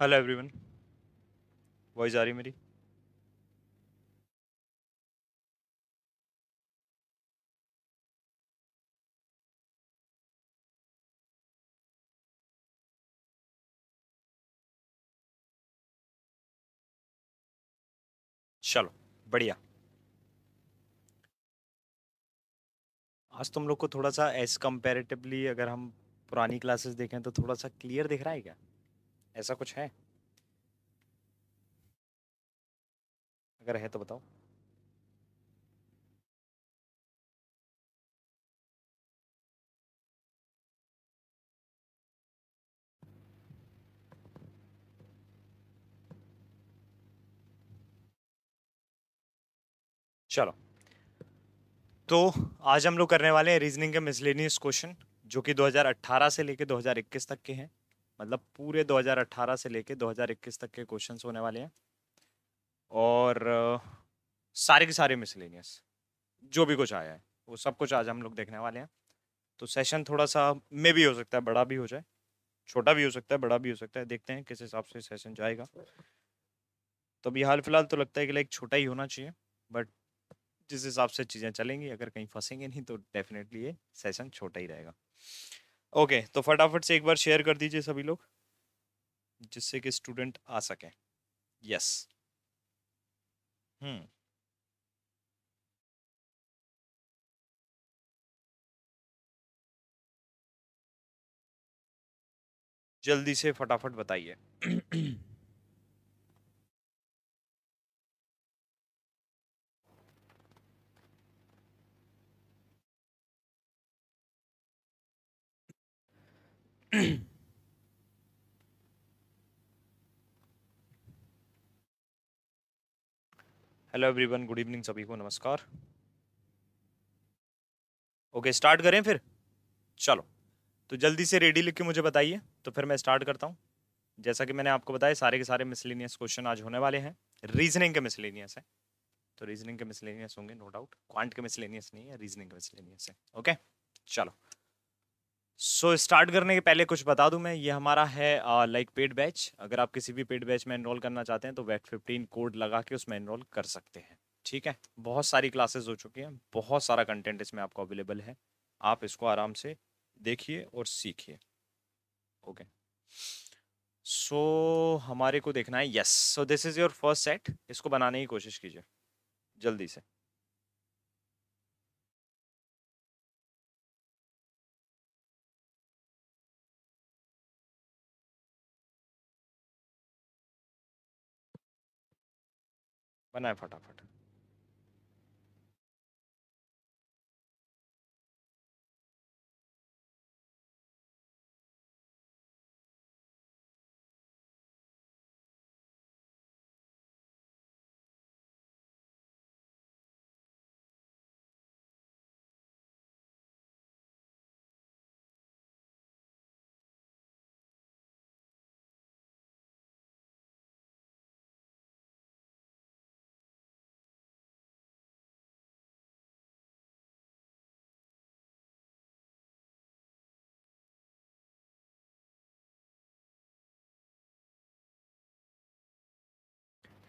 Hello everyone voice आ रही मेरी? चलो, बढ़िया। आज तुम लोग को थोड़ा सा एज कंपेरेटिवली अगर हम पुरानी क्लासेस देखें तो थोड़ा सा क्लियर दिख रहा है क्या? ऐसा कुछ है? अगर है तो बताओ। चलो। तो आज हम लोग करने वाले हैं रीजनिंग के मिसलेनियस क्वेश्चन जो कि 2018 से लेके 2021 तक के हैं। मतलब पूरे 2018 से लेके 2021 तक के क्वेश्चंस होने वाले हैं। और सारे के सारे मिसलेनियस जो भी कुछ आया है, वो सब कुछ आज हम लोग देखने वाले हैं। तो सेशन थोड़ा सा मे भी हो सकता है, बड़ा भी हो जाए, छोटा भी हो सकता है, बड़ा भी हो सकता है, देखते हैं किस हिसाब से सेशन जाएगा। तो अभी हाल फ़िलहाल तो लगता है कि लाइक छोटा ही होना चाहिए बट जिस हिसाब से चीज़ें चलेंगी, अगर कहीं फंसेंगे नहीं तो डेफिनेटली ये सेशन छोटा ही रहेगा। ओके तो फटाफट से एक बार शेयर कर दीजिए सभी लोग, जिससे कि स्टूडेंट आ सकें। यस हम्म जल्दी से फटाफट बताइए। हेलो एवरीवन गुड इवनिंग सभी को नमस्कार। ओके स्टार्ट करें फिर? चलो। तो जल्दी से रेडी लिख के मुझे बताइए। तो फिर मैं स्टार्ट करता हूँ। जैसा कि मैंने आपको बताया, सारे के सारे मिसलिनियस क्वेश्चन आज होने वाले हैं। रीजनिंग के मिसलिनियस है। तो रीजनिंग के मिसलिनियस होंगे नो डाउट क्वांट के मिसलिनियस नहीं है रीजनिंग के मिसलिनियस है। ओके चलो। सो so, स्टार्ट करने के पहले कुछ बता दूँ मैं ये हमारा है लाइक पेड बैच अगर आप किसी भी पेड बैच में एनरोल करना चाहते हैं तो वेट फिफ्टीन कोड लगा के उसमें एनरोल कर सकते हैं। ठीक है? बहुत सारी क्लासेस हो चुकी हैं बहुत सारा कंटेंट इसमें आपको अवेलेबल है। आप इसको आराम से देखिए और सीखिए। ओके सो हमारे को देखना है yes so this is your first set इसको बनाने की कोशिश कीजिए। जल्दी से। बनाए फटाफट।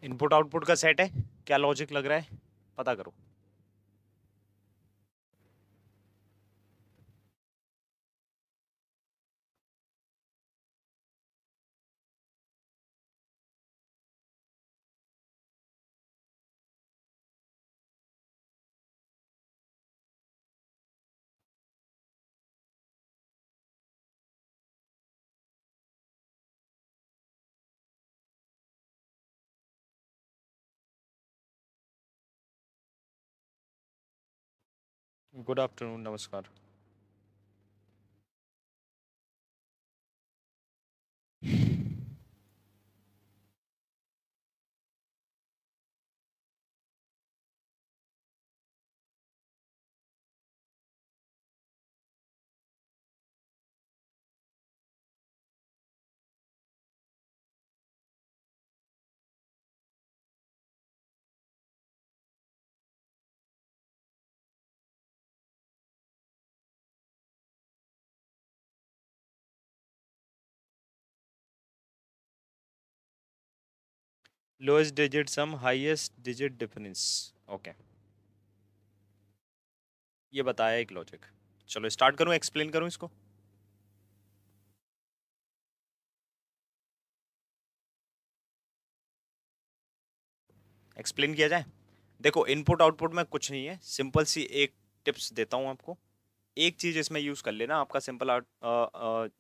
इनपुट आउटपुट का सेट है क्या लॉजिक लग रहा है पता करो। गुड आफ्टरनून नमस्कार lowest digit sum highest digit difference okay ये बताया एक लॉजिक चलो स्टार्ट करूँ एक्सप्लेन करूँ इसको? एक्सप्लेन किया जाए? देखो इनपुट आउटपुट में कुछ नहीं है. सिंपल सी एक टिप्स देता हूँ आपको. एक चीज़ इसमें यूज़ कर लेना आपका सिंपल आउट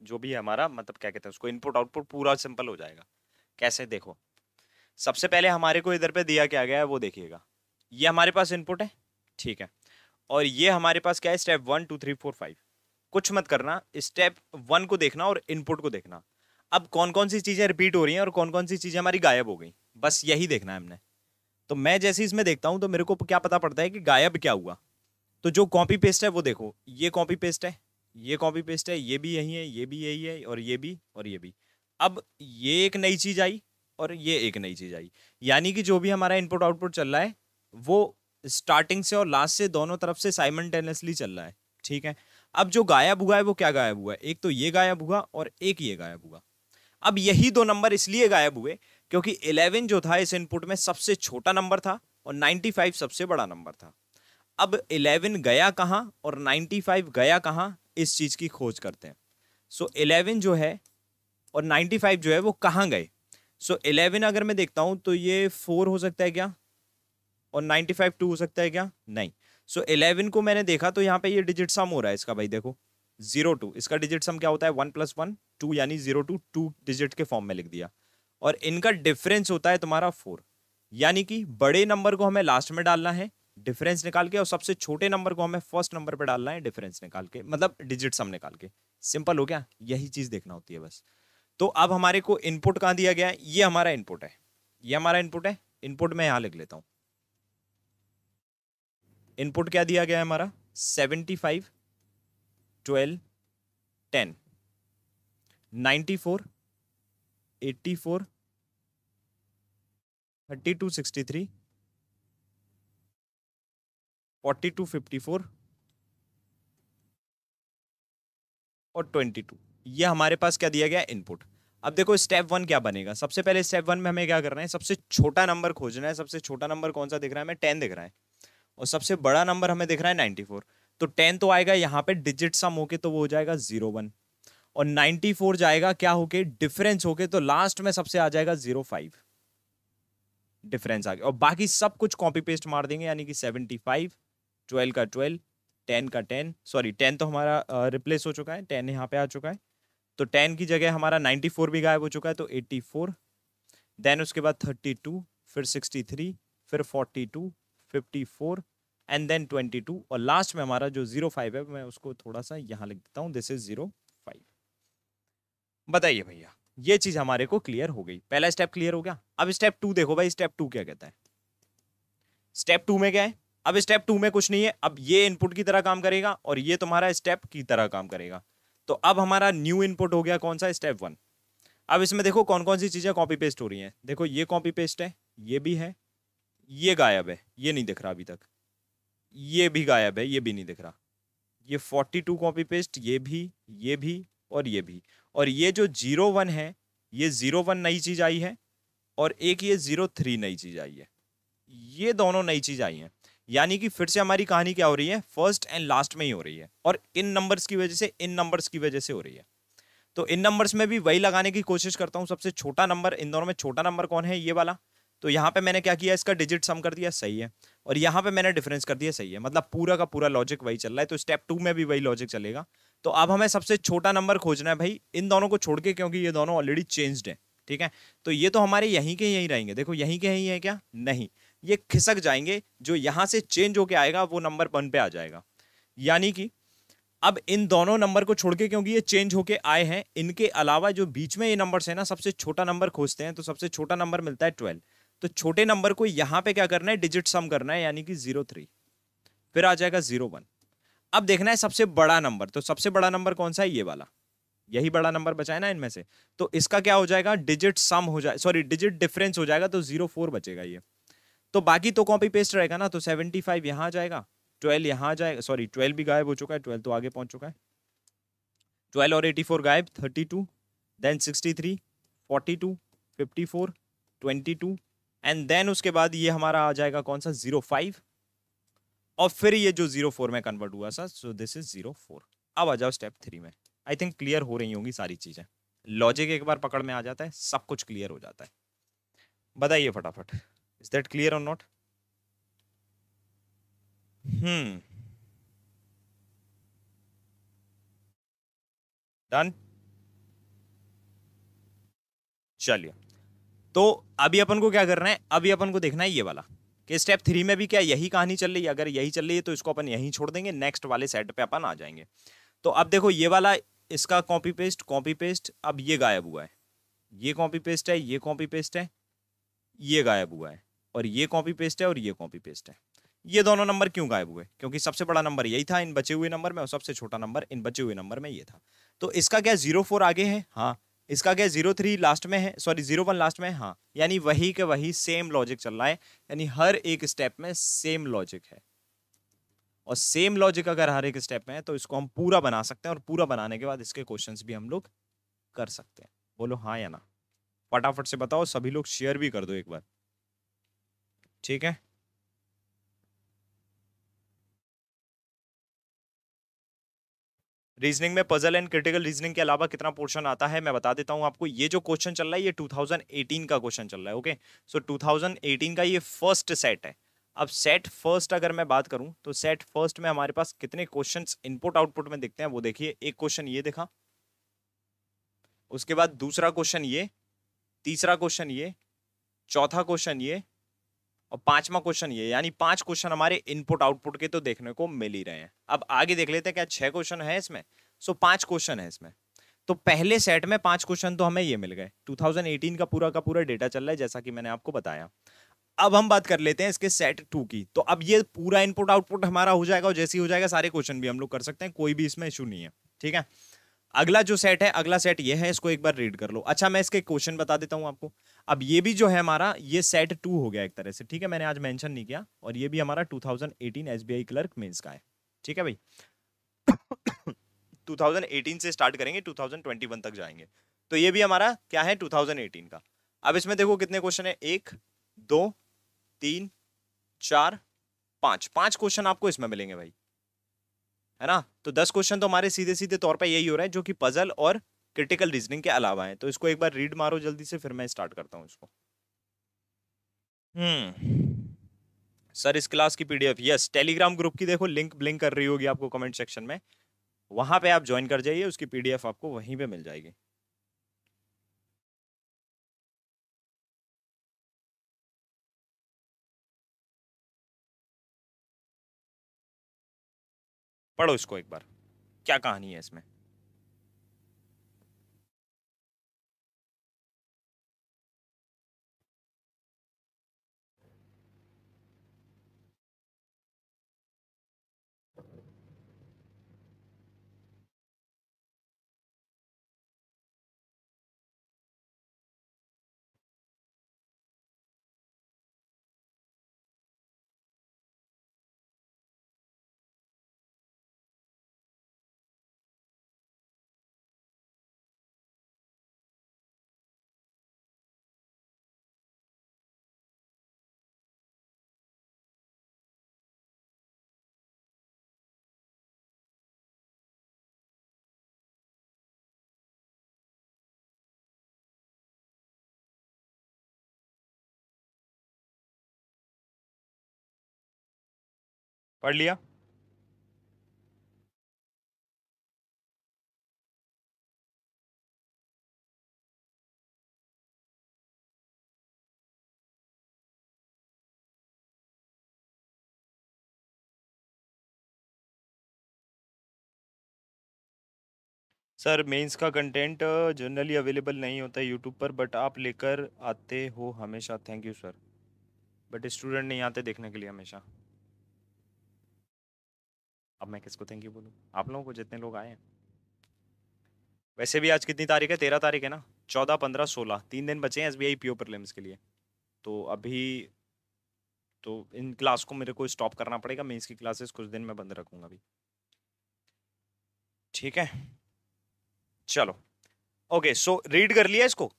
जो भी है हमारा मतलब क्या कहते हैं उसको इनपुट आउटपुट पूरा सिंपल हो जाएगा. कैसे? देखो सबसे पहले हमारे को इधर पे दिया क्या गया है, वो देखिएगा। ये हमारे पास इनपुट है, ठीक है। और ये हमारे पास क्या है step one two three four five कुछ मत करना स्टेप वन को देखना और इनपुट को देखना। अब कौन कौन सी चीज़ें रिपीट हो रही हैं और कौन कौन सी चीज़ें हमारी गायब हो गई? बस यही देखना है हमने। तो मैं जैसे इसमें देखता हूँ तो मेरे को क्या पता पड़ता है कि गायब क्या हुआ। तो जो कॉपी पेस्ट है, वो देखो। ये कॉपी पेस्ट है, ये कॉपी पेस्ट है, ये भी यही है, ये भी यही है, और ये भी, और ये भी। अब ये एक नई चीज़ आई और ये एक नई चीज़ आई। यानी कि जो भी हमारा इनपुट आउटपुट चल रहा है वो स्टार्टिंग से और लास्ट से दोनों तरफ़ से साइमल्टेनियसली चल रहा है ठीक है? अब जो गायब हुआ है वो क्या गायब हुआ है? एक तो ये गायब हुआ और एक ये गायब हुआ। अब यही दो नंबर इसलिए गायब हुए क्योंकि 11 जो था इस इनपुट में सबसे छोटा नंबर था और 95 सबसे बड़ा नंबर था। अब 11 गया कहाँ और 95 गया कहाँ इस चीज़ की खोज करते हैं। सो so, 11 जो है और 95 जो है वो कहाँ गए? सो so, 11 अगर मैं देखता हूँ तो ये फोर हो सकता है क्या? और 95 टू हो सकता है क्या? नहीं। सो so, 11 को मैंने देखा तो यहाँ पे ये डिजिट सम हो रहा है इसका भाई देखो। ज़ीरो टू इसका डिजिट सम क्या होता है? वन प्लस वन टू यानी ज़ीरो टू टू डिजिट के फॉर्म में लिख दिया। और इनका डिफरेंस होता है तुम्हारा फोर यानी कि बड़े नंबर को हमें लास्ट में डालना है डिफरेंस निकाल के और सबसे छोटे नंबर को हमें फ़र्स्ट नंबर पर डालना है डिफरेंस निकाल के मतलब डिजिट सम निकाल के। सिंपल हो गया? यही चीज़ देखना होती है बस। तो अब हमारे को इनपुट कहाँ दिया गया? है ये हमारा इनपुट है। ये हमारा इनपुट है। इनपुट में यहाँ लिख लेता हूँ। इनपुट क्या दिया गया है हमारा? Seventy five twelve ten ninety four eighty four thirty two sixty three forty two fifty four और ट्वेंटी टू ये हमारे पास क्या दिया गया? इनपुट अब देखो स्टेप वन क्या बनेगा? सबसे पहले स्टेप वन में हमें क्या करना है? सबसे छोटा नंबर खोजना है। सबसे छोटा नंबर कौन सा दिख रहा है? हमें टेन दिख रहा है। और सबसे बड़ा नंबर हमें दिख रहा है नाइनटी फोर तो टेन तो आएगा यहाँ पे डिजिट सम होके तो वो हो जाएगा ज़ीरो वन और 94 जाएगा क्या होके? डिफरेंस होके तो लास्ट में सबसे आ जाएगा ज़ीरो फाइव डिफरेंस आ गया। और बाकी सब कुछ कॉपी पेस्ट मार देंगे, यानी कि 75 12 का 12 10 का 10 सॉरी 10 तो हमारा रिप्लेस हो चुका है। 10 यहाँ पे आ चुका है। तो 10 की जगह हमारा 94 भी गायब हो चुका है तो 84 देन उसके बाद 32 फिर 63 फिर 42 54 एंड देन 22 और लास्ट में हमारा जो ज़ीरो फाइव है, मैं उसको थोड़ा सा यहाँ लिख देता हूँ दिस इज़ ज़ीरो फाइव। बताइए भैया, ये चीज़ हमारे को क्लियर हो गई। पहला स्टेप क्लियर हो गया। अब स्टेप टू देखो भाई स्टेप टू क्या कहता है? स्टेप टू में क्या है? अब स्टेप टू में कुछ नहीं है। अब ये इनपुट की तरह काम करेगा और ये तुम्हारा स्टेप की तरह काम करेगा। तो अब हमारा न्यू इनपुट हो गया कौन सा? स्टेप वन अब इसमें देखो कौन कौन सी चीज़ें कॉपी पेस्ट हो रही हैं। देखो ये कॉपी पेस्ट है, ये भी है, ये गायब है, ये नहीं दिख रहा अभी तक। ये भी गायब है, ये भी नहीं दिख रहा। ये 42 कॉपी पेस्ट ये भी ये भी और ये भी। और ये जो ज़ीरो वन है, ये ज़ीरो वन नई चीज़ आई है और एक ये ज़ीरो थ्री नई चीज़ आई है। ये दोनों नई चीज़ आई हैं। यानी कि फिर से हमारी कहानी क्या हो रही है? फ़र्स्ट एंड लास्ट में ही हो रही है। और इन नंबर्स की वजह से, इन नंबर्स की वजह से हो रही है। तो इन नंबर्स में भी वही लगाने की कोशिश करता हूँ। सबसे छोटा नंबर इन दोनों में छोटा नंबर कौन है? ये वाला। तो यहाँ पे मैंने क्या किया? इसका डिजिट सम कर दिया। सही है। और यहाँ पे मैंने डिफरेंस कर दिया। सही है। मतलब पूरा का पूरा लॉजिक वही चल रहा है। तो स्टेप टू में भी वही लॉजिक चलेगा। तो अब हमें सबसे छोटा नंबर खोजना है भाई। इन दोनों को छोड़ के, क्योंकि ये दोनों ऑलरेडी चेंज्ड है। ठीक है? तो ये तो हमारे यहीं के यहीं रहेंगे। देखो, यहीं के यहीं है क्या? नहीं। ये खिसक जाएँगे, जो यहाँ से चेंज होके आएगा, वो नंबर वन पे आ जाएगा। यानी कि अब इन दोनों नंबर को छोड़ के, क्योंकि ये चेंज होके आए हैं, इनके अलावा जो बीच में ये नंबर है ना, सबसे छोटा नंबर खोजते हैं तो सबसे छोटा नंबर मिलता है ट्वेल्व तो छोटे नंबर को यहाँ पे क्या करना है डिजिट सम करना है, यानी कि ज़ीरो थ्री फिर आ जाएगा ज़ीरो वन अब देखना है सबसे बड़ा नंबर तो सबसे बड़ा नंबर कौन सा है? ये वाला। यही बड़ा नंबर बचा है ना इनमें से। तो इसका क्या हो जाएगा? डिजिट सम हो जाए सॉरी डिजिट डिफरेंस हो जाएगा तो ज़ीरो फोर बचेगा ये। तो बाकी तो कॉपी पेस्ट रहेगा ना तो सेवेंटी फाइव यहाँ जाएगा ट्वेल्व यहाँ जाएगा सॉरी ट्वेल्व भी गायब हो चुका है ट्वेल्व तो आगे पहुँच चुका है। ट्वेल्व और एटी फोर गायब thirty two then sixty three forty two fifty four twenty two and then उसके बाद ये हमारा आ जाएगा कौन सा? ज़ीरो फाइव और फिर ये जो ज़ीरो फोर में कन्वर्ट हुआ सा so this is zero four अब आ जाओ स्टेप थ्री में। आई थिंक क्लियर हो रही होंगी सारी चीज़ें। लॉजिक एक बार पकड़ में आ जाता है, सब कुछ क्लियर हो जाता है। बताइए फटाफट। इज़ दैट क्लियर और नॉट हम्म डन चलिए। तो अभी अपन को क्या करना है? अभी अपन को देखना है ये वाला कि स्टेप थ्री में भी क्या यही कहानी चल रही है? अगर यही चल रही है तो इसको अपन यहीं छोड़ देंगे। नेक्स्ट वाले सेट पे अपन आ जाएँगे। तो अब देखो ये वाला इसका कॉपी पेस्ट कॉपी पेस्ट अब ये गायब हुआ है। ये कॉपी पेस्ट है, ये कॉपी पेस्ट है, ये गायब हुआ है। और ये कॉपी पेस्ट है और ये कॉपी पेस्ट है। ये दोनों नंबर क्यों गायब हुए? क्योंकि सबसे बड़ा नंबर यही था, इन बचे हुए नंबर में, और सबसे छोटा नंबर इन बचे हुए नंबर में ये था। तो इसका क्या ज़ीरो फोर आगे है? हाँ। इसका क्या ज़ीरो थ्री लास्ट में है? सॉरी ज़ीरो वन लास्ट में है? हाँ। यानी वही के वही सेम लॉजिक चल रहा है। यानी हर एक स्टेप में सेम लॉजिक है। और सेम लॉजिक अगर हर एक स्टेप में है तो इसको हम पूरा बना सकते हैं और पूरा बनाने के बाद इसके क्वेश्चन भी हम लोग कर सकते हैं। बोलो हाँ या ना? फटाफट से बताओ, सभी लोग शेयर भी कर दो एक बार। ठीक है? रीजनिंग में पजल एंड क्रिटिकल रीजनिंग के अलावा कितना पोर्शन आता है मैं बता देता हूँ आपको। ये जो क्वेश्चन चल रहा है ये 2018 का क्वेश्चन चल रहा है ओके सो so, 2018 का ये फ़र्स्ट सेट है। अब सेट फ़र्स्ट अगर मैं बात करूँ तो सेट फ़र्स्ट में हमारे पास कितने क्वेश्चन इनपुट आउटपुट में दिखते हैं वो देखिए। एक क्वेश्चन ये देखा। उसके बाद दूसरा क्वेश्चन ये तीसरा क्वेश्चन ये चौथा क्वेश्चन ये और पांचवा क्वेश्चन ये, यानी पाँच क्वेश्चन हमारे इनपुट आउटपुट के तो देखने को मिल ही रहे हैं। अब आगे देख लेते हैं क्या छह क्वेश्चन है इसमें? सो पाँच क्वेश्चन है इसमें। तो पहले सेट में पाँच क्वेश्चन तो हमें ये मिल गए। 2018 का पूरा का पूरा डेटा चल रहा है, जैसा कि मैंने आपको बताया। अब हम बात कर लेते हैं इसके सेट टू की। तो अब ये पूरा इनपुट आउटपुट हमारा हो जाएगा और जैसे ही हो जाएगा, सारे क्वेश्चन भी हम लोग कर सकते हैं, कोई भी इसमें इशू नहीं है। ठीक है? अगला जो सेट है, अगला सेट ये है, इसको एक बार रीड कर लो। अच्छा मैं इसके क्वेश्चन बता देता हूँ आपको। अब ये भी जो है हमारा, ये सेट टू हो गया एक तरह से, ठीक है? मैंने आज मेंशन नहीं किया, और ये भी हमारा 2018 एसबीआई क्लर्क मेंस का है, ठीक है भाई? 2018 से स्टार्ट करेंगे 2021 तक जाएँगे। तो ये भी हमारा क्या है? 2018 का। अब इसमें देखो कितने क्वेश्चन है? एक, दो, तीन, चार, पाँच। पाँच क्वेश्चन आपको इसमें मिलेंगे भाई। है ना? तो दस क्वेश्चन तो हमारे सीधे सीधे तौर पर यही हो रहे हैं, जो कि पजल और क्रिटिकल रीजनिंग के अलावा है। तो इसको एक बार रीड मारो जल्दी से, फिर मैं स्टार्ट करता हूँ इसको। हम्म। सर, इस क्लास की पीडीएफ यस टेलीग्राम ग्रुप की देखो लिंक ब्लिंक कर रही होगी आपको कमेंट सेक्शन में। वहाँ पे आप ज्वाइन कर जाइए, उसकी पीडीएफ आपको वहीं पे मिल जाएगी। पढ़ो इसको एक बार। क्या कहानी है इसमें? पढ़ लिया? सर, मेंस का कंटेंट जनरली अवेलेबल नहीं होता यूट्यूब पर, बट आप लेकर आते हो हमेशा। Thank you, sir. But student नहीं आते देखने के लिए हमेशा। अब मैं किसको थैंक यू बोलूँ? आप लोगों को जितने लोग आए हैं। वैसे भी आज कितनी तारीख है? तेरह तारीख है ना? चौदह, पंद्रह, सोलह। तीन दिन बचे हैं S B I P O prelims के लिए। तो अभी तो इन क्लास को मेरे को स्टॉप करना पड़ेगा। मैं इसकी क्लासेस कुछ दिन में बंद रखूँगा अभी। ठीक है? चलो। ओके सो रीड कर लिया इसको?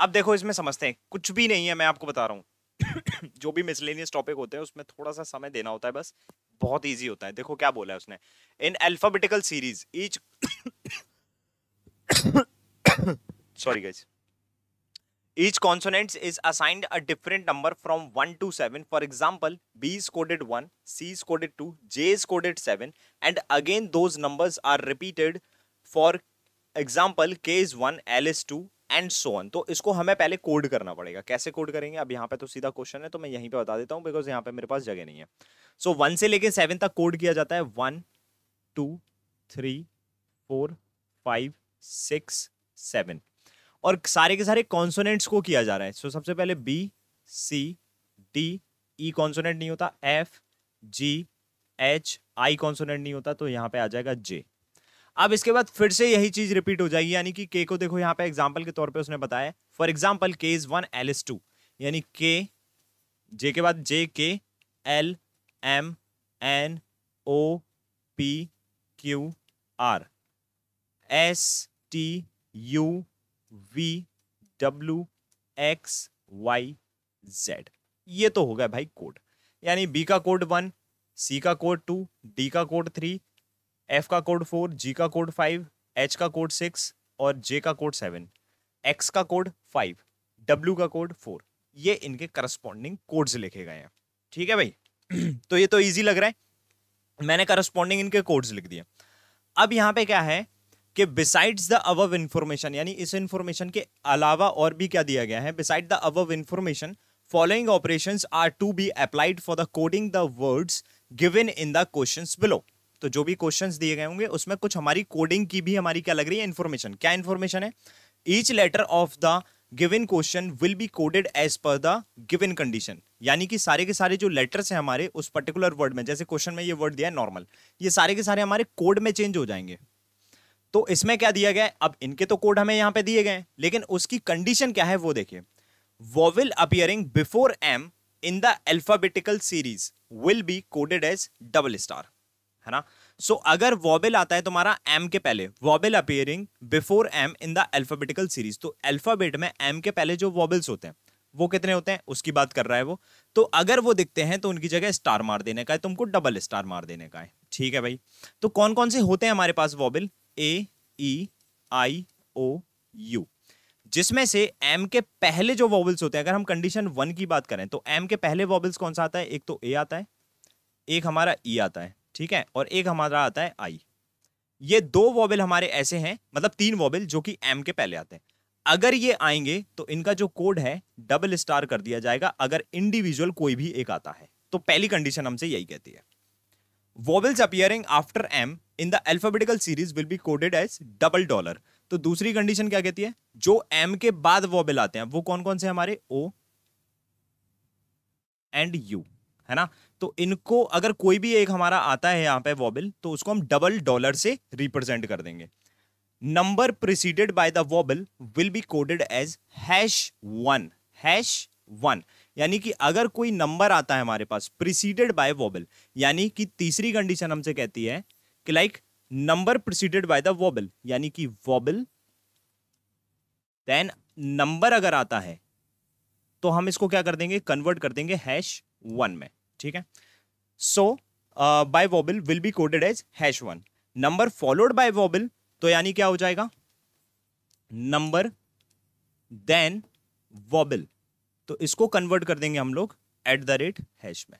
अब देखो, इसमें समझते हैं। कुछ भी नहीं है, मैं आपको बता रहा हूँ। जो भी मिसलेनियस टॉपिक होते हैं, उसमें थोड़ा सा समय देना होता है बस। बहुत इजी होता है देखो क्या बोला है उसने in alphabetical series each sorry guys each consonant is assigned a different number from 1 to 7 for example b is coded 1 c is coded 2 j is coded 7 and again those numbers are repeated for example k is 1 l is 2 and so on तो इसको हमें पहले code करना पड़ेगा कैसे code करेंगे अब यहाँ पे तो सीधा क्वेश्चन है तो मैं यहीं पे बता देता हूँ बिकॉज़ यहाँ पे मेरे पास जगह नहीं है सो वन से लेके सेवन तक कोड किया जाता है। One two three four five six seven और सारे के सारे कॉन्सोनेंट्स को किया जा रहा है। सो so, सबसे पहले B C D E consonant नहीं होता। F G H I consonant नहीं होता। तो यहाँ पे आ जाएगा जे अब इसके बाद फिर से यही चीज़ रिपीट हो जाएगी। यानी कि के को देखो यहाँ पे एग्ज़ाम्पल के तौर पे उसने बताया। For example K is one L is two यानी के जे के बाद J K L M N O P Q R S T U V W X Y Z ये तो हो गया भाई कोड यानी बी का कोड वन सी का कोड टू डी का कोड थ्री एफ़ का कोड फोर जी का कोड फाइव एच का कोड सिक्स और जे का कोड सेवन एक्स का कोड फाइव डब्ल्यू का कोड फोर ये इनके करस्पॉन्डिंग कोड्स लिखे गए हैं. ठीक है भाई? तो ये तो ईजी लग रहा है। मैंने करस्पॉन्डिंग इनके कोड्स लिख दिए। अब यहाँ पे क्या है कि बिसाइड्स द अवव इंफॉर्मेशन यानी इस इंफॉर्मेशन के अलावा और भी क्या दिया गया है? Beside the above information following operation are to be applied for the coding the words given in the question below तो जो भी क्वेश्चन दिए गए होंगे, उसमें कुछ हमारी कोडिंग की भी हमारी क्या लग रही है? इन्फॉर्मेशन क्या इन्फॉर्मेशन है? Each letter of the given question will be coded as per the given condition यानी कि सारे के सारे जो लेटर्स हैं हमारे उस पर्टिकुलर वर्ड में, जैसे क्वेश्चन में ये वर्ड दिया है नॉर्मल ये सारे के सारे हमारे कोड में चेंज हो जाएँगे। तो इसमें क्या दिया गया है? अब इनके तो कोड हमें यहाँ पे दिए गए लेकिन उसकी कंडीशन क्या है वो देखिए। Vowel appearing before M in the alphabetical series will be coded as double star है ना? सो so, अगर वॉबल आता है तुम्हारा एम के पहले vowel appearing before M in the alphabetical series तो अल्फ़ाबेट में एम के पहले जो वॉबल्स होते हैं वो कितने होते हैं? उसकी बात कर रहा है वो। तो अगर वो दिखते हैं तो उनकी जगह स्टार मार देने का है तुमको डबल स्टार मार देने का है। ठीक है भाई? तो कौन कौन से होते हैं हमारे पास vowel A E I O you जिसमें से एम के पहले जो वॉबल्स होते हैं अगर हम कंडीशन वन की बात करें तो एम के पहले वॉबल्स कौन सा आता है? एक तो ए आता है एक हमारा ई e आता है। ठीक है? और एक हमारा आता है आई ये दो वॉबल हमारे ऐसे हैं मतलब तीन वॉबल जो कि एम के पहले आते हैं। अगर ये आएँगे तो इनका जो कोड है डबल स्टार कर दिया जाएगा, अगर इंडिविजुअल कोई भी एक आता है। तो पहली कंडीशन हमसे यही कहती है। Vowels appearing after M in the alphabetical series will be coded as double dollar तो दूसरी कंडीशन क्या कहती है? जो एम के बाद वॉबल आते हैं, वो कौन कौन से हमारे? ओ एंड यू है ना? तो इनको, अगर कोई भी एक हमारा आता है यहाँ पे वॉबल तो उसको हम डबल डॉलर से रिप्रेजेंट कर देंगे। Number preceded by the vowel will be coded as hash one hash one यानी कि अगर कोई नंबर आता है हमारे पास प्रिसीडेड बाय वॉबल यानी कि तीसरी कंडीशन हमसे कहती है कि like number preceded by the vowel यानी कि वॉबल देन नंबर अगर आता है तो हम इसको क्या कर देंगे कन्वर्ट कर देंगे हैश वन में। ठीक है? So by vowel will be coded as hash one number followed by vowel तो यानी क्या हो जाएगा? नंबर देन वॉबल तो इसको कन्वर्ट कर देंगे हम लोग एट द रेट हैश में.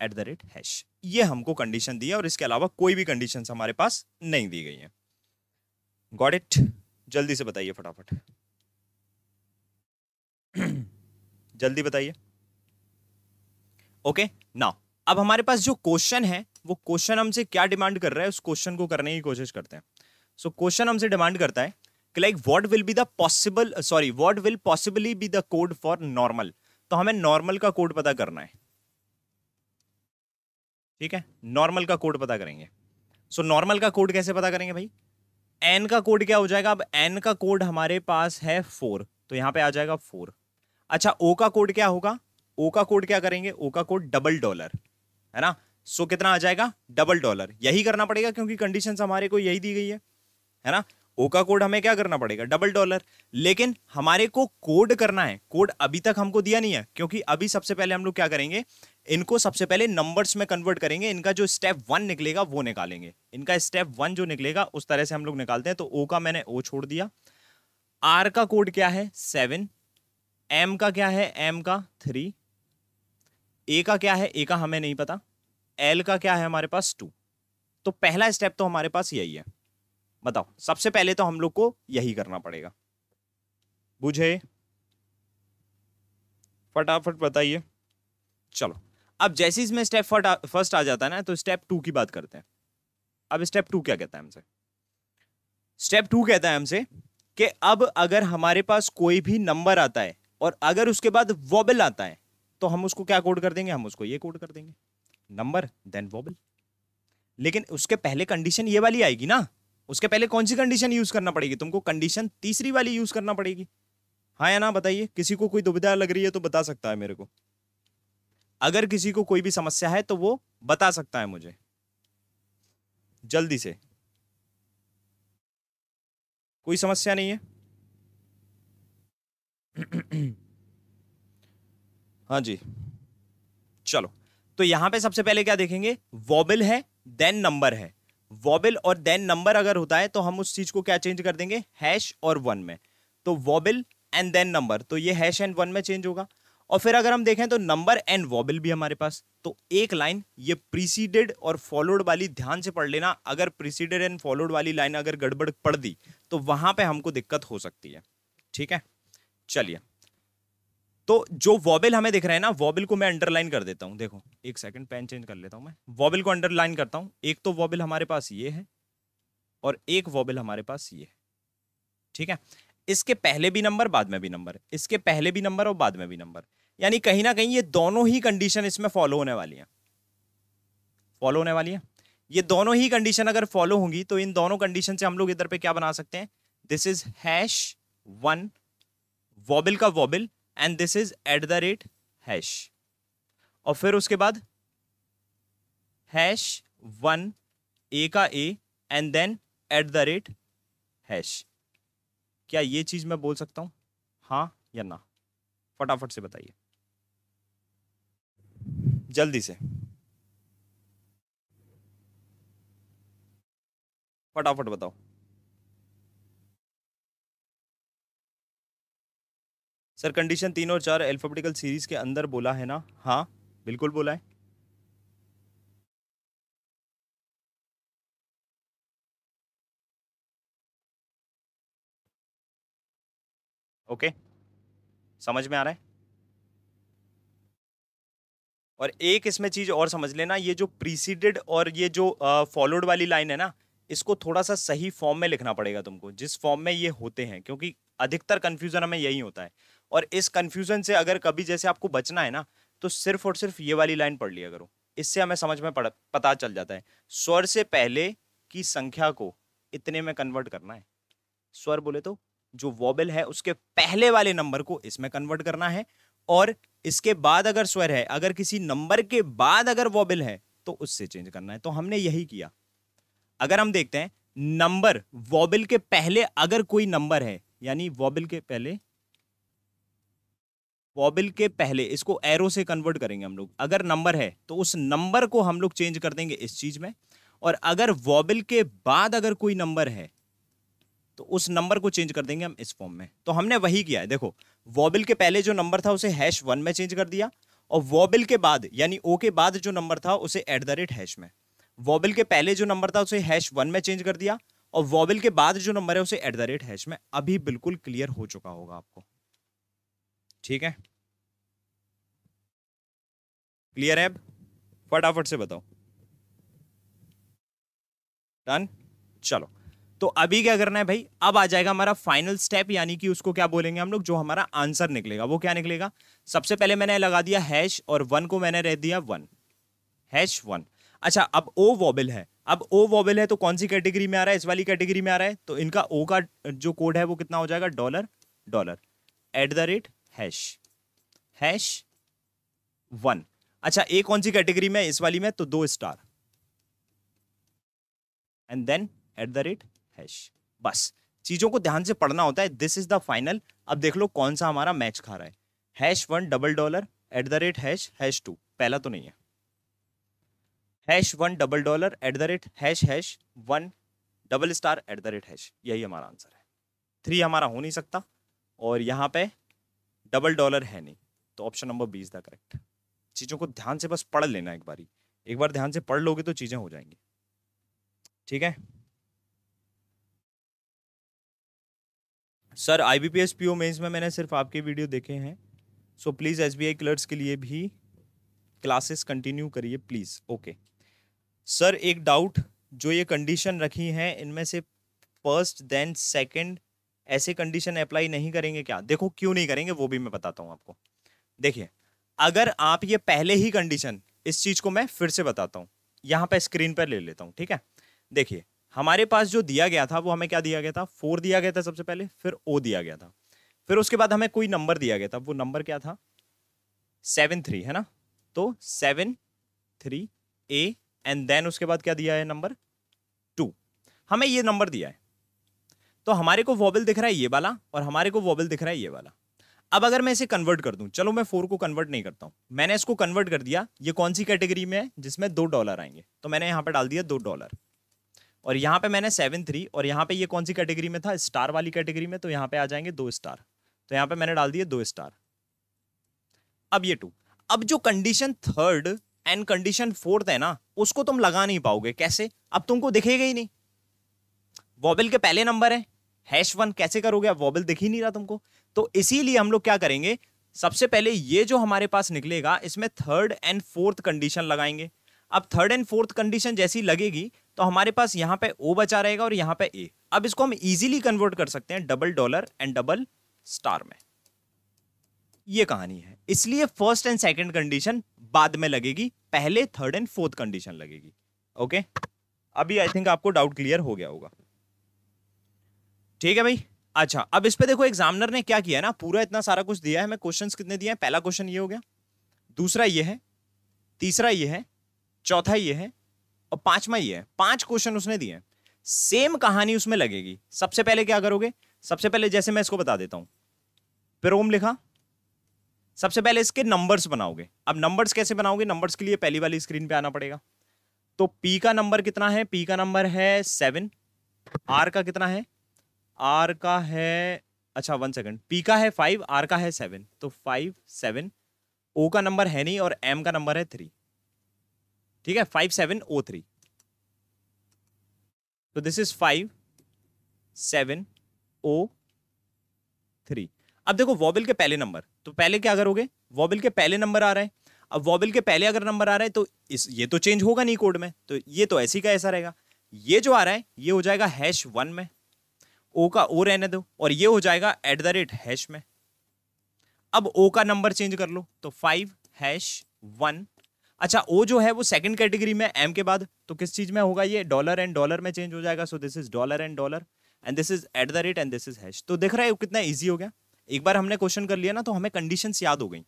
एट द रेट हैश ये हमको कंडीशन दी है और इसके अलावा कोई भी कंडीशन हमारे पास नहीं दी गई है। गॉड इट जल्दी से बताइए फटाफट। जल्दी बताइए। ओके नाउ अब हमारे पास जो क्वेश्चन है वो क्वेश्चन हमसे क्या डिमांड कर रहा है उस क्वेश्चन को करने की कोशिश करते हैं। सो क्वेश्चन हमसे डिमांड करता है कि like what will be the possible sorry what will possibly be the code for normal तो हमें नॉर्मल का कोड पता करना है। ठीक है? नॉर्मल का कोड पता करेंगे। सो so, नॉर्मल का कोड कैसे पता करेंगे भाई? एन का कोड क्या हो जाएगा? अब एन का कोड हमारे पास है फोर तो यहाँ पे आ जाएगा फोर अच्छा ओ का कोड क्या होगा? ओ का कोड क्या करेंगे? ओ का कोड डबल डॉलर है ना? सो so, कितना आ जाएगा? Double dollar. यही करना पड़ेगा क्योंकि कंडीशन हमारे को यही दी गई है है ना? ओ का कोड हमें क्या करना पड़ेगा? Double dollar. लेकिन हमारे को कोड करना है। कोड अभी तक हमको दिया नहीं है क्योंकि अभी सबसे पहले हम लोग क्या करेंगे? इनको सबसे पहले नंबर्स में कन्वर्ट करेंगे। इनका जो स्टेप वन निकलेगा वो निकालेंगे। इनका स्टेप वन जो निकलेगा उस तरह से हम लोग निकालते हैं। तो ओ का मैंने ओ छोड़ दिया। आर का कोड क्या है? सेवन। एम का क्या है? एम का थ्री। ए का क्या है? ए का हमें नहीं पता। एल का क्या है हमारे पास? टू तो पहला स्टेप तो हमारे पास यही है। बताओ, सबसे पहले तो हम लोग को यही करना पड़ेगा। बुझे? फटाफट बताइए। चलो, अब जैसे इसमें स्टेप फ़र्स्ट आ जाता है ना तो स्टेप टू की बात करते हैं। अब स्टेप टू क्या कहता है हमसे? स्टेप टू कहता है हमसे कि अब अगर हमारे पास कोई भी नंबर आता है और अगर उसके बाद वॉबल आता है तो हम उसको क्या कोड कर देंगे? हम उसको ये कोड कर देंगे। नंबर देन वॉबल लेकिन उसके पहले कंडीशन ये वाली आएगी ना? उसके पहले कौन सी कंडीशन यूज़ करना पड़ेगी? तुमको कंडीशन तीसरी वाली यूज़ करना पड़ेगी। हाँ या ना, बताइए। किसी को कोई दुविधा लग रही है तो बता सकता है मेरे को। अगर किसी को कोई भी समस्या है तो वो बता सकता है मुझे। जल्दी से। कोई समस्या नहीं है? हाँ जी। चलो तो यहाँ पे सबसे पहले क्या देखेंगे? वॉबल है देन नंबर है। वॉबल और देन नंबर अगर होता है तो हम उस चीज़ को क्या चेंज कर देंगे? हैश और वन में। तो वॉबल एंड देन नंबर तो ये हैश एंड वन में चेंज होगा। और फिर अगर हम देखें तो नंबर एंड वॉबल भी हमारे पास। तो एक लाइन ये प्रीसीडेड और फॉलोड वाली, ध्यान से पढ़ लेना, अगर प्रीसीडेड एंड फॉलोड वाली लाइन अगर गड़बड़ पड़ दी तो वहाँ पे हमको दिक्कत हो सकती है। ठीक है? चलिए। तो जो वॉबल हमें दिख रहा है ना वॉबल को मैं अंडरलाइन कर देता हूँ। देखो, एक सेकंड पेन चेंज कर लेता हूँ मैं। वॉबल को अंडरलाइन करता हूँ। एक तो वॉबल हमारे पास ये है और एक वॉबल हमारे पास ये है। ठीक है? इसके पहले भी नंबर बाद में भी नंबर इसके पहले भी नंबर और बाद में भी नंबर यानी कहीं ना कहीं ये दोनों ही कंडीशन इसमें फॉलो होने वाली हैं। फॉलो होने वाली है। ये दोनों ही कंडीशन अगर फॉलो होंगी तो इन दोनों कंडीशन से हम लोग इधर पे क्या बना सकते हैं? This is hash one vowel का vowel and this is at the rate hash और फिर उसके बाद हैश वन ए का A and then at the rate hash क्या ये चीज़ मैं बोल सकता हूँ? हाँ या ना? फटाफट से बताइए। जल्दी से। फटाफट बताओ। सर कंडीशन तीन और चार अल्फाबेटिकल सीरीज़ के अंदर बोला है ना? हाँ बिल्कुल बोला है। ओके समझ में आ रहा है? और एक इसमें चीज़ और समझ लेना, ये जो प्रीसीडेड और ये जो फॉलोड वाली लाइन है ना, इसको थोड़ा सा सही फॉर्म में लिखना पड़ेगा तुमको। जिस फॉर्म में ये होते हैं, क्योंकि अधिकतर कंफ्यूजन हमें यही होता है। और इस कंफ्यूजन से अगर कभी जैसे आपको बचना है ना तो सिर्फ़ और सिर्फ़ ये वाली लाइन पढ़ लिया करो। इससे हमें समझ में पड़, पता चल जाता है। स्वर से पहले की संख्या को इतने में कन्वर्ट करना है। स्वर बोले तो जो वॉबल है, उसके पहले वाले नंबर को इसमें कन्वर्ट करना है और इसके बाद अगर स्वर है, अगर किसी नंबर के बाद अगर वॉबल है तो उससे चेंज करना है। तो हमने यही किया। अगर हम देखते हैं नंबर वॉबल के पहले अगर कोई नंबर है, यानी वॉबल के पहले वॉबल के पहले इसको एरो से कन्वर्ट करेंगे हम लोग। अगर नंबर है तो उस नंबर को हम लोग चेंज कर देंगे इस चीज़ में। और अगर वॉबल के बाद अगर कोई नंबर है तो उस नंबर को चेंज कर देंगे हम इस फॉर्म में। तो हमने वही किया है। देखो वॉबिल के पहले जो नंबर था, उसे हैश वन में चेंज कर दिया। और वॉबिल के बाद, यानी ओ के बाद जो नंबर था, उसे एट द रेट हैश में। वॉबिल के पहले जो नंबर था, उसे हैश वन में चेंज कर दिया। और वॉबिल के बाद जो नंबर है, उसे एट द रेट हैश में। अभी बिल्कुल क्लियर हो चुका होगा आपको। ठीक है? क्लियर है अब? फटाफट से बताओ। डन चलो। तो अभी क्या करना है भाई? अब आ जाएगा हमारा फाइनल स्टेप यानी कि उसको क्या बोलेंगे हम लोग? जो हमारा आंसर निकलेगा। वो क्या निकलेगा? सबसे पहले मैंने लगा दिया हैश और वन को मैंने रह दिया वन हैश वन अच्छा अब ओ वॉबल है। अब ओ वॉबल है तो कौन सी कैटेगरी में आ रहा है? इस वाली कैटेगरी में आ रहा है। तो इनका ओ का जो कोड है वो कितना हो जाएगा? Dollar dollar at the rate hash. Hash one. अच्छा ए कौन सी कैटेगरी में इस वाली में तो दो star. And then at the rate hash बस। चीज़ों को ध्यान से पढ़ना होता है। दिस इज़ द फाइनल अब देख लो कौन सा हमारा मैच खा रहा है। Hash one double dollar at the rate hash hash two पहला तो नहीं है। Hash one double dollar at the rate hash hash one double star at the rate hash यही हमारा आंसर है। थ्री हमारा हो नहीं सकता। और यहाँ पे डबल डॉलर है नहीं। तो option number B is the correct. चीज़ों को ध्यान से बस पढ़ लेना एक बारी। एक बार ध्यान से पढ़ लोगे तो चीज़ें हो जाएँगी। ठीक है? सर आईबीपीएस पीओ मेन्स में मैंने सिर्फ़ आपके वीडियो देखे हैं। So please S B I clerks के लिए भी क्लासेस कंटिन्यू करिए प्लीज़ ओके सर, एक डाउट जो ये कंडीशन रखी हैं, इनमें से फ़र्स्ट देन सेकंड ऐसे कंडीशन अप्लाई नहीं करेंगे क्या? देखो क्यों नहीं करेंगे, वो भी मैं बताता हूँ आपको। देखिए, अगर आप ये पहले ही कंडीशन इस चीज़ को मैं फिर से बताता हूँ। यहाँ पर स्क्रीन पर ले लेता हूँ, ठीक है? देखिए, हमारे पास जो दिया गया था, वो हमें क्या दिया गया था? फोर दिया गया था सबसे पहले, फिर ओ दिया गया था। फिर उसके बाद हमें कोई नंबर दिया गया था, वो नंबर क्या था? सेवन थ्री है ना? तो seven three A and then उसके बाद क्या दिया है नंबर टू हमें ये नंबर दिया है। तो हमारे को वॉबल दिख रहा है ये वाला और हमारे को वॉबल दिख रहा है ये वाला। अब अगर मैं इसे कन्वर्ट कर दूँ, चलो मैं फोर को कन्वर्ट नहीं करता हूँ। मैंने इसको कन्वर्ट कर दिया, ये कौन सी कैटेगरी में है, जिसमें दो डॉलर आएँगे? तो मैंने यहाँ पे डाल दिया दो डॉलर और यहाँ पे मैंने सेवन थ्री और यहाँ पे ये कौन सी कैटेगरी में था? स्टार वाली कैटेगरी में तो यहाँ पे आ जाएँगे दो स्टार तो यहाँ पे मैंने डाल दिए दो स्टार अब ये टू अब जो condition third and condition fourth है ना, उसको तुम लगा नहीं पाओगे। कैसे? अब तुमको दिखेगा ही नहीं। वॉबल के पहले नंबर है। हैश वन कैसे करोगे? अब वॉबल दिख ही नहीं रहा तुमको। तो इसीलिए हम लोग क्या करेंगे? सबसे पहले ये जो हमारे पास निकलेगा, इसमें थर्ड एंड फोर्थ कंडीशन लगाएँगे। अब थर्ड एंड फोर्थ कंडीशन जैसी लगेगी तो हमारे पास यहाँ पे ओ बचा रहेगा और यहाँ पे ए अब इसको हम इजीली कन्वर्ट कर सकते हैं double dollar and double star में। ये कहानी है। इसलिए फ़र्स्ट एंड सेकंड कंडीशन बाद में लगेगी, पहले थर्ड एंड फोर्थ कंडीशन लगेगी। ओके अभी आई थिंक आपको डाउट क्लियर हो गया होगा। ठीक है भाई? अच्छा अब इस पे देखो एग्जामिनर ने क्या किया ना? पूरा इतना सारा कुछ दिया है, हमें क्वेश्चंस कितने दिए हैं? पहला क्वेश्चन ये हो गया। दूसरा ये है, तीसरा ये है, चौथा ये है और पांचवा ये है। पाँच क्वेश्चन उसने दिए सेम कहानी उसमें लगेगी। सबसे पहले क्या करोगे? सबसे पहले जैसे मैं इसको बता देता हूँ। प्रोम लिखा। सबसे पहले इसके नंबर्स बनाओगे। अब नंबर्स कैसे बनाओगे? नंबर्स के लिए पहली वाली स्क्रीन पे आना पड़ेगा। तो पी का नंबर कितना है? पी का नंबर है सेवन आर का कितना है? आर का है अच्छा वन सेकंड पी का है फाइव आर का है सेवन तो फाइव सेवन ओ का नंबर है नहीं और एम का नंबर है थ्री ठीक है? फाइव सेवन ओ थ्री तो this is five seven O three अब देखो वॉबिल के पहले नंबर तो पहले क्या करोगे? वॉबिल के पहले नंबर आ रहे हैं. अब वॉबिल के पहले अगर नंबर आ रहा है तो इस, ये तो चेंज होगा नहीं कोड में. तो ये तो ऐसी का ऐसा रहेगा. ये जो आ रहा है, ये हो जाएगा हैश वन में. ओ का ओ रहने दो और ये हो जाएगा एट द रेट हैश में। अब ओ का नंबर चेंज कर लो तो फाइव हैश वन अच्छा ओ जो है वो सेकंड कैटेगरी में एम के बाद तो किस चीज़ में होगा ये? डॉलर एंड डॉलर में चेंज हो जाएगा। So this is dollar and dollar and this is at the rate and this is hash तो देख रहा है कितना ईजी हो गया। एक बार हमने क्वेश्चन कर लिया ना तो हमें कंडीशन याद हो गई।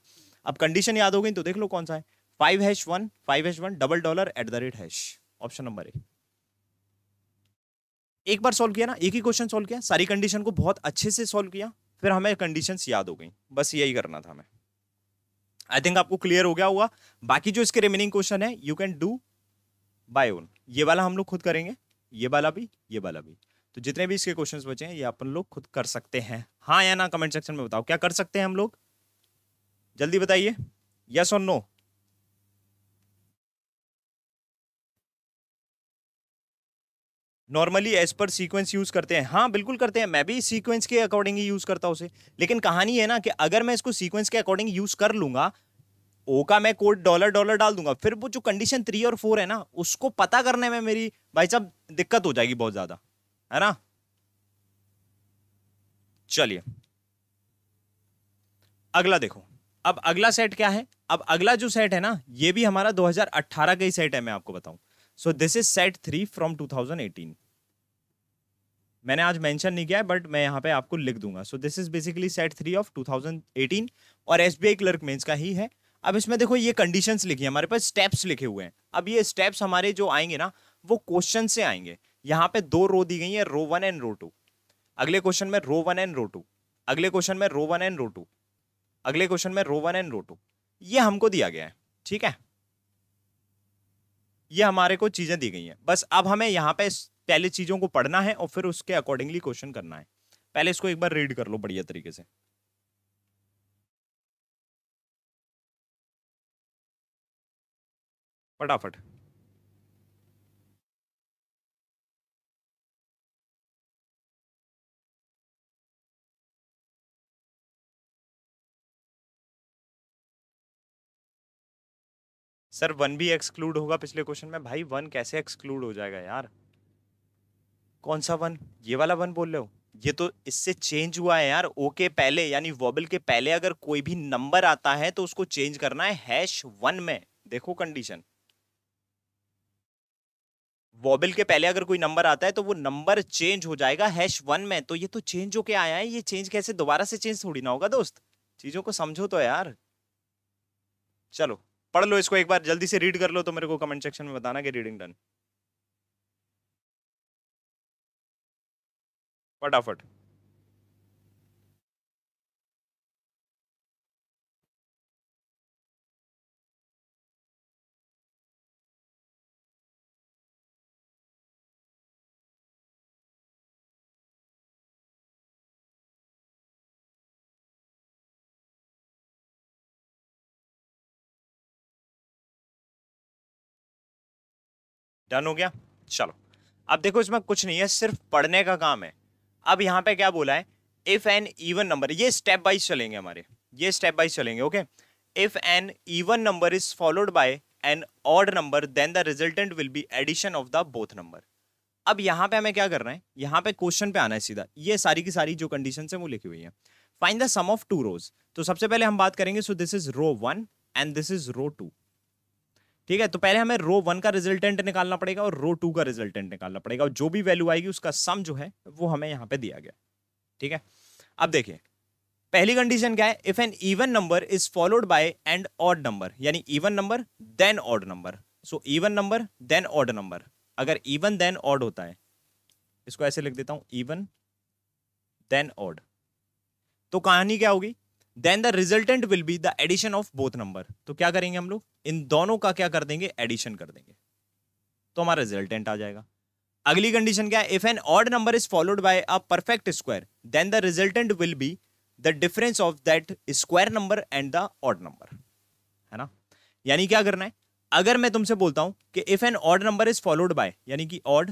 अब कंडीशन याद हो गई तो देख लो कौन सा है। Five hash one five hash one double dollar at the rate hash option number A एक बार सॉल्व किया ना, एक ही क्वेश्चन सॉल्व किया, सारी कंडीशन को बहुत अच्छे से सॉल्व किया, फिर हमें कंडीशन याद हो गई। बस यही करना था हमें। आई थिंक आपको क्लियर हो गया हुआ बाकी जो इसके रिमेनिंग क्वेश्चन है you can do by own ये वाला हम लोग खुद करेंगे, ये वाला भी, ये वाला भी। तो जितने भी इसके क्वेश्चंस बचे हैं, ये अपन लोग खुद कर सकते हैं। हाँ या ना कमेंट सेक्शन में बताओ। क्या कर सकते हैं हम लोग? जल्दी बताइए। यस और no normally as per sequence use करते हैं। हाँ बिल्कुल करते हैं। मैं भी सीक्वेंस के अकॉर्डिंग ही यूज़ करता हूँ उसे। लेकिन कहानी है ना कि अगर मैं इसको सीक्वेंस के अकॉर्डिंग यूज़ कर लूँगा ओ का मैं कोड डॉलर डॉलर डाल दूँगा, फिर वो जो कंडीशन थ्री और फोर है ना, उसको पता करने में मेरी, भाई साहब, दिक्कत हो जाएगी बहुत ज़्यादा। है ना? चलिए। अगला देखो। अब अगला सेट क्या है? अब अगला जो सेट है ना, ये भी हमारा 2018 का ही सेट है, मैं आपको बताऊँ। So this is set three from 2018 मैंने आज मेंशन नहीं किया है बट मैं यहाँ पे आपको लिख दूँगा। So this is basically set three of 2018 और S B I clerk mains का ही है। अब इसमें देखो, ये कंडीशंस लिखी है, हमारे पास स्टेप्स लिखे हुए हैं। अब ये स्टेप्स हमारे जो आएँगे ना, वो क्वेश्चन से आएँगे। यहाँ पे दो रो दी गई है row one and row two अगले क्वेश्चन में row one and row two अगले क्वेश्चन में row one and row two अगले क्वेश्चन में row one and row two ये हमको दिया गया है, ठीक है? ये हमारे को चीज़ें दी गई हैं। बस अब हमें यहाँ पे पहले चीज़ों को पढ़ना है और फिर उसके अकॉर्डिंगली क्वेश्चन करना है। पहले इसको एक बार रीड कर लो बढ़िया तरीके से। फटाफट। सर, वन भी एक्सक्लूड होगा पिछले क्वेश्चन में? भाई, वन कैसे एक्सक्लूड हो जाएगा यार? कौन सा वन? ये वाला वन बोल रहे हो? ये तो इससे चेंज हुआ है यार ओ के पहले, यानी वॉबल के पहले अगर कोई भी नंबर आता है तो उसको चेंज करना है हैश वन में। देखो कंडीशन वॉबल के पहले अगर कोई नंबर आता है तो वो नंबर चेंज हो जाएगा हैश वन में। तो ये तो चेंज होके आया है, ये चेंज कैसे? दोबारा से चेंज थोड़ी ना होगा दोस्त। चीज़ों को समझो तो यार। चलो। पढ़ लो इसको एक बार, जल्दी से रीड कर लो तो मेरे को कमेंट सेक्शन में बताना कि रीडिंग डन फटाफट। डन हो गया? चलो। अब देखो, इसमें कुछ नहीं है, सिर्फ़ पढ़ने का काम है। अब यहाँ पे क्या बोला है? इफ़ एन इवन नंबर ये स्टेप वाइज चलेंगे हमारे। ये स्टेप वाइज चलेंगे okay if an even number is followed by an odd number then the resultant will be addition of the both number अब यहाँ पे हमें क्या करना है? यहाँ पे क्वेश्चन पे आना है सीधा। ये सारी की सारी जो कंडीशन है, वो लिखी हुई है। Find the sum of two rows तो सबसे पहले हम बात करेंगे so this is row one and this is row two ठीक है? तो पहले हमें रो वन का रिजल्टेंट निकालना पड़ेगा और रो टू का रिजल्टेंट निकालना पड़ेगा और जो भी वैल्यू आएगी उसका सम जो है, वो हमें यहाँ पे दिया गया। ठीक है? अब देखिए, पहली कंडीशन क्या है? If an even number is followed by and odd number यानी even number then odd number so even number then odd number अगर इवन देन ऑड होता है, इसको ऐसे लिख देता हूँ इवन देन ऑड तो कहानी क्या होगी? Then the resultant will be the addition of both number तो क्या करेंगे हम लोग? इन दोनों का क्या कर देंगे? एडिशन कर देंगे। तो हमारा रिजल्टेंट आ जाएगा। अगली कंडीशन क्या है? If an odd number is followed by a perfect square then the resultant will be the difference of that square number and the odd number है ना? यानी क्या करना है? अगर मैं तुमसे बोलता हूँ कि if an odd number is followed by यानी कि odd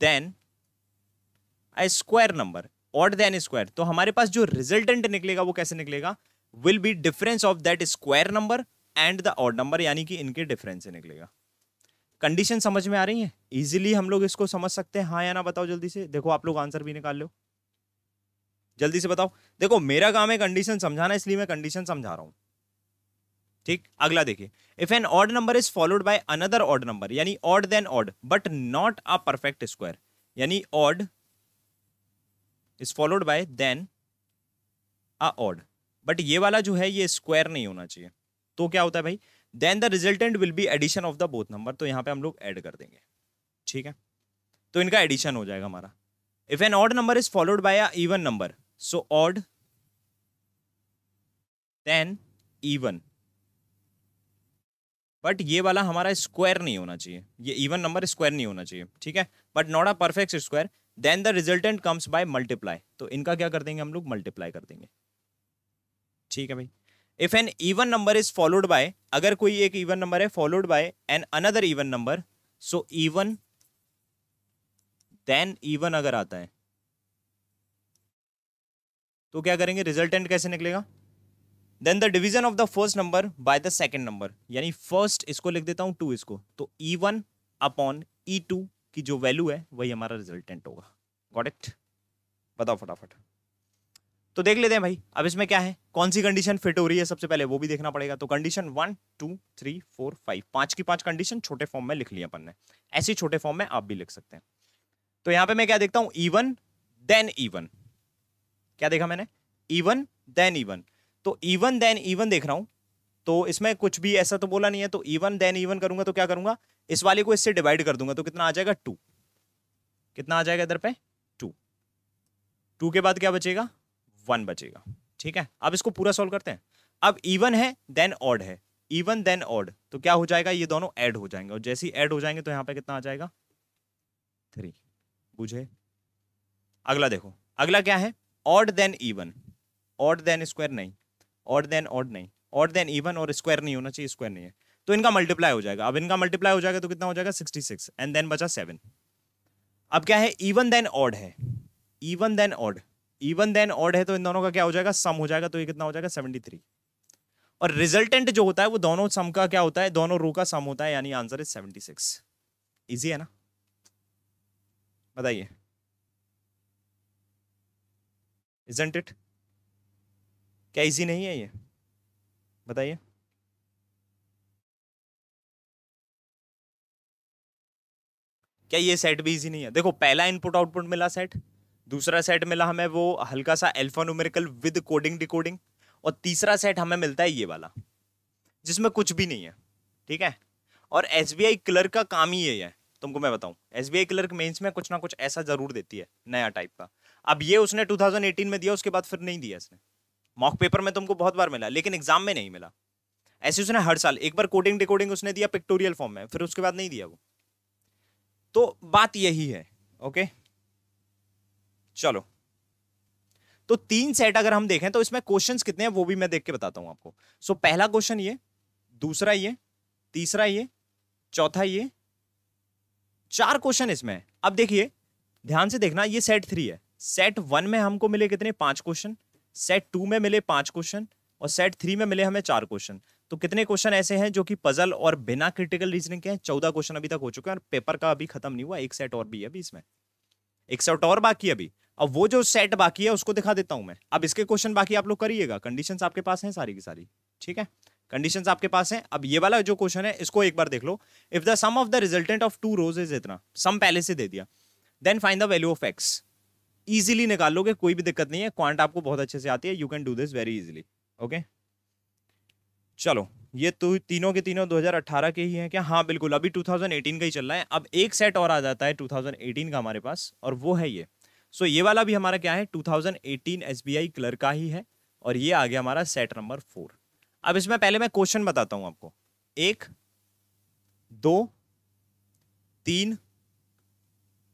then a square number odd then square तो हमारे पास जो रिजल्टेंट निकलेगा, वो कैसे निकलेगा? Will be difference of that square number and the odd number यानी कि इनके डिफरेंस से निकलेगा। कंडीशन समझ में आ रही है? इजीली हम लोग इसको समझ सकते हैं। हाँ या ना बताओ जल्दी से। देखो, आप लोग आंसर भी निकाल लो। जल्दी से बताओ। देखो, मेरा काम है कंडीशन समझाना, इसलिए मैं कंडीशन समझा रहा हूँ। ठीक? अगला देखिए। If an odd number is followed by another odd number यानी odd then odd but not a perfect square यानी odd is followed by then a odd but ये वाला जो है, ये स्क्वायर नहीं होना चाहिए। तो क्या होता है भाई? Then the resultant will be addition of the both number तो यहाँ पे हम लोग ऐड कर देंगे। ठीक है? तो इनका एडिशन हो जाएगा हमारा। If an odd number is followed by a even number so odd then even but ये वाला हमारा स्क्वायर नहीं होना चाहिए। ये इवन नंबर स्क्वायर नहीं होना चाहिए। ठीक है? But not a perfect square then the resultant comes by multiply तो इनका क्या कर देंगे हम लोग? मल्टीप्लाई कर देंगे। ठीक है भाई? If an even number is followed by अगर कोई एक इवन नंबर है followed by an another even number so even then even अगर आता है तो क्या करेंगे? रिजल्टेंट कैसे निकलेगा? Then the division of the first number by the second number यानी फ़र्स्ट इसको लिख देता हूँ टू इसको। तो E one upon E two की जो वैल्यू है, वही हमारा रिजल्टेंट होगा। गॉट इट बताओ फटाफट। तो देख लेते हैं भाई, अब इसमें क्या है? कौन सी कंडीशन फिट हो रही है? सबसे पहले वो भी देखना पड़ेगा। तो condition one two three four five पाँच की पाँच कंडीशन छोटे फॉर्म में लिख लिया अपन ने। ऐसे छोटे फॉर्म में आप भी लिख सकते हैं। तो यहाँ पे मैं क्या देखता हूँ? इवन देन इवन क्या देखा मैंने? इवन देन इवन तो इवन देन इवन देख रहा हूँ। तो इसमें कुछ भी ऐसा तो बोला नहीं है। तो इवन देन इवन करूँगा तो क्या करूँगा? इस वाले को इससे डिवाइड कर दूँगा तो कितना आ जाएगा टू कितना आ जाएगा इधर पे? टू टू के बाद क्या बचेगा? वन बचेगा। ठीक है? अब इसको पूरा सॉल्व करते हैं। अब इवन है देन ऑड है। इवन देन ऑड तो क्या हो जाएगा? ये दोनों ऐड हो जाएँगे। और जैसे ही ऐड हो जाएँगे तो यहाँ पे कितना आ जाएगा? थ्री बुझे? अगला देखो। अगला क्या है? Odd then even odd then square नहीं. ऑड देन ऑड नहीं. ऑड देन इवन और स्क्वायर नहीं होना चाहिए स्क्वायर नहीं है। तो इनका मल्टीप्लाई हो जाएगा। अब इनका मल्टीप्लाई हो जाएगा तो कितना हो जाएगा? सिक्सटी सिक्स एंड देन बचा सेवन अब क्या है? इवन देन ऑड है। Even then odd even then odd है तो इन दोनों का क्या हो जाएगा? सम हो जाएगा तो ये कितना हो जाएगा? सेवेंटी थ्री और रिजल्टेंट जो होता है वो दोनों सम का क्या होता है? दोनों रो का सम होता है, यानी answer is seventy six easy है ना? बताइए। इजेंट इट क्या इजी नहीं है ये? बताइए। क्या ये सेट भी इजी नहीं है? देखो, पहला इनपुट आउटपुट मिला सेट दूसरा सेट मिला हमें वो हल्का सा alpha numerical with coding decoding और तीसरा सेट हमें मिलता है ये वाला, जिसमें कुछ भी नहीं है, ठीक है? और एस बी आई क्लर्क का काम ही यही है। तुमको मैं बताऊँ S B I clerk mains में कुछ ना कुछ ऐसा ज़रूर देती है, नया टाइप का। अब ये उसने 2018 में दिया, उसके बाद फिर नहीं दिया इसने। मॉक पेपर में तुमको बहुत बार मिला, लेकिन एग्ज़ाम में नहीं मिला। ऐसे उसने हर साल, एक बार कोडिंग डिकोडिंग उसने दिया पिक्टोरियल फॉर्म में, फिर उसके बाद नहीं दिया वो। तो बात यही है ओके? चलो। तो तीन सेट अगर हम देखें तो इसमें क्वेश्चंस कितने हैं वो भी मैं देख के बताता हूँ आपको। सो so, पहला क्वेश्चन ये दूसरा ये तीसरा ये चौथा ये चार क्वेश्चन इसमें। अब देखिए ध्यान से देखना ये सेट थ्री है। सेट वन में हमको मिले कितने? पाँच क्वेश्चन सेट टू में मिले पाँच क्वेश्चन और सेट थ्री में मिले हमें चार क्वेश्चन तो कितने क्वेश्चन ऐसे हैं जो कि पजल और बिना क्रिटिकल रीजनिंग के हैं? चौदह क्वेश्चन अभी तक हो चुके हैं और पेपर का अभी खत्म नहीं हुआ, एक सेट और भी है अभी इसमें। एक सेट और बाकी अभी। अब वो जो सेट बाकी है, उसको दिखा देता हूँ मैं। अब इसके क्वेश्चन बाकी आप लोग करिएगा। कंडीशंस आपके पास हैं सारी की सारी। ठीक है? कंडीशंस आपके पास हैं। अब ये वाला जो क्वेश्चन है, इसको एक बार देख लो। If the sum of the resultant of two rows is इतना। सम पहले से दे दिया। Then find the value of x easily निकाल लोगे, कोई भी दिक्कत नहीं है। क्वांट आपको बहुत अच्छे से आती है। You can do this very easily okay चलो, ये तो तीनों के तीनों 2018 के ही हैं क्या? हाँ बिल्कुल, अभी 2018 का ही चल रहा है। अब एक सेट और आ जाता है 2018 का हमारे पास, और वो है ये। सो ये वाला भी हमारा क्या है? 2018 एसबीआई क्लर का ही है, और ये आ गया हमारा सेट नंबर फोर अब इसमें पहले मैं क्वेश्चन बताता हूँ आपको। एक, दो, तीन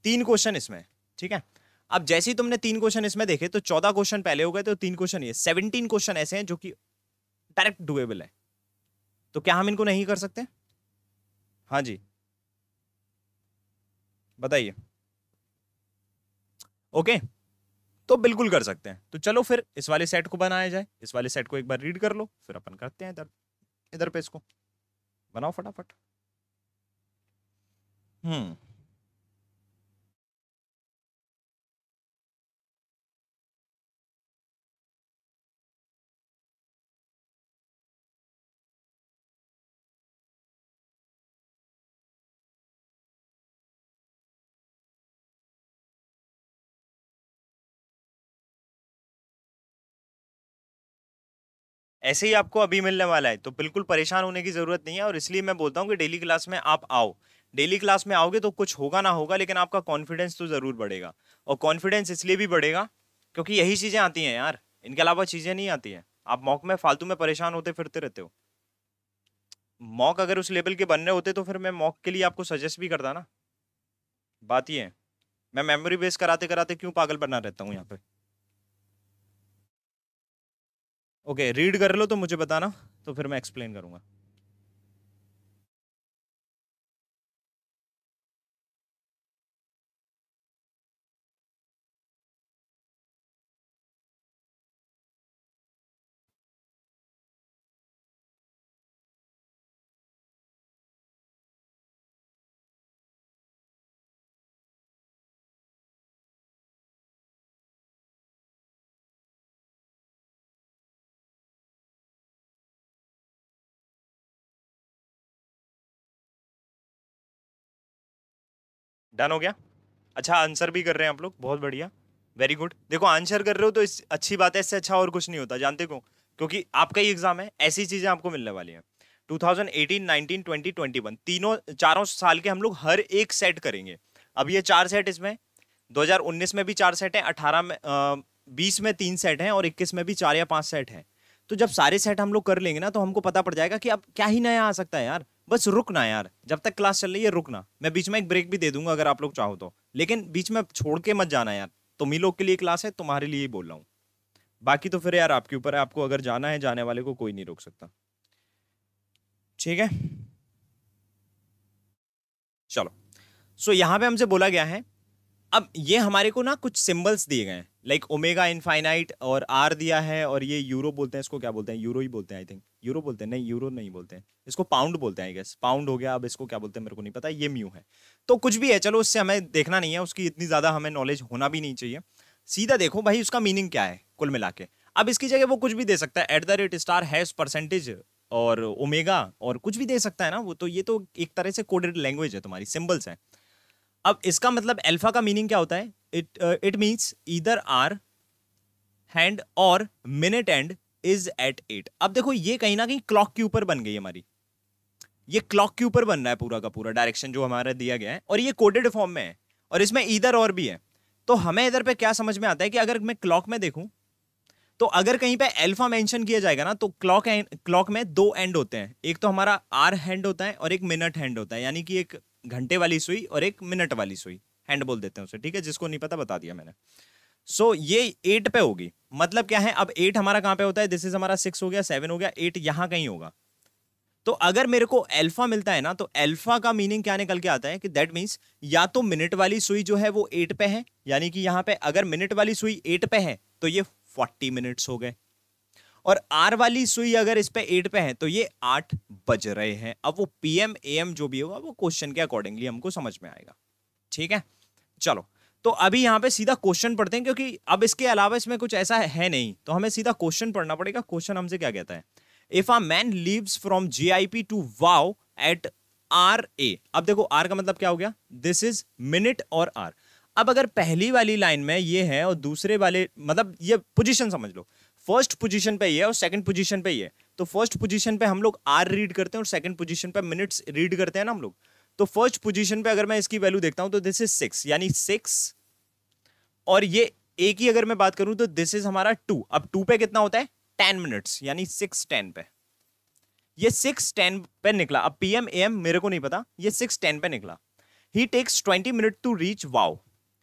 तीन क्वेश्चन इसमें, ठीक है? अब जैसे ही तुमने तीन क्वेश्चन इसमें देखे तो चौदह क्वेश्चन पहले हो गए तो तीन क्वेश्चन ये। सेवनटीन क्वेश्चन ऐसे हैं जो कि डायरेक्ट डुएबल है। तो क्या हम इनको नहीं कर सकते? हाँ जी। बताइए। ओके तो बिल्कुल कर सकते हैं। तो चलो फिर इस वाले सेट को बनाया जाए। इस वाले सेट को एक बार रीड कर लो, फिर अपन करते हैं इधर। इधर पे इसको। बनाओ फटाफट। हम्म। ऐसे ही आपको अभी मिलने वाला है तो बिल्कुल परेशान होने की ज़रूरत नहीं है और इसलिए मैं बोलता हूँ कि डेली क्लास में आप आओ। डेली क्लास में आओगे तो कुछ होगा ना होगा, लेकिन आपका कॉन्फिडेंस तो ज़रूर बढ़ेगा और कॉन्फिडेंस इसलिए भी बढ़ेगा क्योंकि यही चीज़ें आती हैं यार, इनके अलावा चीज़ें नहीं आती हैं। आप मॉक में फालतू में परेशान होते फिरते रहते हो। मॉक अगर उस लेवल के बनने होते तो फिर मैं मॉक के लिए आपको सजेस्ट भी करता ना। बात ये है, मैं मेमोरी बेस कराते कराते क्यों पागल बना रहता हूँ यहाँ पे? ओके रीड कर लो तो मुझे बताना तो फिर मैं एक्सप्लेन करूँगा। डन हो गया। अच्छा आंसर भी कर रहे हैं आप लोग बहुत बढ़िया। वेरी गुड देखो आंसर कर रहे हो तो इस अच्छी बात है इससे अच्छा और कुछ नहीं होता जानते को क्योंकि आपका ही एग्ज़ाम है ऐसी चीज़ें आपको मिलने वाली हैं। 2018, 19, 20, 21 तीनों चारों साल के हम लोग हर एक सेट करेंगे। अब ये चार सेट इसमें 2019 में भी चार सेट है 18 में बीस में तीन सेट हैं और 21 में भी चार या पाँच सेट हैं। तो जब सारे सेट हम लोग कर लेंगे ना तो हमको पता पड़ जाएगा कि अब क्या ही नया आ सकता है यार। बस रुकना यार जब तक क्लास चल रही है रुकना। मैं बीच में एक ब्रेक भी दे दूँगा अगर आप लोग चाहो तो। लेकिन बीच में छोड़ के मत जाना यार। तुम ही लोग के लिए क्लास है तुम्हारे लिए ही बोल रहा हूँ। बाकी तो फिर यार आपके ऊपर है आपको अगर जाना है जाने वाले को कोई नहीं रोक सकता। ठीक है? चलो। सो so, यहाँ पे हमसे बोला गया है अब ये हमारे को ना कुछ सिंबल्स दिए गए हैं। लाइक ओमेगा इनफाइनाइट और आर दिया है और ये यूरो बोलते हैं, इसको क्या बोलते हैं? यूरो ही बोलते हैं आई थिंक यूरो बोलते हैं? नहीं यूरो नहीं बोलते हैं. इसको पाउंड बोलते हैं आई गेस पाउंड हो गया, अब इसको क्या बोलते हैं? मेरे को नहीं पता, ये म्यू है. तो कुछ भी है, चलो उससे हमें देखना नहीं है, उसकी इतनी ज़्यादा हमें नॉलेज होना भी नहीं चाहिए. सीधा देखो भाई, उसका मीनिंग क्या है, कुल मिला के? अब इसकी जगह वो कुछ भी दे सकता है. At the rate star has percentage और ओमेगा और कुछ भी दे सकता है ना वो तो ये तो एक तरह से कोडेड लैंग्वेज है तुम्हारी सिंबल्स है. अब इसका मतलब अल्फ़ा का मीनिंग क्या होता है? इट इट मीन्स इधर आर हैंड और minute and is at at अब देखो, ये कहीं ना कहीं क्लॉक के ऊपर बन गई हमारी। ये क्लॉक के ऊपर बन रहा है पूरा का पूरा डायरेक्शन जो हमारा दिया गया है, और ये कोडेड फॉर्म में है, और इसमें इधर और भी है। तो हमें इधर पे क्या समझ में आता है कि अगर मैं क्लॉक में देखूँ तो अगर कहीं पे अल्फ़ा मेंशन किया जाएगा ना तो क्लॉक क्लॉक में दो एंड होते हैं। एक तो हमारा आर हैंड होता है और एक मिनट हैंड होता है, यानी कि एक घंटे वाली सुई और एक मिनट वाली सुई हैंड बोल देते हैं उसे ठीक है जिसको नहीं पता बता दिया मैंने। सो so, ये एट पे होगी। मतलब क्या है अब एट हमारा कहाँ पे होता है? दिस इज़ हमारा सिक्स हो गया सेवन हो गया एट यहाँ कहीं होगा। तो अगर मेरे को अल्फ़ा मिलता है ना तो अल्फ़ा का मीनिंग क्या निकल के आता है? कि दैट मीन्स या तो मिनट वाली सुई जो है वो एट पे है यानी कि यहाँ पे अगर मिनट वाली सुई एट पे है तो ये फोर्टी मिनट्स हो गए। और आर वाली सुई अगर इस पे एट पे है तो ये आठ बज रहे हैं। अब वो पी एम एम जो भी होगा, वो क्वेश्चन के अकॉर्डिंगली हमको समझ में आएगा। ठीक है? चलो तो अभी यहाँ पे सीधा क्वेश्चन पढ़ते हैं, क्योंकि अब इसके अलावा इसमें कुछ ऐसा है नहीं तो हमें सीधा क्वेश्चन पढ़ना पड़ेगा। क्वेश्चन हमसे क्या कहता है? If a man leaves from G I P to wow at R A अब देखो आर का मतलब क्या हो गया? दिस इज़ मिनट और आर अब अगर पहली वाली लाइन में ये है और दूसरे वाले मतलब ये पोजीशन समझ लो। फ़र्स्ट पोजीशन पे ये और सेकंड पोजीशन पे ये तो फ़र्स्ट पोजीशन पे हम लोग आर रीड करते हैं और सेकंड पोजीशन पे मिनट्स रीड करते हैं ना हम लोग। तो फ़र्स्ट पोजीशन पे अगर मैं इसकी वैल्यू देखता हूँ तो दिस इज़ सिक्स यानी सिक्स और ये एक ही अगर मैं बात करूँ तो दिस इज़ हमारा टू अब टू पे कितना होता है? टेन मिनट्स यानी सिक्स टेन पे। ये सिक्स टेन पे निकला। अब पीएम एम मेरे को नहीं पता। ये सिक्स टेन पे निकला। He takes twenty minute to reach wow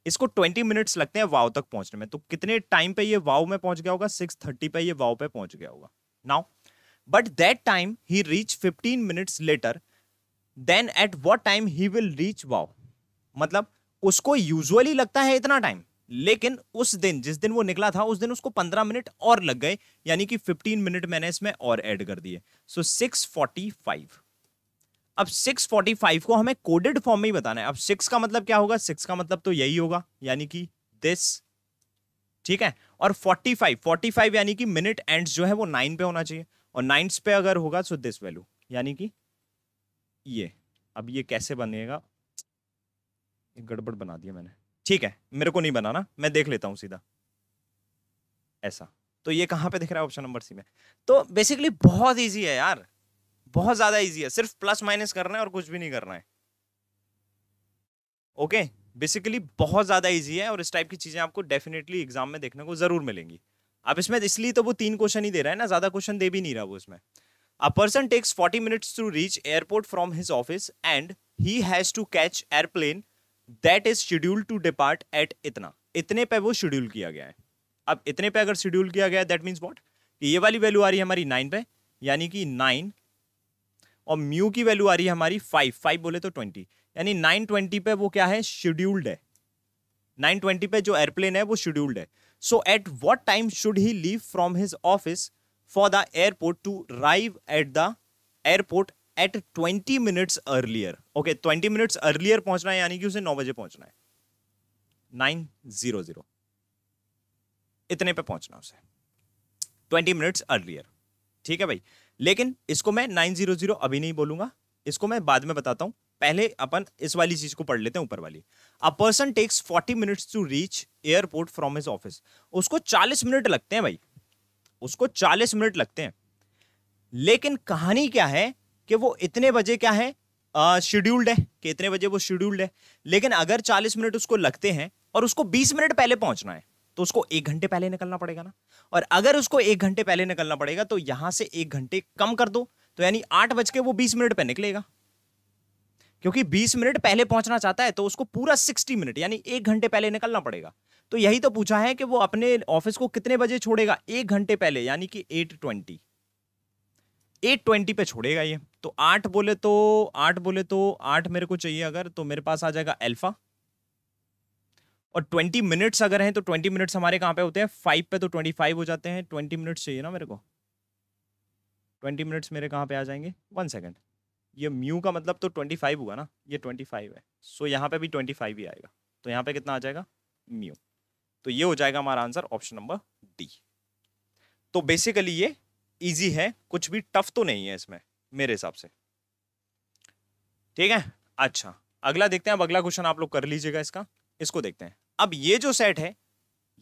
इसको ट्वेंटी मिनट्स लगते हैं वाओ तक पहुँचने में। तो कितने टाइम पे ये वाओ में पहुँच गया होगा? सिक्स थर्टी पे ये वाओ पे पहुँच गया होगा। Now but that time he reach fifteen minutes later then at what time he will reach wow मतलब उसको यूजुअली लगता है इतना टाइम लेकिन उस दिन, जिस दिन वो निकला था, उस दिन उसको पंद्रह मिनट और लग गए, यानी कि फिफ्टीन मिनट मैंने इसमें और ऐड कर दिए। सो सिक्स फोर्टी फाइव अब सिक्स फोर्टी फाइव को हमें कोडेड फॉर्म में ही बताना है। अब सिक्स का मतलब क्या होगा? सिक्स का मतलब तो यही होगा, यानी कि दिस ठीक है? और फोर्टी फाइव फोर्टी फाइव यानी कि मिनट एंड्स जो है वो नाइन पे होना चाहिए। और नाइन्स पे अगर होगा सो दिस वैल्यू यानी कि ये। अब ये कैसे बनेगा? गड़बड़ बना दिया मैंने। ठीक है, मेरे को नहीं बनाना, मैं देख लेता हूँ सीधा। ऐसा। तो ये कहाँ पे दिख रहा है ऑप्शन नंबर सी में? तो बेसिकली बहुत इजी है यार। बहुत ज़्यादा इजी है। सिर्फ़ प्लस माइनस करना है और कुछ भी नहीं करना है। ओके बेसिकली बहुत ज़्यादा इजी है और इस टाइप की चीज़ें आपको डेफिनेटली एग्ज़ाम में देखने को ज़रूर मिलेंगी। अब इसमें इसलिए तो वो तीन क्वेश्चन ही दे रहा है ना, ज़्यादा क्वेश्चन दे भी नहीं रहा वो इसमें। A person takes 40 minutes to reach airport from his office and he has to catch airplane that is schedule to depart at इतना। इतने पे वो शेड्यूल किया गया है। अब इतने पे अगर शेड्यूल किया गया है दैट मीन्स वॉट ये वाली वैल्यू आ रही है हमारी नाइन पे, यानी कि नाइन और म्यू की वैल्यू आ रही है हमारी फाइव फाइव बोले तो ट्वेंटी यानी नाइन ट्वेंटी पे वो क्या है? शेड्यूल्ड है. नाइन ट्वेंटी पे जो एयरप्लेन है, वो शेड्यूल्ड है. So at what time should he leave from his office for the airport to arrive at the airport at twenty minutes earlier okay twenty minutes earlier पहुँचना है, यानी कि उसे नौ बजे पहुँचना है. नाइन ज़ीरो ज़ीरो इतने पे पहुँचना उसे. ट्वेंटी मिनट्स अर्लियर ठीक है भाई? लेकिन इसको मैं नाइन ज़ीरो ज़ीरो अभी नहीं बोलूँगा। इसको मैं बाद में बताता हूँ। पहले अपन इस वाली चीज़ को पढ़ लेते हैं ऊपर वाली। A person takes forty minutes to reach airport from his office उसको चालीस मिनट लगते हैं भाई। उसको चालीस मिनट लगते हैं। लेकिन कहानी क्या है कि वो इतने बजे क्या है? शेड्यूल्ड है। कि इतने बजे वो शेड्यूल्ड है। लेकिन अगर 40 मिनट उसको लगते हैं और उसको 20 मिनट पहले पहुँचना है तो उसको एक घंटे पहले निकलना पड़ेगा ना। और अगर उसको एक घंटे पहले निकलना पड़ेगा तो यहाँ से एक घंटे कम कर दो। तो यानी आठ बज के वो बीस मिनट पे निकलेगा। क्योंकि 20 मिनट पहले पहुँचना चाहता है तो उसको पूरा 60 मिनट, यानी एक घंटे पहले निकलना पड़ेगा। तो यही तो पूछा है कि वो अपने ऑफ़िस को कितने बजे छोड़ेगा? एक घंटे पहले, यानी कि 820 820 पे छोड़ेगा ये। तो आठ बोले तो आठ बोले तो आठ मेरे को चाहिए अगर तो मेरे पास आ जाएगा एल्फा और 20 मिनट्स अगर हैं तो 20 मिनट्स हमारे कहाँ पे होते हैं? फाइव पे तो 25 हो जाते हैं। 20 मिनट्स चाहिए ना मेरे को? 20 मिनट्स मेरे कहाँ पे आ जाएँगे? वन सेकेंड ये म्यू का मतलब तो 25 हुआ ना? ये 25 है। सो so, यहाँ पे भी 25 ही आएगा। तो यहाँ पे कितना आ जाएगा? म्यू तो ये हो जाएगा हमारा आंसर ऑप्शन नंबर डी तो बेसिकली ये इजी है। कुछ भी टफ तो नहीं है इसमें मेरे हिसाब से। ठीक है? अच्छा। अगला देखते हैं। अब अगला क्वेश्चन आप लोग कर लीजिएगा इसका। इसको देखते हैं। अब ये जो सेट है,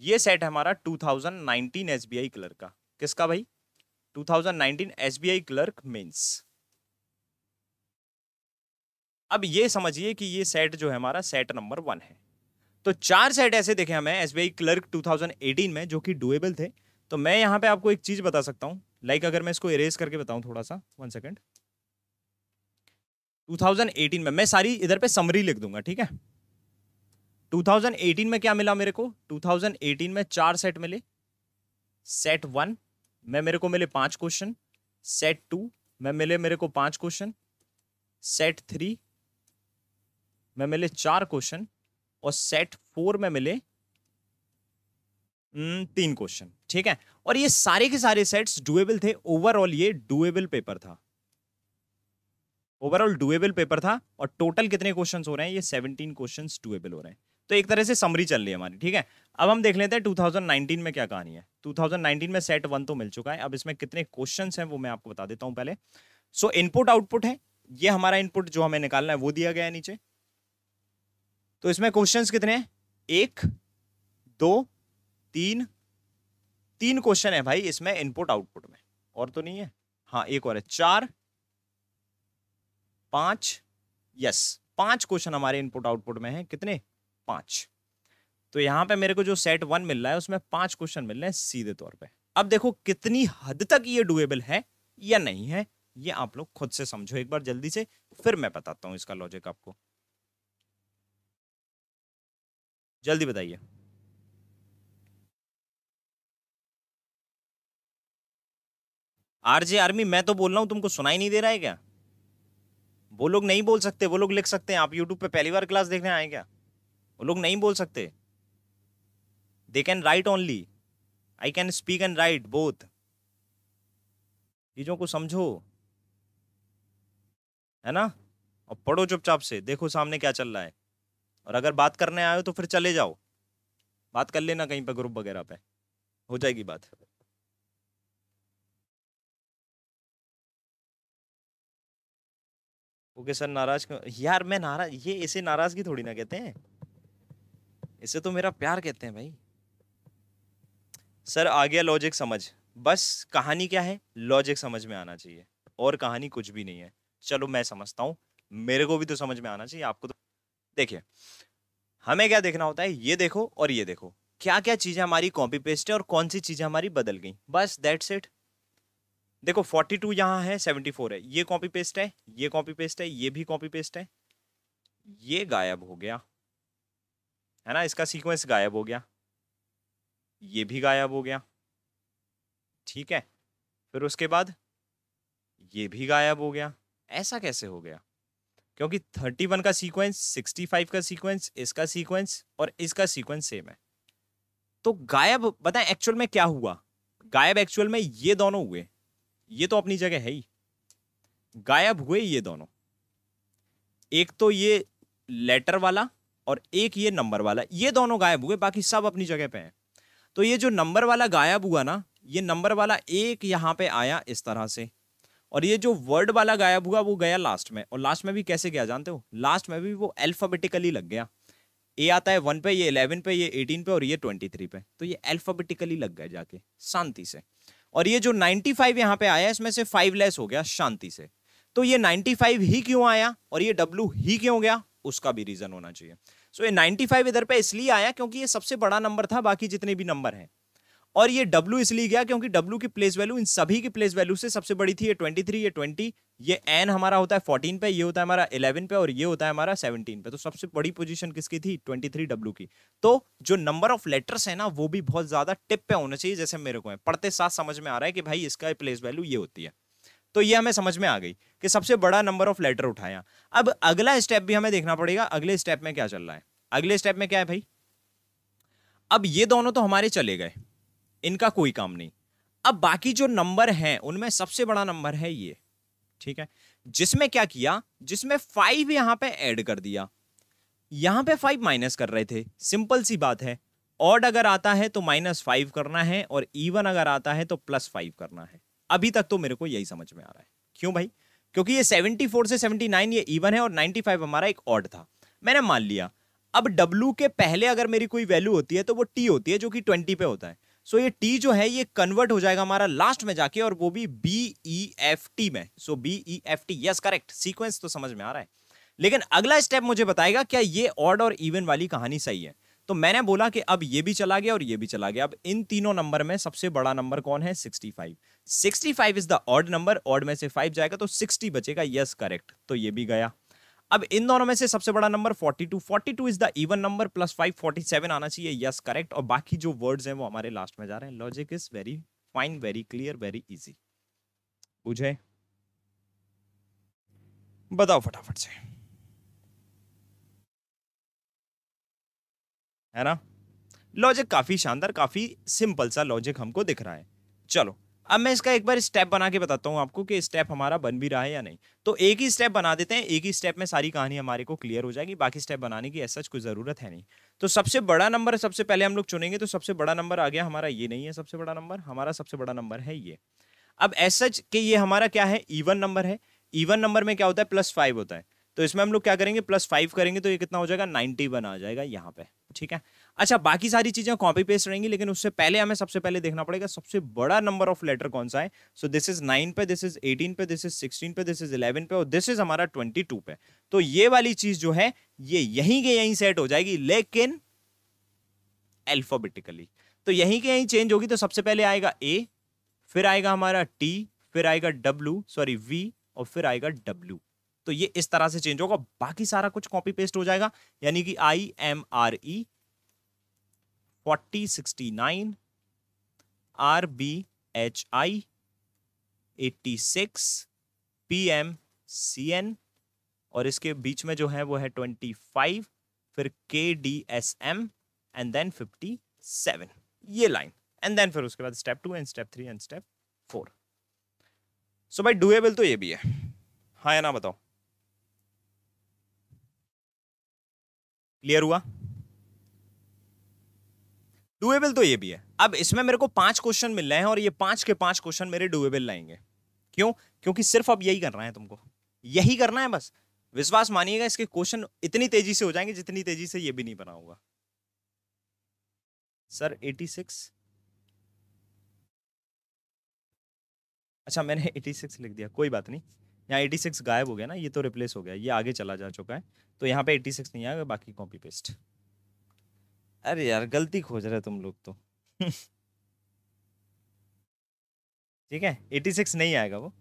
ये सेट है हमारा 2019 एसबीआई क्लर्क का। किसका भाई? 2019 एसबीआई क्लर्क मेंस अब ये समझिए कि ये सेट जो है हमारा सेट नंबर वन है। तो चार सेट ऐसे देखे हमें एसबीआई क्लर्क 2018 में, जो कि डुएबल थे। तो मैं यहाँ पे आपको एक चीज़ बता सकता हूँ। लाइक अगर मैं इसको इरेज करके बताऊँ थोड़ा सा वन सेकेंड 2018 में, मैं सारी इधर पे समरी लिख दूँगा, ठीक है? 2018 में क्या मिला मेरे को? 2018 में चार सेट मिले। सेट वन में मेरे को मिले पाँच क्वेश्चन सेट टू में मिले मेरे को पाँच क्वेश्चन सेट थ्री में मिले चार क्वेश्चन और सेट फोर में मिले तीन क्वेश्चन ठीक है? और ये सारे के सारे सेट्स डुएबल थे। ओवरऑल ये डुएबल पेपर था। ओवरऑल डुएबल पेपर था। और टोटल कितने क्वेश्चंस हो रहे हैं? ये 17 क्वेश्चंस डुएबल हो रहे हैं। तो एक तरह से समरी चल रही है हमारी, ठीक है? अब हम देख लेते हैं 2019 में क्या कहानी है। 2019 में सेट वन तो मिल चुका है। अब इसमें कितने क्वेश्चन हैं वो मैं आपको बता देता हूँ पहले। सो इनपुट आउटपुट है। ये हमारा इनपुट जो हमें निकालना है वो दिया गया है नीचे। तो इसमें क्वेश्चन कितने हैं? एक, दो, तीन। तीन क्वेश्चन है भाई इसमें इनपुट आउटपुट में। और तो नहीं है? हाँ एक और है। चार, पाँच यस पाँच क्वेश्चन हमारे इनपुट आउटपुट में है। कितने? पाँच। तो यहाँ पे मेरे को जो सेट वन मिल रहा है, उसमें पाँच क्वेश्चन मिल रहे हैं सीधे तौर पे। अब देखो कितनी हद तक ये डुएबल है या नहीं है, ये आप लोग खुद से समझो एक बार जल्दी से, फिर मैं बताता हूँ इसका लॉजिक आपको। जल्दी बताइए। आरजे आर्मी, मैं तो बोल रहा हूँ तुमको सुनाई नहीं दे रहा है क्या? वो लोग नहीं बोल सकते, वो लोग लिख सकते हैं, आप यूट्यूब पे पहली बार क्लास देखने आए क्या? वो लोग नहीं बोल सकते। They can write only I can speak and write both चीज़ों को समझो। है ना? और पढ़ो चुपचाप से। देखो सामने क्या चल रहा है। और अगर बात करने आए हो तो फिर चले जाओ। बात कर लेना कहीं पर ग्रुप वगैरह पे। हो जाएगी बात। ओके सर, नाराज़ क्यों? यार, मैं नाराज़ ये इसे नाराज़गी थोड़ी ना कहते हैं। इसे तो मेरा प्यार कहते हैं भाई। सर आ गया लॉजिक समझ। बस कहानी क्या है? लॉजिक समझ में आना चाहिए। और कहानी कुछ भी नहीं है। चलो मैं समझता हूँ। मेरे को भी तो समझ में आना चाहिए, आपको तो। देखिए, हमें क्या देखना होता है? ये देखो और ये देखो। क्या क्या चीज़ें हमारी कॉपी पेस्ट है और कौन सी चीज़ें हमारी बदल गई? बस दैट्स इट देखो 42 यहाँ है 74 है। ये कॉपी पेस्ट है, ये कॉपी पेस्ट है, ये भी कॉपी पेस्ट है। ये गायब हो गया। है ना? इसका सीक्वेंस गायब हो गया। ये भी गायब हो गया। ठीक है? फिर उसके बाद ये भी गायब हो गया। ऐसा कैसे हो गया? क्योंकि 31 का सीक्वेंस 65 का सीक्वेंस इसका सीक्वेंस और इसका सीक्वेंस सेम है। तो गायब, बताएँ एक्चुअल में क्या हुआ? गायब एक्चुअल में ये दोनों हुए। ये तो अपनी जगह है ही। गायब हुए ये दोनों। एक तो ये लेटर वाला और एक ये नंबर वाला, ये दोनों गायब हुए, बाकी सब अपनी जगह पे हैं। तो ये जो नंबर वाला गायब हुआ ना, ये नंबर वाला एक यहाँ पे आया इस तरह से। और ये जो वर्ड वाला गायब हुआ, वो गया लास्ट में। और लास्ट में भी कैसे गया, जानते हो? लास्ट में भी वो अल्फाबेटिकली लग गया। ए आता है वन पे, ये इलेवन पे, ये एटीन पे और ये ट्वेंटी थ्री पे। तो ये अल्फाबेटिकली लग गया जाके, शांति से। और ये जो नाइनटी फाइव यहाँ पे आया, इसमें से फाइव लेस हो गया, शांति से। तो ये नाइनटी फाइव ही क्यों आया और ये डब्लू ही क्यों गया, उसका भी रीजन होना चाहिए। सो ये 95 इधर पे इसलिए आया क्योंकि ये सबसे बड़ा नंबर था, बाकी जितने भी नंबर हैं। और ये W इसलिए गया क्योंकि W की प्लेस वैल्यू इन सभी की प्लेस वैल्यू से सबसे बड़ी थी, ये 23 ये 20 ये N हमारा होता है 14 पे, ये होता है हमारा 11 पे और ये होता है हमारा 17 पे। तो सबसे बड़ी पोजीशन किसकी थी? 23 W की। तो जो नंबर ऑफ़ लेटर्स है ना, वो भी बहुत ज़्यादा टिप पे होना चाहिए, जैसे मेरे को है। पढ़ते साथ समझ में आ रहा है कि भाई इसका प्लेस वैल्यू ये होती है। तो ये हमें समझ में आ गई कि सबसे बड़ा नंबर ऑफ़ लेटर उठाया। अब अगला स्टेप भी हमें देखना पड़ेगा, अगले स्टेप में क्या चल रहा है। अगले स्टेप में क्या है भाई? अब ये दोनों तो हमारे चले गए, इनका कोई काम नहीं। अब बाकी जो नंबर हैं, उनमें सबसे बड़ा नंबर है ये, ठीक है? जिसमें क्या किया, जिसमें फाइव यहाँ पे ऐड कर दिया। यहाँ पे फाइव माइनस कर रहे थे सिंपल सी बात है। ऑड अगर आता है तो माइनस फाइव करना है और इवन अगर आता है तो प्लस फाइव करना है। अभी तक तो मेरे को यही समझ में आ रहा है। क्यों भाई? क्योंकि ये 74 से 79 ये इवन है और 95 हमारा एक ऑड था। मैंने मान लिया। अब W के पहले अगर मेरी कोई वैल्यू होती है तो वो T होती है जो कि 20 पे होता है। सो ये टी जो है ये कन्वर्ट हो जाएगा हमारा लास्ट में जाके और वो भी बी ई एफ़ टी में। So B E F T yes correct sequence तो समझ में आ रहा है। लेकिन अगला स्टेप मुझे बताएगा, क्या ये ऑड और इवन वाली कहानी सही है? तो मैंने बोला कि अब ये भी चला गया और ये भी चला गया। अब इन तीनों नंबर में सबसे बड़ा नंबर कौन है? 65 65 is the odd number, odd में से 5 जाएगा तो 60 बचेगा। यस करेक्ट तो ये भी गया। अब इन दोनों में से सबसे बड़ा number 42 42 is the even number plus 5 47 आना चाहिए। यस करेक्ट और बाकी जो वर्ड्स हैं वो हमारे लास्ट में जा रहे हैं। Logic is very fine very clear very easy बुझे? बताओ फटाफट से। है ना? लॉजिक काफ़ी शानदार, काफ़ी सिंपल सा लॉजिक हमको दिख रहा है। चलो अब मैं इसका एक बार स्टेप बना के बताता हूँ आपको कि स्टेप हमारा बन भी रहा है या नहीं। तो एक ही स्टेप बना देते हैं, एक ही स्टेप में सारी कहानी हमारे को क्लियर हो जाएगी, बाकी स्टेप बनाने की ऐसा कोई ज़रूरत है नहीं। तो सबसे बड़ा नंबर सबसे पहले हम लोग चुनेंगे तो सबसे बड़ा नंबर आ गया हमारा, ये नहीं है सबसे बड़ा नंबर हमारा सबसे बड़ा नंबर है ये। अब ऐसा कि ये हमारा क्या है? ईवन नंबर है। ईवन नंबर में क्या होता है? प्लस फाइव होता है। तो इसमें हम लोग क्या करेंगे? प्लस फाइव करेंगे तो ये कितना हो जाएगा? नाइनटी वन आ जाएगा यहाँ पे। ठीक है? अच्छा बाकी सारी चीज़ें कॉपी पेस्ट रहेंगी, लेकिन उससे पहले हमें सबसे पहले देखना पड़ेगा, सबसे बड़ा नंबर ऑफ़ लेटर कौन सा है? सो दिस इज़ नाइन पे दिस इज़ एटीन पे दिस इज़ सिक्सटीन पे दिस इज़ इलेवन पे, और दिस इज़ हमारा ट्वेंटी टू पे। तो ये वाली चीज़ जो है, ये यहीं के यहीं सेट हो जाएगी, लेकिन एल्फोबेटिकली तो यहीं के यहीं चेंज होगी तो सबसे पहले आएगा ए फिर आएगा हमारा टी फिर आएगा डब्ल्यू सॉरी वी और फिर आएगा डब्ल्यू तो ये इस तरह से चेंज होगा, बाकी सारा कुछ कॉपी पेस्ट हो जाएगा, यानी कि I M R E forty sixty nine, R B H I eighty six, P M C N, और इसके बीच में जो है वो है ट्वेंटी फाइव, फिर K D S M and then fifty seven ये लाइन एंड देन फिर उसके बाद step two and step three and step four so भाई डुएबल तो ये भी है। हाँ या ना बताओ? क्लियर हुआ? डुएबल तो ये भी है। अब इसमें मेरे को पाँच क्वेश्चन मिल रहे हैं और ये पाँच के पाँच क्वेश्चन मेरे डुएबल लाएँगे। क्यों? क्योंकि सिर्फ़ अब यही करना है तुमको। यही करना है बस। विश्वास मानिएगा, इसके क्वेश्चन इतनी तेज़ी से हो जाएँगे जितनी तेज़ी से ये भी नहीं बना होगा। सर 86 अच्छा मैंने 86 लिख दिया। कोई बात नहीं। यहाँ 86 गायब हो गया ना, ये तो रिप्लेस हो गया। ये आगे चला जा चुका है। तो यहाँ पे 86 नहीं आएगा, बाकी कॉपी पेस्ट अरे यार, गलती खोज रहे तुम लोग तो। ठीक है 86 नहीं आएगा वो।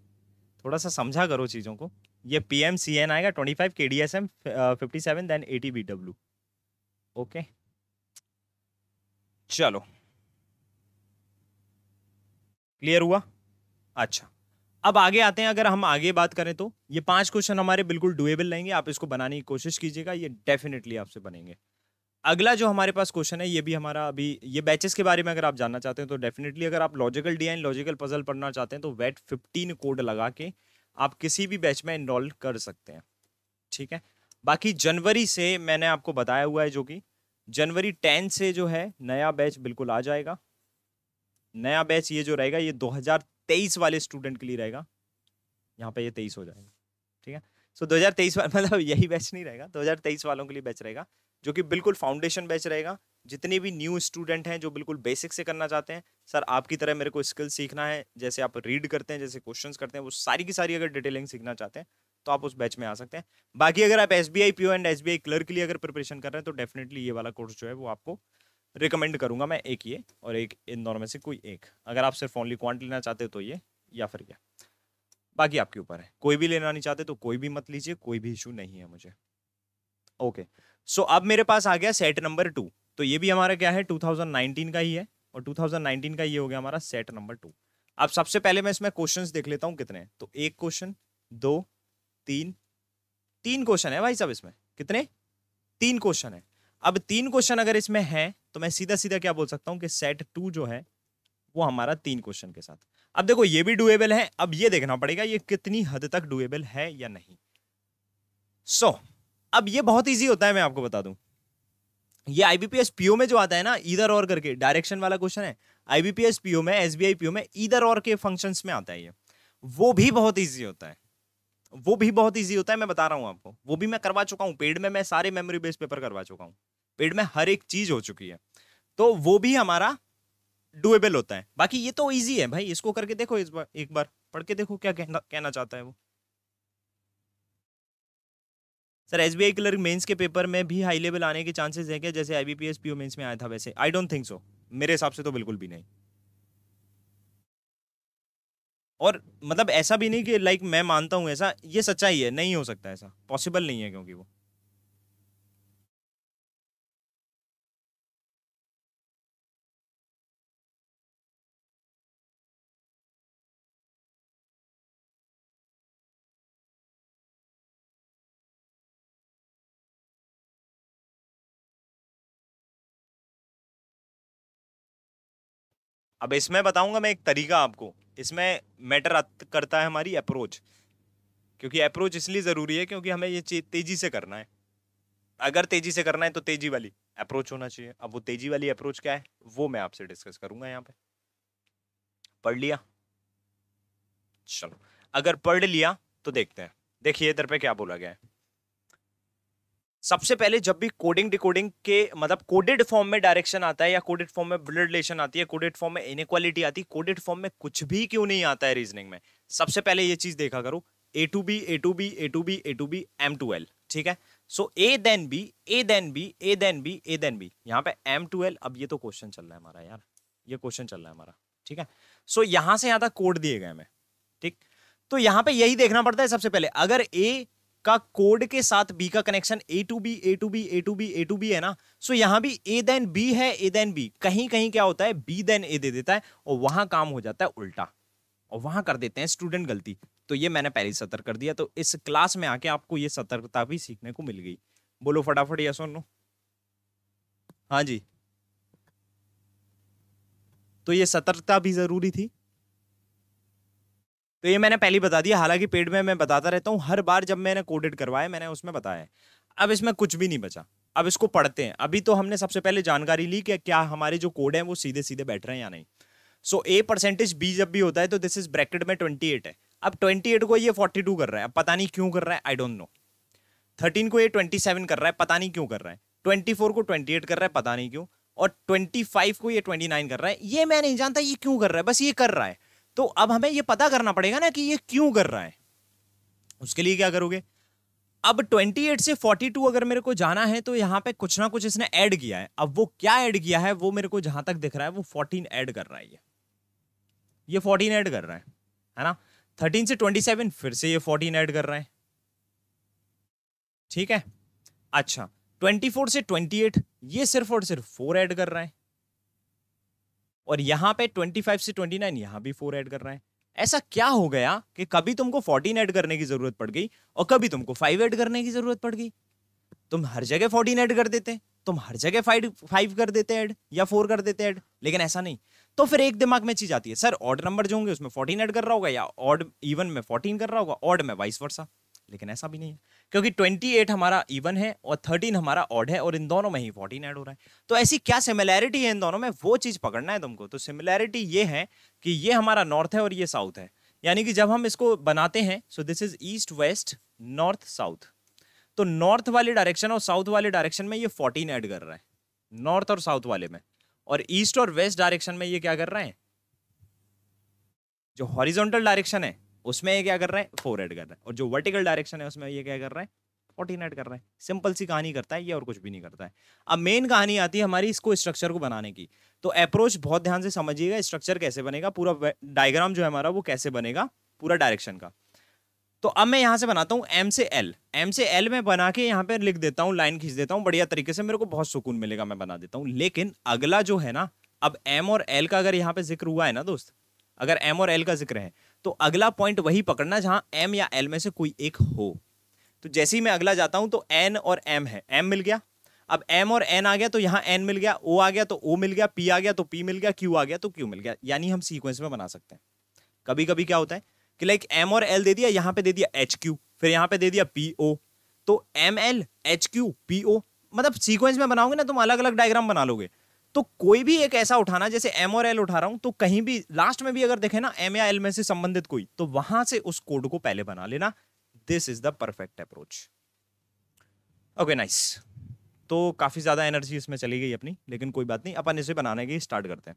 थोड़ा सा समझा करो चीज़ों को। ये पी एम सी एन आएगा 25 K D S M fifty seven then eighty B W okay चलो। क्लियर हुआ? अच्छा। अब आगे आते हैं, अगर हम आगे बात करें तो। ये पाँच क्वेश्चन हमारे बिल्कुल डुएबल रहेंगे। आप इसको बनाने की कोशिश कीजिएगा। ये डेफिनेटली आपसे बनेंगे। अगला जो हमारे पास क्वेश्चन है, ये भी हमारा अभी, ये बैचेस के बारे में अगर आप जानना चाहते हैं तो डेफिनेटली अगर आप लॉजिकल डी डिज़ाइन लॉजिकल पजल पढ़ना चाहते हैं तो वेट फिफ्टीन कोड लगा के आप किसी भी बैच में इनरोल कर सकते हैं। ठीक है? बाकी जनवरी से मैंने आपको बताया हुआ है जो कि, जनवरी टेन से जो है, नया बैच बिल्कुल आ जाएगा। नया बैच ये जो रहेगा, ये 2023 वाले स्टूडेंट के लिए रहेगा। यहाँ पे ये तेईस हो जाएगा। ठीक है? सो 2023 मतलब यही बैच नहीं रहेगा 2023 वालों के लिए बैच रहेगा। जो कि बिल्कुल फाउंडेशन बैच रहेगा। जितने भी न्यू स्टूडेंट हैं जो बिल्कुल बेसिक से करना चाहते हैं, सर, आपकी तरह मेरे को स्किल सीखना है, जैसे आप रीड करते हैं, जैसे क्वेश्चन करते हैं, वो सारी की सारी अगर डिटेलिंग सीखना चाहते हैं तो आप उस बैच में आ सकते हैं। बाकी अगर आप S B I P and S B I clerk के लिए अगर प्रिपरेशन कर रहे हैं तो डेफिनेटली ये वाला कोर्स जो है, वो आपको रिकमेंड करूँगा मैं, एक ये और एक इन दोनों में से कोई एक। अगर आप सिर्फ़ ओनली क्वांट लेना चाहते हो तो ये, या फिर क्या। बाकी आपके ऊपर है। कोई भी लेना नहीं चाहते तो कोई भी मत लीजिए, कोई भी इशू नहीं है मुझे। ओके सो अब मेरे पास आ गया सेट नंबर टू तो ये भी हमारा क्या है? 2019 का ही है और 2019 का ये हो गया हमारा सेट नंबर टू अब सबसे पहले मैं इसमें क्वेश्चंस देख लेता हूँ कितने तो एक क्वेश्चन दो तीन तीन क्वेश्चन है भाई साहब इसमें। कितने? तीन क्वेश्चन है। अब तीन क्वेश्चन अगर इसमें है तो मैं सीधा सीधा क्या बोल सकता हूँ कि सेट टू जो है वो हमारा तीन क्वेश्चन के साथ। अब देखो ये भी डुएबल है। अब ये देखना पड़ेगा ये कितनी हद तक डुएबल है या नहीं। सो so, अब ये बहुत इजी होता है, मैं आपको बता दूँ। ये आईबीपीएस पीओ में जो आता है ना, इधर और करके डायरेक्शन वाला क्वेश्चन है। आईबीपीएस पीओ में एसबीआई पीओ में, इधर और के फ़ंक्शंस में आता है ये। वो भी बहुत इजी होता है। वो भी बहुत इजी होता है, मैं बता रहा हूँ आपको। वो भी मैं करवा चुका हूँ। पेड में मैं सारे मेमोरी बेस्ड पेपर करवा चुका हूँ। पेड में हर एक चीज़ हो चुकी है। तो वो भी हमारा डुएबल होता है। बाकी ये तो ईजी है भाई, इसको करके देखो इस बार, एक बार। पढ़ के देखो क्या कहना कहना चाहता है वो। Sir S B clerk mains के पेपर में भी हाई लेवल आने के चांसेस हैं क्या? जैसे I B P S P mains में आया था वैसे। आई डोंट थिंक सो मेरे हिसाब से तो बिल्कुल भी नहीं। और मतलब ऐसा भी नहीं कि लाइक मैं मानता हूँ ऐसा। ये सच्चाई है, नहीं हो सकता ऐसा। पॉसिबल नहीं है क्योंकि वो। अब इसमें बताऊँगा मैं एक तरीका आपको। इसमें मैटर करता है हमारी अप्रोच क्योंकि अप्रोच इसलिए ज़रूरी है क्योंकि हमें ये चीज़ तेज़ी से करना है। अगर तेज़ी से करना है तो तेज़ी वाली अप्रोच होना चाहिए। अब वो तेज़ी वाली अप्रोच क्या है? वो मैं आपसे डिस्कस करूँगा यहाँ पे। पढ़ लिया? चलो। अगर पढ़ लिया तो देखते हैं। देखिए इधर पे क्या बोला गया है। सबसे पहले जब भी कोडिंग डिकोडिंग के मतलब कोडेड फॉर्म में डायरेक्शन आता है या कोडेड फॉर्म में ब्लड रिलेशन आती है कोडेड फॉर्म में इनक्वालिटी आती है कोडेड फॉर्म में कुछ भी क्यों नहीं आता है रीजनिंग में? सबसे पहले ये चीज़ देखा करो A to B A to B A to B A to B M to L ठीक है? So A then B A then B A then B A then B यहाँ पे एम टू एल अब ये तो question चल रहा है हमारा यार ये क्वेश्चन चल रहा है हमारा ठीक है? सो so, यहाँ से यहाँ तक कोड दिए गए हमें ठीक? तो यहाँ पे यही देखना पड़ता है सबसे पहले अगर ए का कोड के साथ बी का connection A to B A to B A to B A to B है ना? सो so, यहाँ भी ए देन बी है ए देन बी कहीं कहीं क्या होता है? बी देन ए दे देता है और वहाँ काम हो जाता है उल्टा। और वहाँ कर देते हैं स्टूडेंट गलती। तो ये मैंने पहले सतर्क कर दिया। तो इस क्लास में आके आपको ये सतर्कता भी सीखने को मिल गई। बोलो फटाफट या सुन हाँ जी। तो ये सतर्कता भी ज़रूरी थी। तो ये मैंने पहले बता दिया हालाँकि पेड में मैं बताता रहता हूँ, हर बार जब मैंने कोडेड करवाया, मैंने उसमें बताया अब इसमें कुछ भी नहीं बचा। अब इसको पढ़ते हैं। अभी तो हमने सबसे पहले जानकारी ली कि क्या हमारे जो कोड है, वो सीधे सीधे बैठ रहे हैं या नहीं। सो ए परसेंटेज बी जब भी होता है तो दिस इज़ ब्रैकेट में ट्वेंटी एट है। अब ट्वेंटी एट को ये फोर्टी टू कर रहा है। अब पता नहीं क्यों कर रहा है? आई डोंट नो थर्टीन को ये ट्वेंटी सेवन कर रहा है। पता नहीं क्यों कर रहा है। ट्वेंटी फोर को ट्वेंटी एट कर रहा है। पता नहीं क्यों। और ट्वेंटी फाइव को ये ट्वेंटी नाइन कर रहा है। ये मैं नहीं जानता ये क्यों कर रहा है। बस ये कर रहा है। तो अब हमें ये पता करना पड़ेगा ना कि ये क्यों कर रहा है। उसके लिए क्या करोगे? अब 28 से 42 अगर मेरे को जाना है तो यहाँ पे कुछ ना कुछ इसने ऐड किया है। अब वो क्या ऐड किया है, वो मेरे को जहाँ तक दिख रहा है, वो 14 ऐड कर रहा है ये। ये 14 ऐड कर रहा है है ना? 13 से 27 फिर से ये 14 ऐड कर रहा है। ठीक है? अच्छा 24 से 28 ये सिर्फ़ और सिर्फ़ फोर ऐड कर रहा है। और यहाँ पे 25 से 29 यहाँ भी फोर ऐड कर रहा है। ऐसा क्या हो गया कि कभी तुमको 14 ऐड करने की ज़रूरत पड़ गई और कभी तुमको 5 ऐड करने की ज़रूरत पड़ गई? तुम हर जगह 14 ऐड कर देते, तुम हर जगह फाइव फाइव कर देते ऐड या फोर कर देते ऐड लेकिन ऐसा नहीं। तो फिर एक दिमाग में चीज़ आती है, सर ऑड नंबर जो होंगे उसमें 14 ऐड कर रहा होगा या ऑड इवन में 14 कर रहा होगा ऑड में वाइस वर्सा लेकिन ऐसा भी नहीं है। क्योंकि 28 हमारा इवन है और 13 हमारा ऑड है और इन दोनों में ही 14 ऐड हो रहा है। तो ऐसी क्या सिमिलैरिटी है इन दोनों में? वो चीज़ पकड़ना है तुमको। तो सिमिलैरिटी ये है कि ये हमारा नॉर्थ है और ये साउथ है। यानी कि जब हम इसको बनाते हैं so this is east west north south तो नॉर्थ वाले डायरेक्शन और साउथ वाले डायरेक्शन में ये फोर्टीन ऐड कर रहा है। नॉर्थ और साउथ वाले में। और ईस्ट और वेस्ट डायरेक्शन में ये क्या कर रहा है? जो हॉरिजॉन्टल डायरेक्शन है उसमें ये क्या कर रहा है? फोर एड कर रहा है। और जो वर्टिकल डायरेक्शन है, उसमें ये क्या कर रहा है? फोर्टीन एड कर रहा है। सिंपल सी कहानी करता है, ये और कुछ भी नहीं करता है। अब मेन कहानी आती है हमारी इसको स्ट्रक्चर को बनाने की। तो अप्रोच बहुत ध्यान से समझिएगा स्ट्रक्चर कैसे बनेगा, पूरा डायग्राम जो है हमारा, वो कैसे बनेगा, पूरा डायरेक्शन का। तो अब मैं यहाँ से बनाता हूँ एम से एल एम से एल में बना के यहाँ पे लिख देता हूँ लाइन खींच देता हूँ, बढ़िया तरीके से मेरे को बहुत सुकून मिलेगा, मैं बना देता हूँ। लेकिन अगला जो है ना, अब एम और एल का अगर यहाँ पे ज़िक्र हुआ है ना दोस्त, अगर एम और एल का ज़िक्र है तो अगला पॉइंट वही पकड़ना जहाँ एम या एल में से कोई एक हो। तो जैसे ही मैं अगला जाता हूँ तो एन और एम है। एम मिल गया। अब एम और एन आ गया तो यहाँ एन मिल गया ओ आ गया तो ओ मिल गया पी आ गया तो पी मिल गया क्यू आ गया तो क्यू मिल गया। यानी हम सीक्वेंस में बना सकते हैं। कभी कभी क्या होता है कि लाइक एम और एल दे दिया, यहाँ पे दे दिया एच क्यू फिर यहाँ पे दे दिया पी ओ तो M L H Q P O मतलब सीक्वेंस में बनाओगे ना, तुम अलग अलग डायग्राम बना लोगे। तो कोई भी एक ऐसा उठाना जैसे एम और एल उठा रहा हूँ तो कहीं भी लास्ट में भी अगर देखे ना एम या एल में से संबंधित कोई तो वहाँ से उस कोड को पहले बना लेना। This is the perfect approach okay nice तो काफ़ी ज़्यादा एनर्जी इसमें चली गई अपनी लेकिन कोई बात नहीं अपन इसे बनाने की स्टार्ट करते हैं।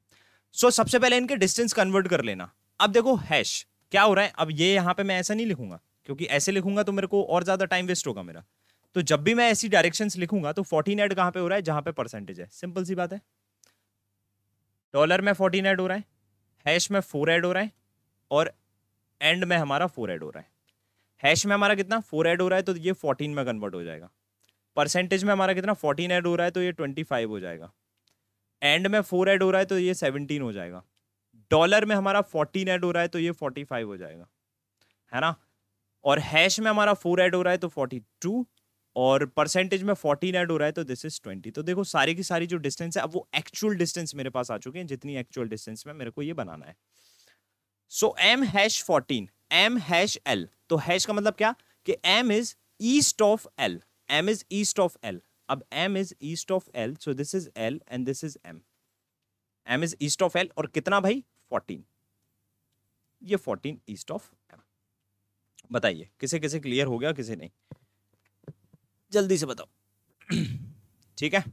सो so, सबसे पहले इनके डिस्टेंस कन्वर्ट कर लेना। अब देखो हैश क्या हो रहा है? अब ये यहाँ पे मैं ऐसा नहीं लिखूँगा क्योंकि ऐसे लिखूँगा तो मेरे को और ज़्यादा टाइम वेस्ट होगा मेरा। तो जब भी मैं ऐसी डायरेक्शंस लिखूँगा तो फोर्टीन एड कहाँ पे हो रहा है? जहाँ पे परसेंटेज है। सिंपल सी बात है। डॉलर में फोर्टीन ऐड हो रहा है, हैश में फोर एड हो रहा है और एंड में हमारा फोर एड हो रहा है। हैश में हमारा कितना? फोर ऐड हो रहा है तो ये फोर्टीन में कन्वर्ट हो जाएगा। परसेंटेज में हमारा कितना? फोर्टीन ऐड हो रहा है तो ये ट्वेंटी फाइव हो जाएगा। एंड में फोर ऐड हो रहा है तो ये सेवनटीन हो जाएगा। डॉलर में हमारा फोर्टीन ऐड हो रहा है तो ये फोर्टी फाइव हो जाएगा। है ना? और हैश में हमारा फोर ऐड हो रहा है तो फोर्टी टू। और परसेंटेज में फोर्टीन एड हो रहा है तो दिस इज़ ट्वेंटी तो देखो, सारी की सारी जो डिस्टेंस है, अब वो एक्चुअल डिस्टेंस मेरे पास आ चुके हैं, जितनी एक्चुअल डिस्टेंस में मेरे को ये बनाना है। So M hash fourteen M hash L तो हैश का मतलब क्या? कि M is east of L M is east of L अब M is east of L so this is L and this is M M is east of L और कितना भाई? Fourteen ये फोर्टीन ईस्ट ऑफ़ एम बताइए किसे किसे clear हो गया, किसे नहीं? जल्दी से बताओ। ठीक है?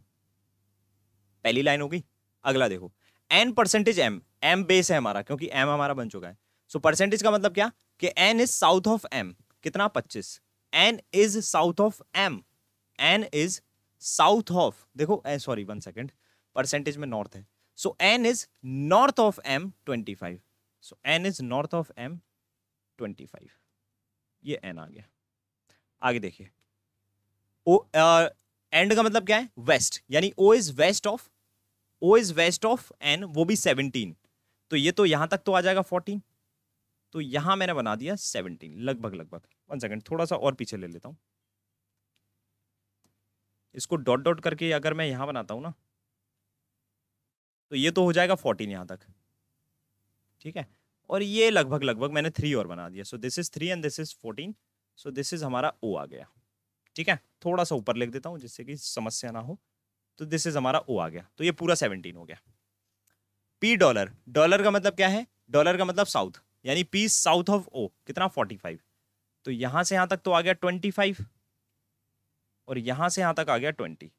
पहली लाइन होगी अगला देखो। N percentage M M base है हमारा क्योंकि एम हमारा बन चुका है। सो so, परसेंटेज का मतलब क्या? कि N is south of M कितना? पच्चीस। N is south of M N is south of देखो सॉरी वन सेकेंड परसेंटेज में नॉर्थ है। So N is north of M twenty five so N is north of M twenty five ये N आ गया। आगे देखिए। ओ and का मतलब क्या है? वेस्ट यानी O is west of O is west of N वो भी सेवनटीन तो ये तो यहाँ तक तो आ जाएगा फोर्टीन तो यहाँ मैंने बना दिया सेवनटीन लगभग लगभग. वन सेकेंड थोड़ा सा और पीछे ले लेता हूँ. इसको डॉट डॉट करके अगर मैं यहाँ बनाता हूँ ना तो ये तो हो जाएगा फोर्टीन यहाँ तक. ठीक है? और ये लगभग लगभग मैंने थ्री और बना दिया. So this is three and this is fourteen so this is हमारा ओ आ गया. ठीक है? थोड़ा सा ऊपर लिख देता हूँ जिससे कि समस्या ना हो। तो दिस इज़ हमारा ओ आ गया। तो ये पूरा सेवनटीन हो गया। पी डॉलर डॉलर का मतलब क्या है? डॉलर का मतलब साउथ यानी पी साउथ ऑफ़ ओ कितना? फोर्टी फाइव तो यहाँ से यहाँ तक तो आ गया ट्वेंटी फाइव और यहाँ से यहाँ तक आ गया ट्वेंटी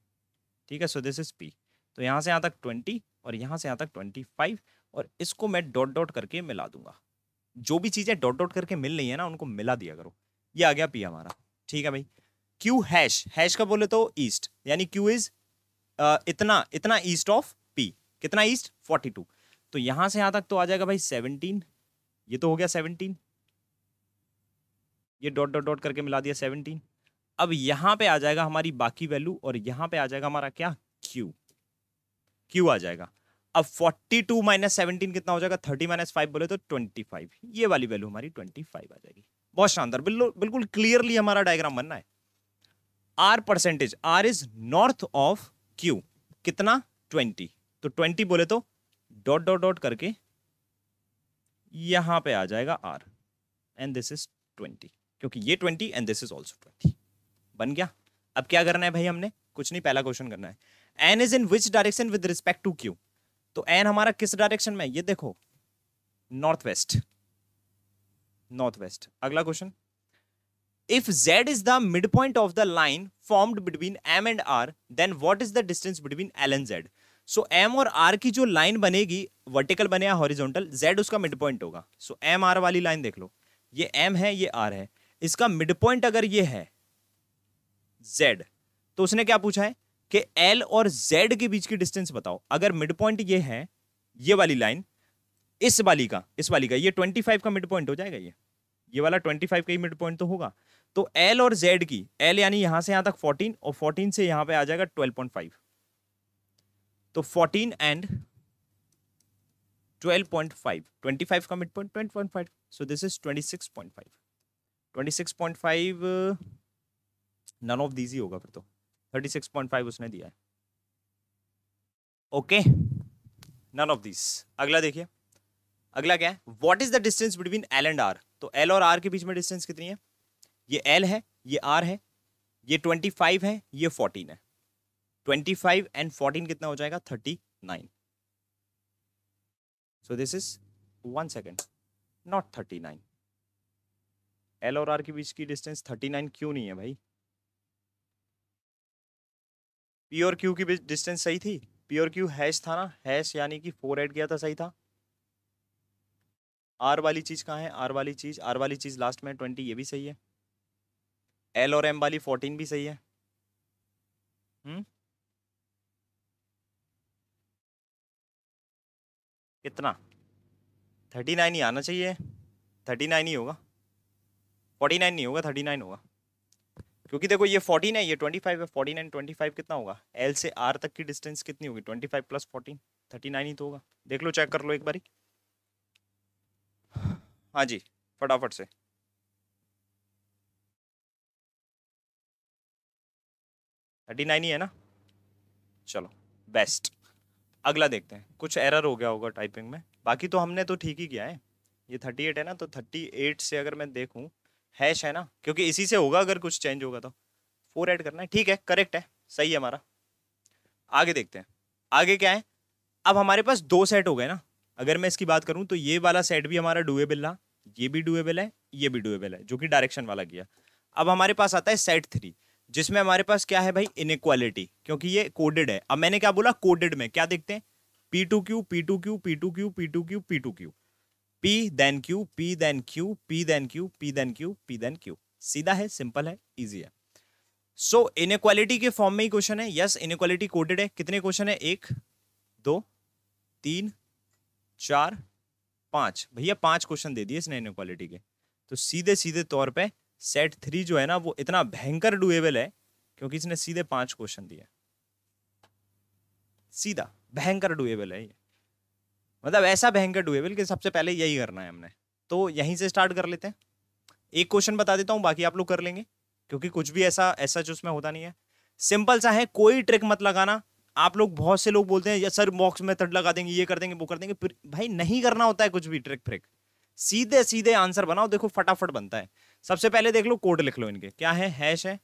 ठीक है? सो दिस इज़ पी तो यहाँ से यहाँ तक ट्वेंटी और यहाँ से यहाँ तक ट्वेंटी फाइव और इसको मैं डॉट डॉट करके मिला दूँगा। जो भी चीज़ें डॉट डॉट करके मिल रही है ना, उनको मिला दिया करो। ये आ गया पी हमारा। ठीक है भाई? क्यू हैश हैश का बोले तो ईस्ट यानी क्यू इज़ इतना इतना ईस्ट ऑफ़ पी कितना ईस्ट फोर्टी टू तो यहाँ से यहाँ तक तो आ जाएगा भाई सेवनटीन ये तो हो गया सेवनटीन ये डॉट डॉट डॉट करके मिला दिया सेवनटीन अब यहाँ पे आ जाएगा हमारी बाकी वैल्यू और यहाँ पे आ जाएगा हमारा क्या? क्यू क्यू आ जाएगा. अब 42 टू माइनस सेवनटीन कितना हो जाएगा? 30 माइनस फाइव बोले तो 25 ये वाली वैल्यू हमारी 25 आ जाएगी. बहुत शानदार. बिल्कुल बिल्कुल क्लियरली हमारा डायग्राम बनना है. R percentage R is north of Q कितना? 20 तो 20 बोले तो डॉट डॉट डॉट करके यहाँ पे आ जाएगा आर एंड दिस इज़ 20 क्योंकि ये 20 एंड दिस इज़ ऑल्सो 20 बन गया? अब क्या करना है भाई हमने? कुछ नहीं, पहला क्वेश्चन करना है। N is in which direction with respect to Q तो एन हमारा किस डायरेक्शन में ये देखो नॉर्थ वेस्ट नॉर्थ वेस्ट अगला question if z the mid point of the line formed between m and r then what is the distance between l and z? So so, m और r की जो line बनेगी vertical बने या horizontal z उसका mid point होगा। So so, m r वाली line देख लो। ये एम है ये आर है। इसका मिड पॉइंट अगर ये है जेड तो उसने क्या पूछा है? कि एल और जेड के बीच की डिस्टेंस बताओ। अगर मिड पॉइंट ये है ये वाली लाइन इस वाली का इस वाली का ये 25 का मिड पॉइंट हो जाएगा ये। ये वाला 25 का ही मिड पॉइंट तो होगा। तो एल और जेड की एल यानी यहाँ से यहाँ तक 14 और 14 से यहाँ पे आ जाएगा 12.5 तो 14 एंड 12.5 25 का मिड पॉइंट 20.5 so this is 26.5 26.5 none of these ही होगा फिर तो. 36.5 उसने दिया है. ओके नन ऑफ़ दीज अगला देखिए. अगला क्या है? What is the distance between L and R तो एल और आर के बीच में डिस्टेंस कितनी है? ये एल है, ये आर है, ये 25 है, ये 14 है। 25 एंड 14 कितना हो जाएगा? 39 so this is one second not 39 L और आर के बीच की डिस्टेंस 39 क्यों नहीं है भाई? पी और क्यू की डिस्टेंस सही थी? पी और क्यू हैश था ना? हैश यानी कि फोर एड गया था, सही था। आर वाली चीज़ कहाँ है? आर वाली चीज़ आर वाली चीज़ लास्ट में ट्वेंटी ये भी सही है। एल और एम वाली फोर्टीन भी सही है। हम्म? कितना? थर्टी नाइन ही आना चाहिए। थर्टी नाइन ही होगा। फोर्टी नाइन नहीं होगा थर्टी नाइन होगा। क्योंकि देखो ये फोर्टीन है, ये ट्वेंटी फाइव है फोर्टी नाइन ट्वेंटी फाइव कितना होगा? एल से आर तक की डिस्टेंस कितनी होगी? Twenty five plus fourteen thirty nine ही तो होगा। देख लो चेक कर लो एक बारी। हाँ जी, फटाफट से। थर्टी नाइन ही है ना? चलो बेस्ट अगला देखते हैं। कुछ एरर हो गया होगा टाइपिंग में। बाकी तो हमने तो ठीक ही किया है। ये थर्टी एट है ना तो थर्टी एट से अगर मैं देखूँ हैश है ना? क्योंकि इसी से होगा अगर कुछ चेंज होगा तो। फोर ऐड करना है। ठीक है करेक्ट है। सही है हमारा। आगे देखते हैं। आगे क्या है? अब हमारे पास दो सेट हो गए ना। अगर मैं इसकी बात करूँ तो ये वाला सेट भी हमारा डुएबल रहा। ये भी डुएबल है, ये भी डुएबल है, जो कि डायरेक्शन वाला किया। अब हमारे पास आता है सेट थ्री जिसमें हमारे पास क्या है भाई? इनक्वालिटी क्योंकि ये कोडेड है। अब मैंने क्या बोला? कोडेड में। क्या देखते हैं? P to Q P to Q P to Q P to Q P to Q P then Q P then Q P then Q P then Q P then Q सीधा है simple है easy है। So so, inequality के form में ही question है। Yes inequality coded है। कितने क्वेश्चन है? एक दो तीन चार पाँच। भैया पाँच क्वेश्चन दे दिए इसने इनक्वालिटी के। तो सीधे सीधे तौर पे सेट थ्री जो है ना, वो इतना भयंकर डुएबल है क्योंकि इसने सीधे पाँच क्वेश्चन दिए। सीधा, भयंकर डुएबल है ये। मतलब ऐसा भयंकर डुएबल कि सबसे पहले यही करना है हमने। तो यहीं से स्टार्ट कर लेते हैं। एक क्वेश्चन बता देता हूँ, बाकी आप लोग कर लेंगे, क्योंकि कुछ भी ऐसा ऐसा जो उसमें होता नहीं है। सिंपल सा है, कोई ट्रिक मत लगाना। आप लोग बहुत से लोग बोलते हैं, या सर बॉक्स मेथड लगा देंगे, ये कर देंगे, वो कर देंगे। फिर भाई नहीं करना होता है कुछ भी ट्रिक फ्रिक सीधे सीधे आंसर बनाओ, देखो फटाफट बनता है। सबसे पहले देख लो, कोड लिख लो इनके। क्या है? हैश है।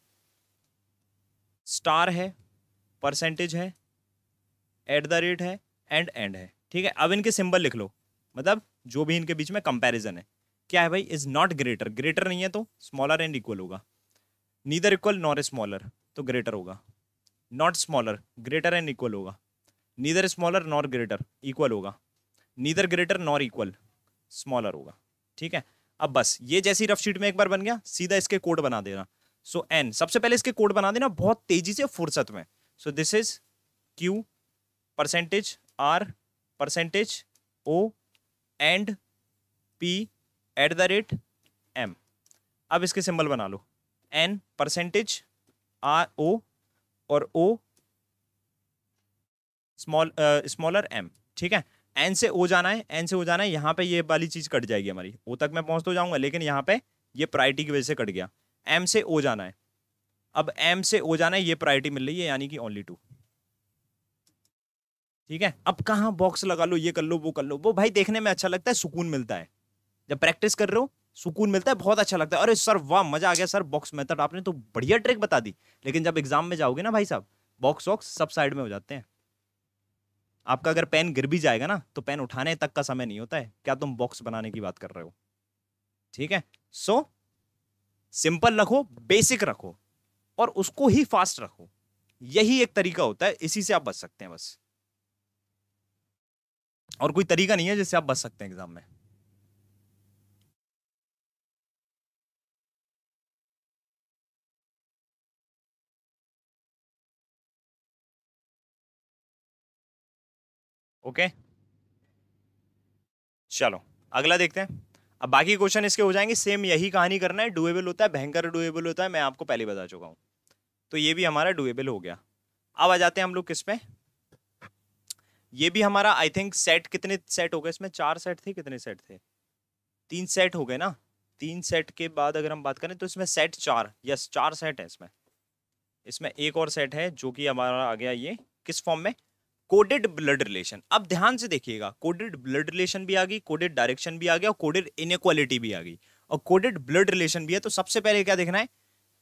स्टार है। परसेंटेज है। एट द रेट है एंड एंड है। ठीक है? अब इनके सिंबल लिख लो। मतलब जो भी इनके बीच में कंपैरिजन है। क्या है भाई? Is not greater. ग्रेटर नहीं है तो स्मॉलर एंड इक्वल होगा। नीदर इक्वल नॉर स्मॉलर तो ग्रेटर होगा। Not smaller, greater and equal होगा। Neither smaller, nor greater, equal होगा। Neither greater, nor equal, smaller होगा। ठीक है? अब बस ये जैसी रफ शीट में एक बार बन गया सीधा इसके कोड बना देना। सो so, एन सबसे पहले इसके कोड बना देना बहुत तेज़ी से फुर्सत में। So this is Q percentage R percentage O and P at the rate M अब इसके सिंबल बना लो। एन परसेंटेज आर ओ और ओ स्मॉल स्मॉलर एम ठीक है? एन से ओ जाना है एन से ओ जाना है, यहाँ पे ये वाली चीज़ कट जाएगी हमारी। ओ तक मैं पहुँच तो जाऊँगा, लेकिन यहाँ पे ये प्रायोरिटी की वजह से कट गया। एम से ओ जाना है। अब एम से ओ जाना है, ये प्रायरिटी मिल रही है, यानी कि ओनली टू ठीक है? अब कहाँ बॉक्स लगा लो, ये कर लो, वो कर लो। वो भाई देखने में अच्छा लगता है, सुकून मिलता है। जब प्रैक्टिस कर रहे हो, सुकून मिलता है, बहुत अच्छा लगता है। अरे सर वाह, मज़ा आ गया सर बॉक्स मेथड आपने तो बढ़िया ट्रिक बता दी। लेकिन जब एग्ज़ाम में जाओगे ना भाई साहब बॉक्स वॉक्स सब साइड में हो जाते हैं। आपका अगर पेन गिर भी जाएगा ना तो पेन उठाने तक का समय नहीं होता है। क्या तुम बॉक्स बनाने की बात कर रहे हो? ठीक है? सो सिंपल रखो बेसिक रखो, और उसको ही फास्ट रखो। यही एक तरीका होता है, इसी से आप बच सकते हैं बस। और कोई तरीका नहीं है जिससे आप बच सकते हैं एग्ज़ाम में। ओके? चलो, अगला देखते हैं। अब बाकी क्वेश्चन इसके हो जाएँगे। सेम यही कहानी करना है। डुएबल होता है, भयंकर डुएबल होता है। मैं आपको पहले बता चुका हूँ। तो ये भी हमारा डुएबल हो गया। अब आ जाते हैं हम लोग किस पे? ये भी हमारा आई थिंक सेट कितने सेट हो गए इसमें? चार सेट थे, कितने सेट थे? तीन सेट हो गए ना? तीन सेट के बाद अगर हम बात करें तो इसमें सेट चार। यस चार सेट है इसमें। इसमें एक और सेट है, जो कि हमारा आ गया ये। किस फॉर्म में? कोडेड ब्लड रिलेशन अब ध्यान से देखिएगा कोडेड ब्लड रिलेशन भी आ गई कोडेड डायरेक्शन भी आ गया और कोडेड इनक्वालिटी भी आ गई। और कोडेड ब्लड रिलेशन भी है तो सबसे पहले क्या देखना है?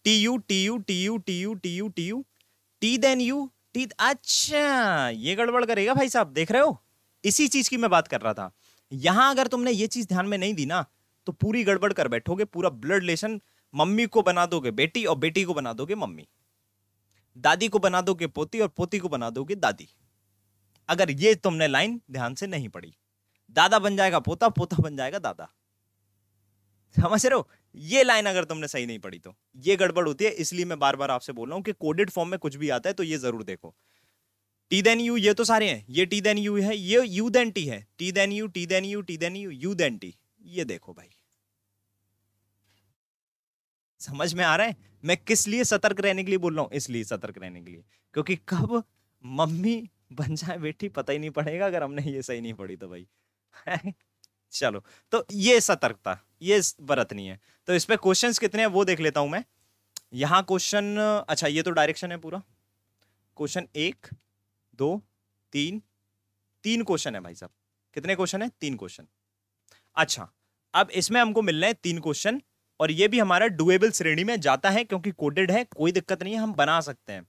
T U T U T U T U T U T U T then U T अच्छा ये गड़बड़ करेगा भाई साहब, देख रहे हो? इसी चीज़ की मैं बात कर रहा था। यहाँ अगर तुमने ये चीज़ ध्यान में नहीं दी ना तो पूरी गड़बड़ कर बैठोगे, पूरा ब्लड रिलेशन मम्मी को बना दोगे, बेटी और बेटी को बना दोगे मम्मी। दादी को बना दोगे पोती और पोती को बना दोगे दादी। अगर ये तुमने लाइन ध्यान से नहीं पढ़ी। दादा बन जाएगा पोता पोता बन जाएगा दादा। समझ रहे हो? ये लाइन अगर तुमने सही नहीं पढ़ी तो। ये गड़बड़ होती है, इसलिए मैं बार बार आपसे बोल रहा हूँ कि कोडेड फॉर्म में कुछ भी आता है तो ये ज़रूर देखो। टी देन यू ये तो सारे हैं। ये टी देन यू है, ये यू देन टी है। T then U T then U T then U U then T ये देखो भाई। समझ में आ रहा है? मैं किस लिए सतर्क रहने के लिए बोल रहा हूँ? इसलिए सतर्क रहने के लिए। क्योंकि कब मम्मी बन जाए, बेटी, पता ही नहीं पड़ेगा, अगर हमने ये सही नहीं पढ़ी तो भाई। चलो तो ये सतर्कता, ये बरतनी है। तो इस पे क्वेश्चंस कितने हैं वो देख लेता हूँ मैं। यहाँ क्वेश्चन अच्छा ये तो डायरेक्शन है पूरा। क्वेश्चन एक, दो, तीन तीन क्वेश्चन है भाई साहब। कितने क्वेश्चन है? तीन क्वेश्चन अच्छा अब इसमें हमको मिल रहे हैं तीन क्वेश्चन और ये भी हमारा डुएबल श्रेणी में जाता है, क्योंकि कोडेड है, कोई दिक्कत नहीं है, हम बना सकते हैं।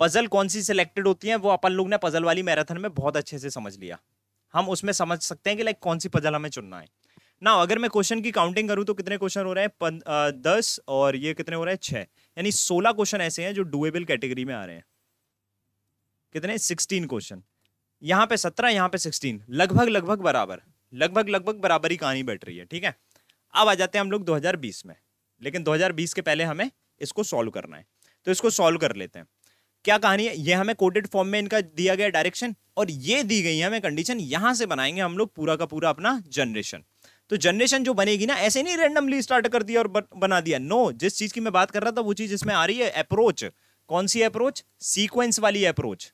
पजल कौन सी सिलेक्टेड होती है, वो अपन लोग ने पजल वाली मैराथन में बहुत अच्छे से समझ लिया। हम उसमें समझ सकते हैं कि लाइक कौन सी पजल हमें चुनना है। ना अगर मैं क्वेश्चन की काउंटिंग करूँ तो कितने क्वेश्चन हो रहे हैं? दस और ये कितने हो रहे हैं? छह। यानी सोलह क्वेश्चन ऐसे हैं जो डुएबल कैटेगरी में आ रहे हैं। कितने? सिक्सटीन क्वेश्चन यहाँ पे सत्रह, यहाँ पे सिक्सटीन लगभग लगभग बराबर। लगभग लगभग बराबर ही कहानी बैठ रही है, ठीक है? अब आ जाते हैं हम लोग 2020 में। लेकिन 2020 के पहले हमें इसको सॉल्व करना है। तो इसको सॉल्व कर लेते हैं। क्या कहानी है? ये हमें कोटेड फॉर्म में इनका दिया गया डायरेक्शन और ये दी गई है हमें कंडीशन यहाँ से बनाएँगे हम लोग पूरा का पूरा अपना जनरेशन तो जनरेशन जो बनेगी ना, ऐसे नहीं रेंडमली स्टार्ट कर दिया और बना दिया. नो जिस चीज़ की मैं बात कर रहा था, वो चीज़ इसमें आ रही है अप्रोच कौन सी अप्रोच सीक्वेंस वाली अप्रोच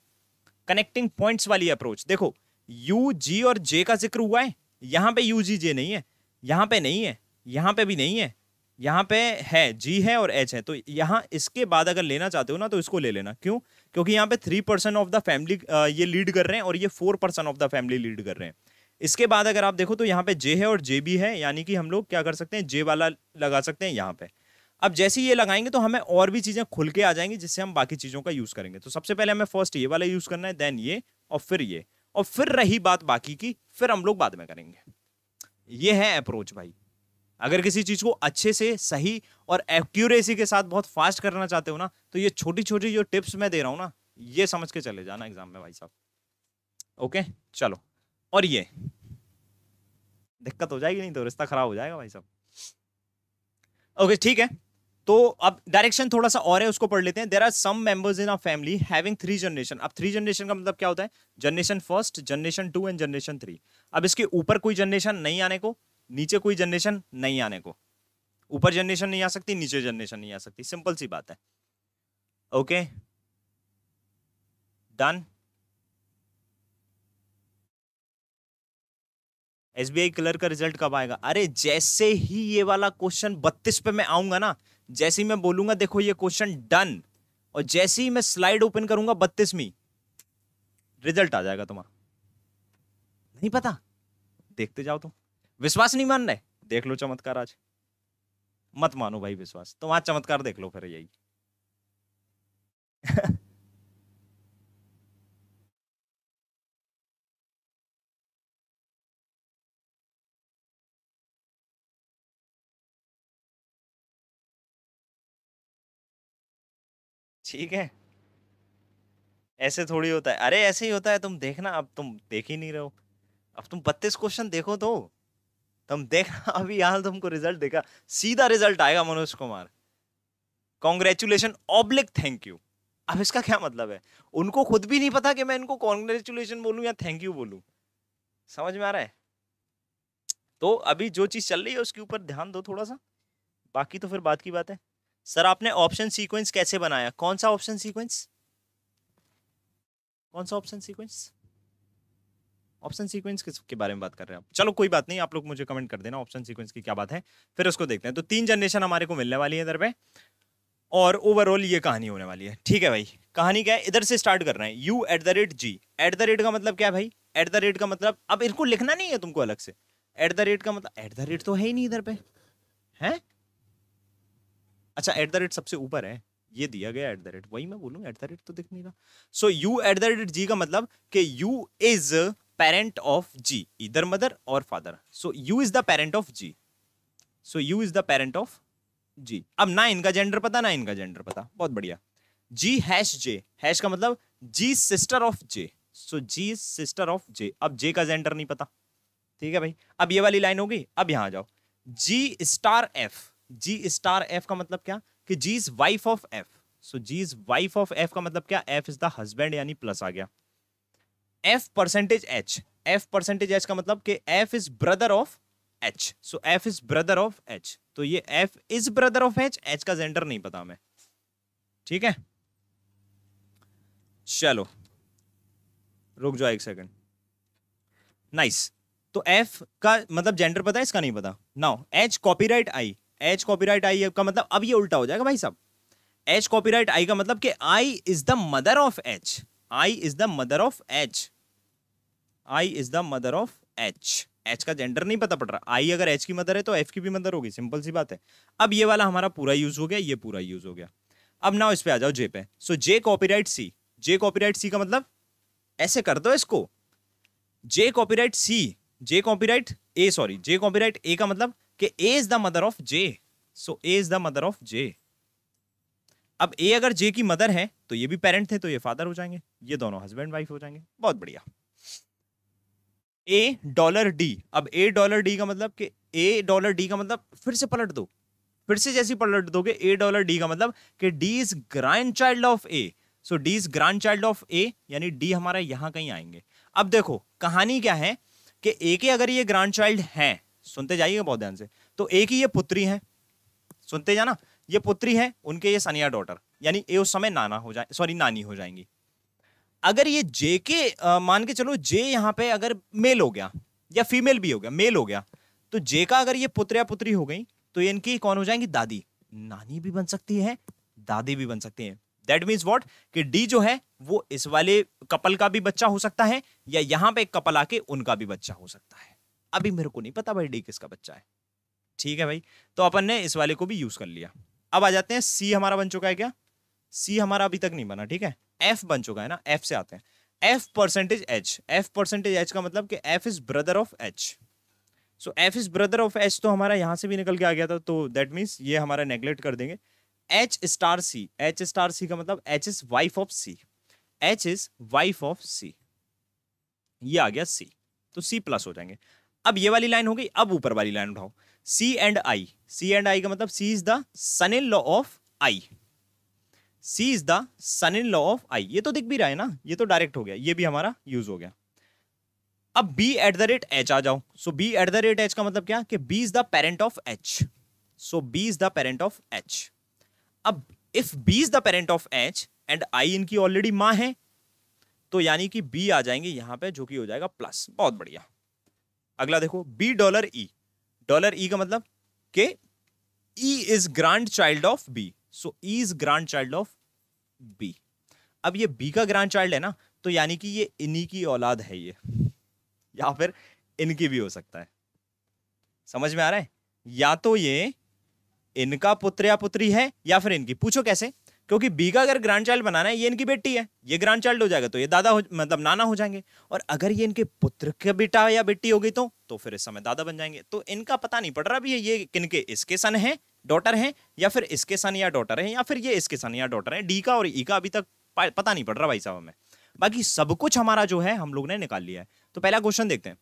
कनेक्टिंग पॉइंट्स वाली अप्रोच देखो यू जी और जे का ज़िक्र हुआ है, यहाँ पे यू जी जे नहीं है, यहाँ पे नहीं है, यहाँ पे भी नहीं है यहाँ पे है जी है और एच है तो यहाँ इसके बाद अगर लेना चाहते हो ना तो इसको ले लेना। क्यों? क्योंकि यहाँ पे three percent of the family ये लीड कर रहे हैं और ये four percent of the family lead कर रहे हैं। इसके बाद अगर आप देखो तो यहाँ पे जे है और जे भी है, यानी कि हम लोग क्या कर सकते हैं जे वाला लगा सकते हैं यहाँ पे। अब जैसे ये लगाएँगे तो हमें और भी चीज़ें खुल के आ जाएँगी, जिससे हम बाकी चीज़ों का यूज़ करेंगे। तो सबसे पहले हमें फ़र्स्ट ये वाला यूज़ करना है देन ये, और फिर ये। और फिर रही बात बाकी की, फिर हम लोग बाद में करेंगे। ये है अप्रोच भाई। अगर किसी चीज़ को अच्छे से, सही और एक्यूरेसी के साथ बहुत फास्ट करना चाहते हो ना तो ये छोटी छोटी जो टिप्स मैं दे रहा हूँ ना, ये समझ के चले जाना एग्ज़ाम में भाई साहब। ओके चलो। और ये। दिक्कत हो जाएगी नहीं तो रिश्ता खराब हो जाएगा भाई साहब। ओके ठीक है। तो अब डायरेक्शन थोड़ा सा और है, उसको पढ़ लेते हैं। There are some members in our family having three generation अब थ्री जनरेशन का मतलब क्या होता है? Generation first generation two and generation three अब इसके ऊपर कोई जनरेशन नहीं आने को नीचे कोई जनरेशन नहीं आने को। ऊपर जनरेशन नहीं आ सकती, नीचे जनरेशन नहीं आ सकती। सिंपल सी बात है। Okay done S B I clerk का रिज़ल्ट कब आएगा? अरे, जैसे ही ये वाला क्वेश्चन बत्तीस पे मैं आऊँगा ना, जैसे ही मैं बोलूँगा, देखो ये क्वेश्चन डन और जैसे ही मैं स्लाइड ओपन करूँगा बत्तीसवीं रिज़ल्ट आ जाएगा तुम्हारा। नहीं पता? देखते जाओ तुम। विश्वास नहीं मान रहे देख लो चमत्कार आज। मत मानो भाई विश्वास। तुम आज चमत्कार देख लो फिर यही। ठीक है। ऐसे थोड़ी होता है। अरे ऐसे ही होता है। तुम देखना, अब तुम देख ही नहीं रहे हो। अब तुम बत्तीस क्वेश्चन देखो तो। तुम देखना अभी यहाँ तुमको रिज़ल्ट देखा। सीधा रिज़ल्ट आएगा Manoj Kumar. Congratulation oblique thank you अब इसका क्या मतलब है? उनको खुद भी नहीं पता कि मैं इनको कॉन्ग्रेचुलेशन बोलूँ या थैंक यू बोलूँ। समझ में आ रहा है? तो अभी जो चीज़ चल रही है, उसके ऊपर ध्यान दो थोड़ा सा। बाकी तो फिर बात की बात है। सर आपने ऑप्शन सीक्वेंस कैसे बनाया? कौन सा ऑप्शन सीक्वेंस कौन सा ऑप्शन सीक्वेंस ऑप्शन सीक्वेंस के बारे में बात कर रहे हैं आप। चलो, कोई बात नहीं, आप लोग मुझे कमेंट कर देना ऑप्शन सीक्वेंस की क्या बात है, फिर उसको देखते हैं। तो तीन जनरेशन हमारे को मिलने वाली है इधर पे, और ओवरऑल ये कहानी होने वाली है। ठीक है भाई, कहानी क्या है? इधर से स्टार्ट कर रहे हैं। U at the rate G at the rate का मतलब क्या है भाई? एट द रेट का मतलब अब इनको लिखना नहीं है तुमको अलग से। एट द रेट का मतलब एट द रेट तो है ही नहीं इधर पे। है? अच्छा एट द रेट सबसे ऊपर है। ये दिया गया एट द रेट वही मैं बोलूँ एट द रेट तो दिख नहीं रहा। So U at the rate G का मतलब कि U is parent of G इधर मदर और father so U is the parent of G so U is the parent of G अब ना इनका जेंडर पता, ना इनका जेंडर पता। बहुत बढ़िया। जी हैश जे हैश का मतलब G sister of J so G sister of J अब जे का जेंडर नहीं पता। ठीक है भाई? अब ये वाली लाइन हो गई। अब यहाँ जाओ। G star F G star F का मतलब क्या? कि G is wife of F so G is wife of F का मतलब क्या? एफ़ इज़ द हस्बैंड यानी प्लस आ गया। F percentage H F percentage H का मतलब कि F is brother of H so F is brother of H तो ये F is brother of H H का जेंडर नहीं पता हमें। ठीक है? चलो। रुक जाओ एक सेकंड नाइस तो एफ़ का मतलब जेंडर पता है? इसका नहीं पता। Now H copyright I H copyright I का मतलब अब ये उल्टा हो जाएगा भाई साहब। एच कॉपीराइट आई का मतलब कि I is the mother of H I is the mother of H I is the mother of H H का जेंडर नहीं पता पड़ रहा। आई अगर एच की मदर है तो एफ़ की भी मदर होगी। सिंपल सी बात है। अब ये वाला हमारा पूरा यूज़ हो गया, ये पूरा यूज़ हो गया। अब ना इस पे आ जाओ जे पे। सो जे कॉपीराइट सी जे कॉपीराइट सी का मतलब ऐसे कर दो इसको। J copyright C J copyright A sorry J copyright A का मतलब कि A is the mother of J so A is the mother of J अब ए अगर जे की मदर है तो ये भी पेरेंट थे तो ये फादर हो जाएँगे। ये दोनों हस्बैंड वाइफ हो जाएँगे। बहुत बढ़िया। ए डॉलर डी अब ए डॉलर डी का मतलब कि ए डॉलर डी का मतलब फिर से पलट दो। फिर से जैसी पलट दोगे ए डॉलर डी का मतलब कि D is grandchild of A so D is grandchild of A यानी डी हमारा यहाँ कहीं आएँगे। अब देखो, कहानी क्या है कि ए के अगर ये ग्रैंड चाइल्ड हैं, सुनते जाइएगा बहुत ध्यान से तो ए की ये पुत्री है। सुनते जाना ये पुत्री है, उनके ये सनिया डॉटर यानी ये उस समय नाना हो जाए सॉरी नानी हो जाएँगी। अगर ये जे के मान के चलो जे यहाँ पे अगर मेल हो गया, या फीमेल भी हो गया मेल हो गया तो जे का अगर ये पुत्र या पुत्री हो गई तो ये इनकी कौन हो जाएँगी? दादी। नानी भी बन सकती है, दादी भी बन सकती है। दैट मीन्स वॉट कि डी जो है, वो इस वाले कपल का भी बच्चा हो सकता है, या यहाँ पे एक कपल आके उनका भी बच्चा हो सकता है। अभी मेरे को नहीं पता भाई डी किसका बच्चा है। ठीक है भाई तो अपन ने इस वाले को भी यूज़ कर लिया। अब आ जाते हैं सी हमारा बन चुका है क्या? सी हमारा अभी तक नहीं बना, ठीक है? एफ़ बन चुका है ना एफ़ से आते हैं। F percentage H F percentage H का मतलब कि F is brother of H so F is brother of H तो हमारा यहाँ से भी निकल के आ गया था तो दैट मीन्स ये हमारा नेग्लेक्ट कर देंगे। H star C H star C का मतलब H is wife of C H is wife of C ये आ गया सी तो सी प्लस हो जाएँगे। अब ये वाली लाइन हो गई, अब ऊपर वाली लाइन उठाओ। सी and I C and I का मतलब C is the son in law of I C is the son in law of I ये तो दिख भी रहा है ना? ये तो डायरेक्ट हो गया। ये भी हमारा यूज़ हो गया। अब B at the rate H आ जाओ। So B at the rate H का मतलब क्या? कि B is the parent of H so B is the parent of H अब if B is the parent of H and I इनकी already माँ है तो यानी कि बी आ जाएँगे यहाँ पे, जो कि हो जाएगा प्लस बहुत बढ़िया। अगला देखो B dollar E dollar E का मतलब के E is grandchild of B so E is grandchild of B अब ये बी का ग्रांड चाइल्ड है ना तो यानी कि ये इन्हीं की औलाद है ये। या फिर इनकी भी हो सकता है। समझ में आ रहा है? या तो ये इनका पुत्र या पुत्री है, या फिर इनकी। पूछो कैसे? क्योंकि बी का अगर ग्रांड चाइल्ड बनाना है, ये इनकी बेटी है, ये ग्रांड चाइल्ड हो जाएगा तो ये दादा हो मतलब नाना हो जाएँगे। और अगर ये इनके पुत्र का बेटा या बेटी हो गई तो तो फिर इस समय दादा बन जाएँगे। तो इनका पता नहीं पड़ रहा भी ये किनके इसके सन है डॉटर है, या फिर इसके सन या डॉटर है, या फिर ये इसके सन या डॉटर है डी का और ई का अभी तक पता नहीं पड़ रहा भाई साहब हमें। बाकी सब कुछ हमारा जो है, हम लोग ने निकाल लिया है। तो पहला क्वेश्चन देखते हैं।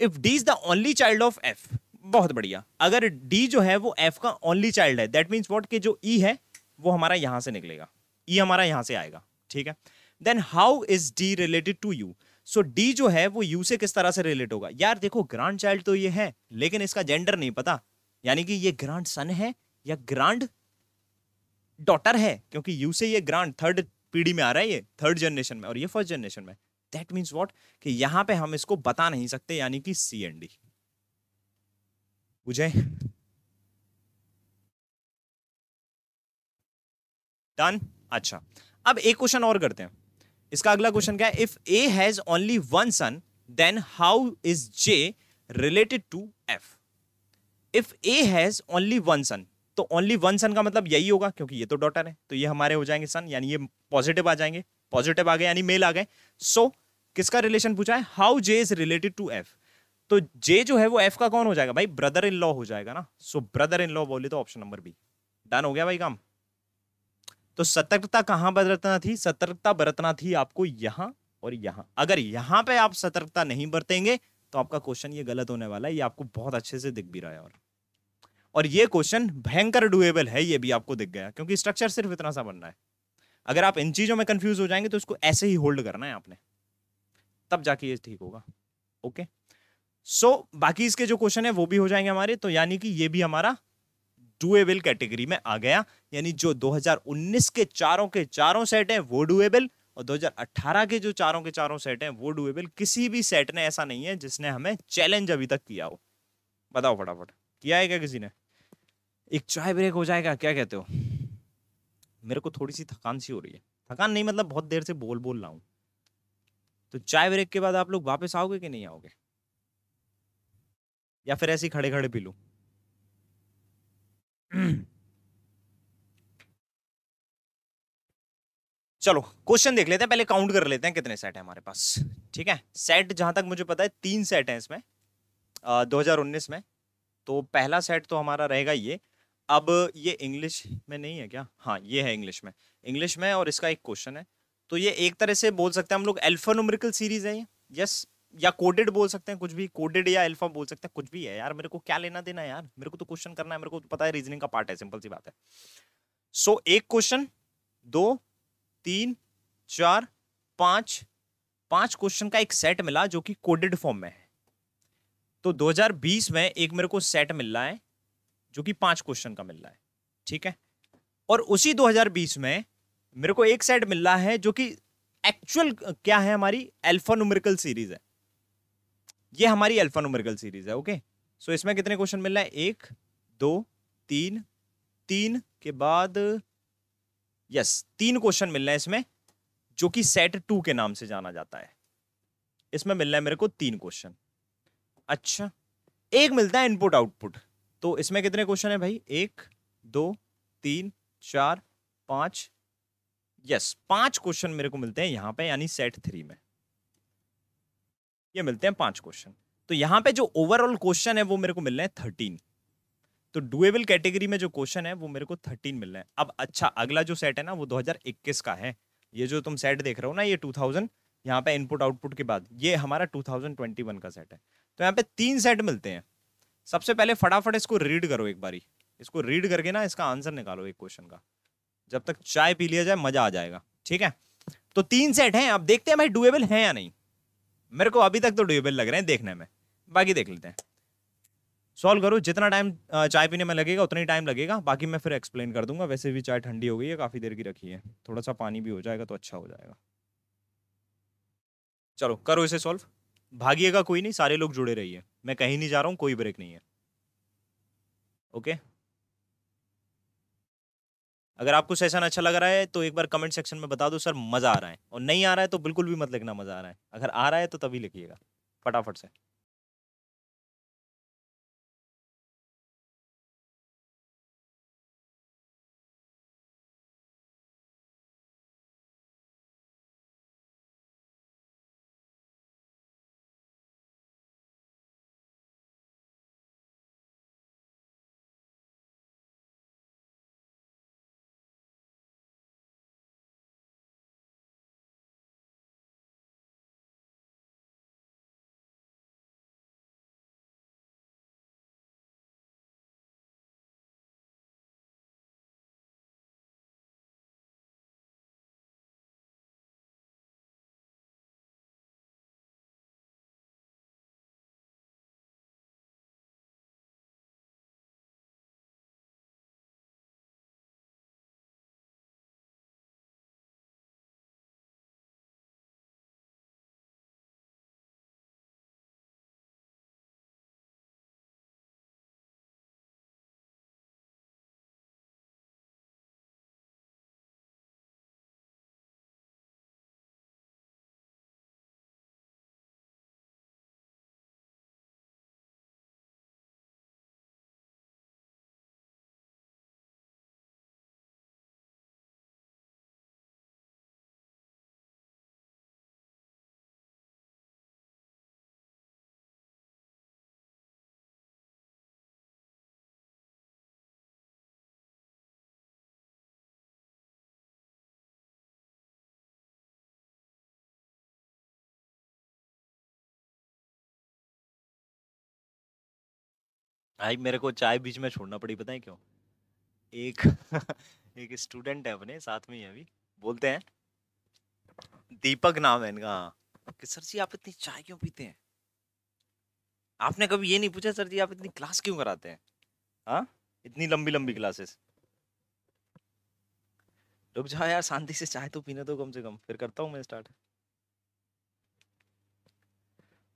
If D is the only child of F बहुत बढ़िया। अगर डी जो है, वो एफ़ का ओनली चाइल्ड है दैट मीन्स वॉट के जो ई e है वो हमारा यहाँ से निकलेगा। ई हमारा यहाँ से आएगा, ठीक है? Then how is D related to U so D जो है, वो यू से किस तरह से रिलेट होगा? यार देखो ग्रांड चाइल्ड तो ये है, लेकिन इसका जेंडर नहीं पता। यानी कि ये ग्रांड सन है या ग्रांड डॉटर है? क्योंकि यू से ये ग्रांड थर्ड पीढ़ी में आ रहा है ये थर्ड जनरेशन में, और ये फ़र्स्ट जनरेशन में। दैट मीन्स वॉट कि यहाँ पे हम इसको बता नहीं सकते, यानी कि सी एंड डी बुझे? डन अच्छा। अब एक क्वेश्चन और करते हैं। इसका अगला क्वेश्चन क्या है? If A has only one son then how is J related to F if A has only one son तो ओनली वन सन का मतलब यही होगा क्योंकि ये तो डॉटर है तो ये हमारे हो जाएँगे सन यानी ये पॉजिटिव आ जाएँगे। पॉजिटिव आ गए यानी मेल आ गए। सो so, किसका रिलेशन पूछा है? How J is related to F तो जे जो है वो एफ़ का कौन हो जाएगा? भाई ब्रदर इन लॉ हो जाएगा ना। सो ब्रदर इन लॉ बोले तो ऑप्शन नंबर बी डन हो गया भाई काम? तो सतर्कता कहाँ बरतना थी? सतर्कता बरतना थी आपको यहाँ और यहाँ। अगर यहाँ पे आप सतर्कता नहीं बरतेंगे तो आपका क्वेश्चन ये गलत होने वाला है। ये आपको बहुत अच्छे से दिख भी रहा है और। और ये क्वेश्चन भयंकर डुएबल है ये भी आपको दिख गया क्योंकि स्ट्रक्चर सिर्फ़ इतना सा बनना है। अगर आप इन चीज़ों में कंफ्यूज हो जाएँगे तो इसको ऐसे ही होल्ड करना है आपने। तब जाके ये ठीक होगा। ओके सो so, बाकी इसके जो क्वेश्चन है वो भी हो जाएँगे हमारे तो यानी कि ये भी हमारा डुएबल कैटेगरी में आ गया, यानी जो 2019 के चारों के चारों सेट हैं, वो डुएबल और 2018 के जो चारों के चारों सेट हैं, वो डुएबल किसी भी सेट ने ऐसा नहीं है जिसने हमें चैलेंज अभी तक किया हो। बताओ फटाफट, किया है क्या किसी ने? एक चाय ब्रेक हो जाएगा, क्या कहते हो? मेरे को थोड़ी सी थकान सी हो रही है। थकान नहीं मतलब बहुत देर से बोल बोल रहा हूँ। तो चाय ब्रेक के बाद आप लोग वापस आओगे कि नहीं आओगे? या फिर ऐसे ही खड़े खड़े पी लू? चलो क्वेश्चन देख लेते हैं, पहले काउंट कर लेते हैं कितने सेट है हमारे पास। ठीक है? सेट जहाँ तक मुझे पता है, तीन सेट है इसमें दो हज़ार उन्नीस में। तो पहला सेट तो हमारा रहेगा ये। अब ये इंग्लिश में नहीं है क्या? हाँ ये है इंग्लिश में। इंग्लिश में और इसका एक क्वेश्चन है। तो ये एक तरह से बोल सकते हैं हम लोग एल्फानुमेरिकल सीरीज़ है ये। यस या कोडेड बोल सकते हैं कुछ भी कोडेड या अल्फ़ा बोल सकते हैं कुछ भी है यार मेरे को क्या लेना देना है यार? मेरे को तो क्वेश्चन करना है मेरे को तो पता है रीजनिंग का पार्ट है सिंपल सी बात है। सो so, एक क्वेश्चन दो तीन चार पाँच पाँच क्वेश्चन का एक सेट मिला जो कि कोडेड फॉर्म में है। तो 2020 में एक मेरे को सेट मिल रहा है जो कि पाँच क्वेश्चन का मिल रहा है ठीक है? और उसी 2020 में मेरे को एक सेट मिल रहा है जो कि एक्चुअल क्या है हमारी अल्फ़ा न्यूमेरिकल सीरीज़ है। ये हमारी अल्फ़ा न्यूमेरिकल सीरीज़ है ओके सो इसमें कितने क्वेश्चन मिल रहा है? एक, दो, तीन तीन के बाद यस तीन क्वेश्चन मिल रहे हैं इसमें, जो कि सेट टू के नाम से जाना जाता है। इसमें मिल रहा है मेरे को तीन क्वेश्चन अच्छा एक मिलता है इनपुट आउटपुट तो इसमें कितने क्वेश्चन है भाई? एक, दो, तीन, चार, पाँच। यस पाँच क्वेश्चन मेरे को मिलते हैं यहाँ पे, यानी सेट थ्री में। ये मिलते हैं पाँच क्वेश्चन तो यहाँ पे जो ओवरऑल क्वेश्चन है, वो मेरे को मिल रहे हैं थर्टीन तो डुएबल कैटेगरी में जो क्वेश्चन है, वो मेरे को थर्टीन मिल रहे हैं. अब अच्छा अगला जो सेट है ना, वो 2021 का है. ये जो तुम सेट देख रहे हो ना, ये 2000 यहाँ पे इनपुट आउटपुट के बाद, ये हमारा 2021 का सेट है. तो यहाँ पे तीन सेट मिलते हैं. सबसे पहले फटाफट इसको रीड करो एक बारी. इसको रीड करके ना, इसका आंसर निकालो एक क्वेश्चन का. जब तक चाय पी लिया जाए, मज़ा आ जाएगा. ठीक है? तो तीन सेट हैं, अब देखते हैं भाई डुएबल है या नहीं. मेरे को अभी तक तो डुएबल लग रहे हैं देखने में। बाकी देख लेते हैं। सॉल्व करो, जितना टाइम चाय पीने में लगेगा, उतना ही टाइम लगेगा। बाकी मैं फिर एक्सप्लेन कर दूँगा, वैसे भी चाय ठंडी हो गई है, काफ़ी देर की रखी है। थोड़ा सा पानी भी हो जाएगा तो अच्छा हो जाएगा। चलो, करो इसे सॉल्व। भागिएगा कोई नहीं, सारे लोग जुड़े रहिए। मैं कहीं नहीं जा रहा हूँ, कोई ब्रेक नहीं है। ओके? अगर आपको सेशन अच्छा लग रहा है तो एक बार कमेंट सेक्शन में बता दो सर, मज़ा आ रहा है। और नहीं आ रहा है तो बिल्कुल भी मत लिखना, मज़ा आ रहा है। अगर आ रहा है तो तभी लिखिएगा, फटाफट से। भाई, मेरे को चाय बीच में छोड़ना पड़ी, पता है क्यों? एक एक स्टूडेंट है अपने, साथ में ही अभी, बोलते हैं। दीपक नाम है इनका। कि, सर जी, आप इतनी चाय क्यों पीते हैं? आपने कभी ये नहीं पूछा, सर जी, आप इतनी क्लास क्यों कराते हैं? हाँ? इतनी लंबी लंबी क्लासेस रुक जाओ यार, शांति से चाय तो पीने दो कम से कम, फिर करता हूँ मैं स्टार्ट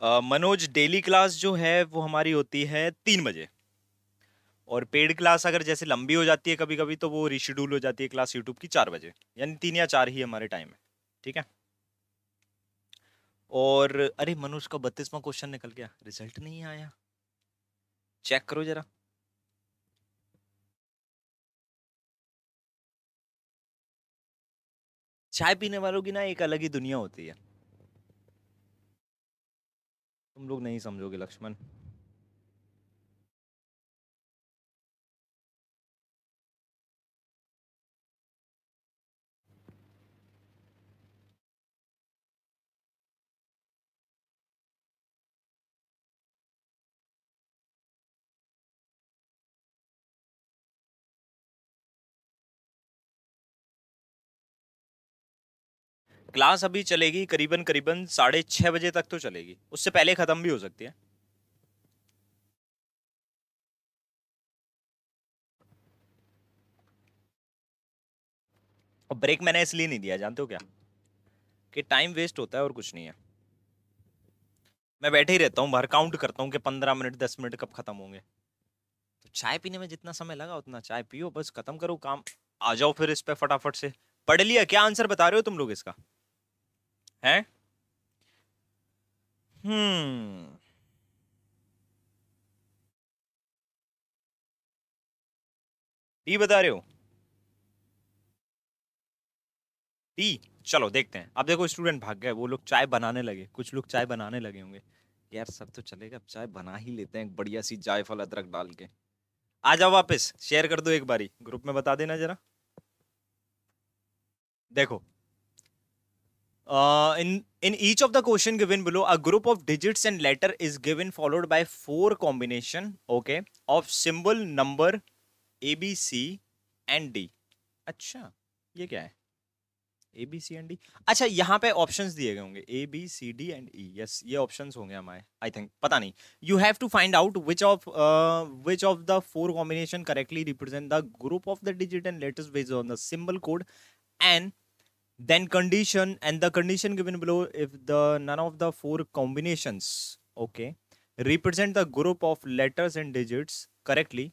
मनोज डेली क्लास जो है, वो हमारी होती है तीन बजे। और पेड क्लास अगर जैसे लंबी हो जाती है कभी कभी तो वो रिशेड्यूल हो जाती है क्लास यूट्यूब की चार बजे, यानी तीन या चार ही हमारे टाइम है, ठीक है? और, अरे मनोज का बत्तीसवा क्वेश्चन निकल गया? रिज़ल्ट नहीं आया। चेक करो जरा। चाय पीने वालों की ना एक अलग ही दुनिया होती है। तुम लोग नहीं समझोगे, लक्ष्मण। क्लास अभी चलेगी करीबन करीबन साढ़े छह बजे तक तो चलेगी। उससे पहले ख़त्म भी हो सकती है। और ब्रेक मैंने इसलिए नहीं दिया, जानते हो क्या? कि टाइम वेस्ट होता है और कुछ नहीं है। मैं बैठे ही रहता हूँ, बाहर काउंट करता हूँ कि पंद्रह मिनट, दस मिनट कब खत्म होंगे। तो चाय पीने में जितना समय लगा, उतना चाय पियो, बस खत्म करो, काम आ जाओ फिर इस पर फटाफट से। पढ़ लिया, क्या आंसर बता रहे हो तुम लोग इसका? है हम्म डी बता रहे हो। डी चलो, देखते हैं। अब देखो स्टूडेंट भाग गए। वो लोग चाय बनाने लगे। कुछ लोग चाय बनाने लगे होंगे। यार, सब तो चलेगा। अब चाय बना ही लेते हैं बढ़िया सी जायफल अदरक डाल के। आ जाओ वापस। शेयर कर दो एक बारी। ग्रुप में बता देना जरा। देखो In in each of the question given below, a group of digits and letter is given followed by four combination, okay, of symbol number a, b, c and d. अच्छा ये क्या है A B C and D अच्छा यहाँ पे options दिए गए होंगे A B C D and E yes ये ऑप्शंस होंगे हमारे आई थिंक पता नहीं you have to find out which of which of the four combination correctly represent the group of the digit and letters based on the symbol code and then condition and the condition given below if the none of the four combinations okay represent the group of letters and digits correctly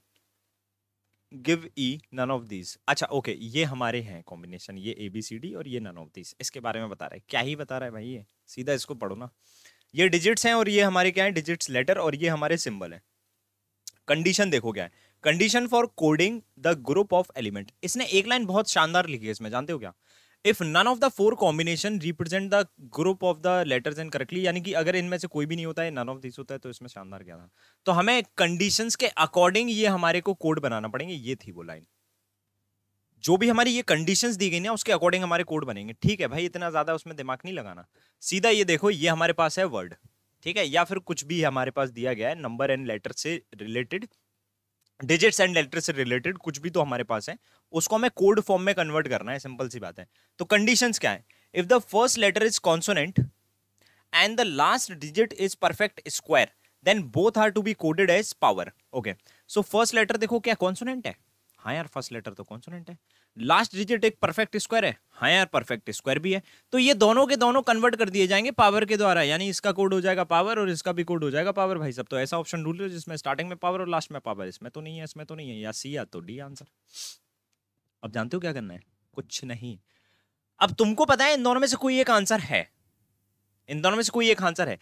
give E none of these अच्छा okay okay, ये हमारे हैं combination ये ए B C D और ये none of these इसके बारे में बता रहा है। क्या ही बता रहा है भाई ये? सीधा इसको पढ़ो ना। ये डिजिट्स हैं और ये हमारे क्या है? डिजिट्स लेटर और ये हमारे सिंबल है। कंडीशन देखो क्या है। Condition for coding the group of element इसने एक लाइन बहुत शानदार लिखी है इसमें जानते हो क्या? If none of the four combination represent the group of the letters and correctly यानी कि अगर इनमें से कोई भी नहीं होता है नन ऑफ़ दिस होता है तो इसमें शानदार क्या था तो हमें कंडीशंस के अकॉर्डिंग ये हमारे को कोड बनाना पड़ेंगे, ये थी वो लाइन जो भी हमारी ये कंडीशंस दी गई ना, उसके अकॉर्डिंग हमारे कोड बनेंगे। ठीक है भाई, इतना ज़्यादा उसमें दिमाग नहीं लगाना। सीधा ये देखो, ये हमारे पास है वर्ड ठीक है, या फिर कुछ भी हमारे पास दिया गया है नंबर एंड लेटर से रिलेटेड डिजिट्स एंड लेटर से रिलेटेड कुछ भी तो हमारे पास है, उसको हमें कोड फॉर्म में कन्वर्ट करना है सिंपल सी बात है। तो कंडीशंस क्या है? If the first letter is consonant and the last digit is perfect square then both are to be coded as power okay so first letter देखो क्या कॉन्सोनेंट है? हाँ यार फ़र्स्ट लेटर तो कॉन्सोनेंट है। लास्ट डिजिट एक perfect square है। हाँ यार परफेक्ट स्क्वायर भी है। तो ये दोनों के दोनों कन्वर्ट कर दिए जाएँगे पावर के द्वारा। यानी इसका कोड हो जाएगा पावर और इसका भी कोड हो जाएगा पावर भाई सब तो ऐसा ऑप्शन ढूंढ लो जिसमें स्टार्टिंग में पावर और लास्ट में पावर इसमें तो नहीं है, इसमें तो नहीं है। या सी या तो डी आंसर अब जानते हो क्या करना है? कुछ नहीं। अब तुमको पता है इन दोनों में से कोई एक आंसर है। इन दोनों में से कोई एक आंसर है।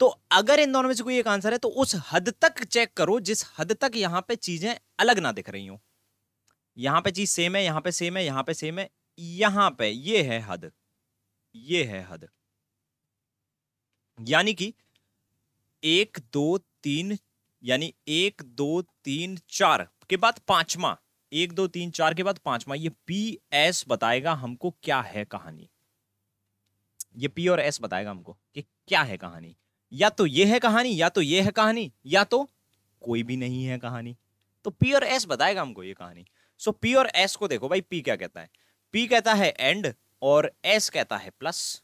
तो अगर इन दोनों में से कोई एक आंसर है तो उस हद तक चेक करो जिस हद तक यहाँ पे चीज़ें अलग ना दिख रही हो। यहाँ पे चीज़ सेम है, यहाँ पे सेम है, यहाँ पे सेम है, यहाँ पे, ये है हद, ये है हद। यानी कि एक, दो, तीन, यानी एक, दो, तीन, चार के बाद पांचवा, एक, दो, तीन, चार के बाद पांचवा, ये पी एस बताएगा हमको क्या है कहानी। ये पी और एस बताएगा हमको कि क्या है कहानी। या तो ये है कहानी, या तो ये है कहानी, या तो कोई भी नहीं है कहानी। तो पी और एस बताएगा हमको ये कहानी। सो पी और एस को देखो भाई पी क्या कहता है? पी कहता है एंड और एस कहता है प्लस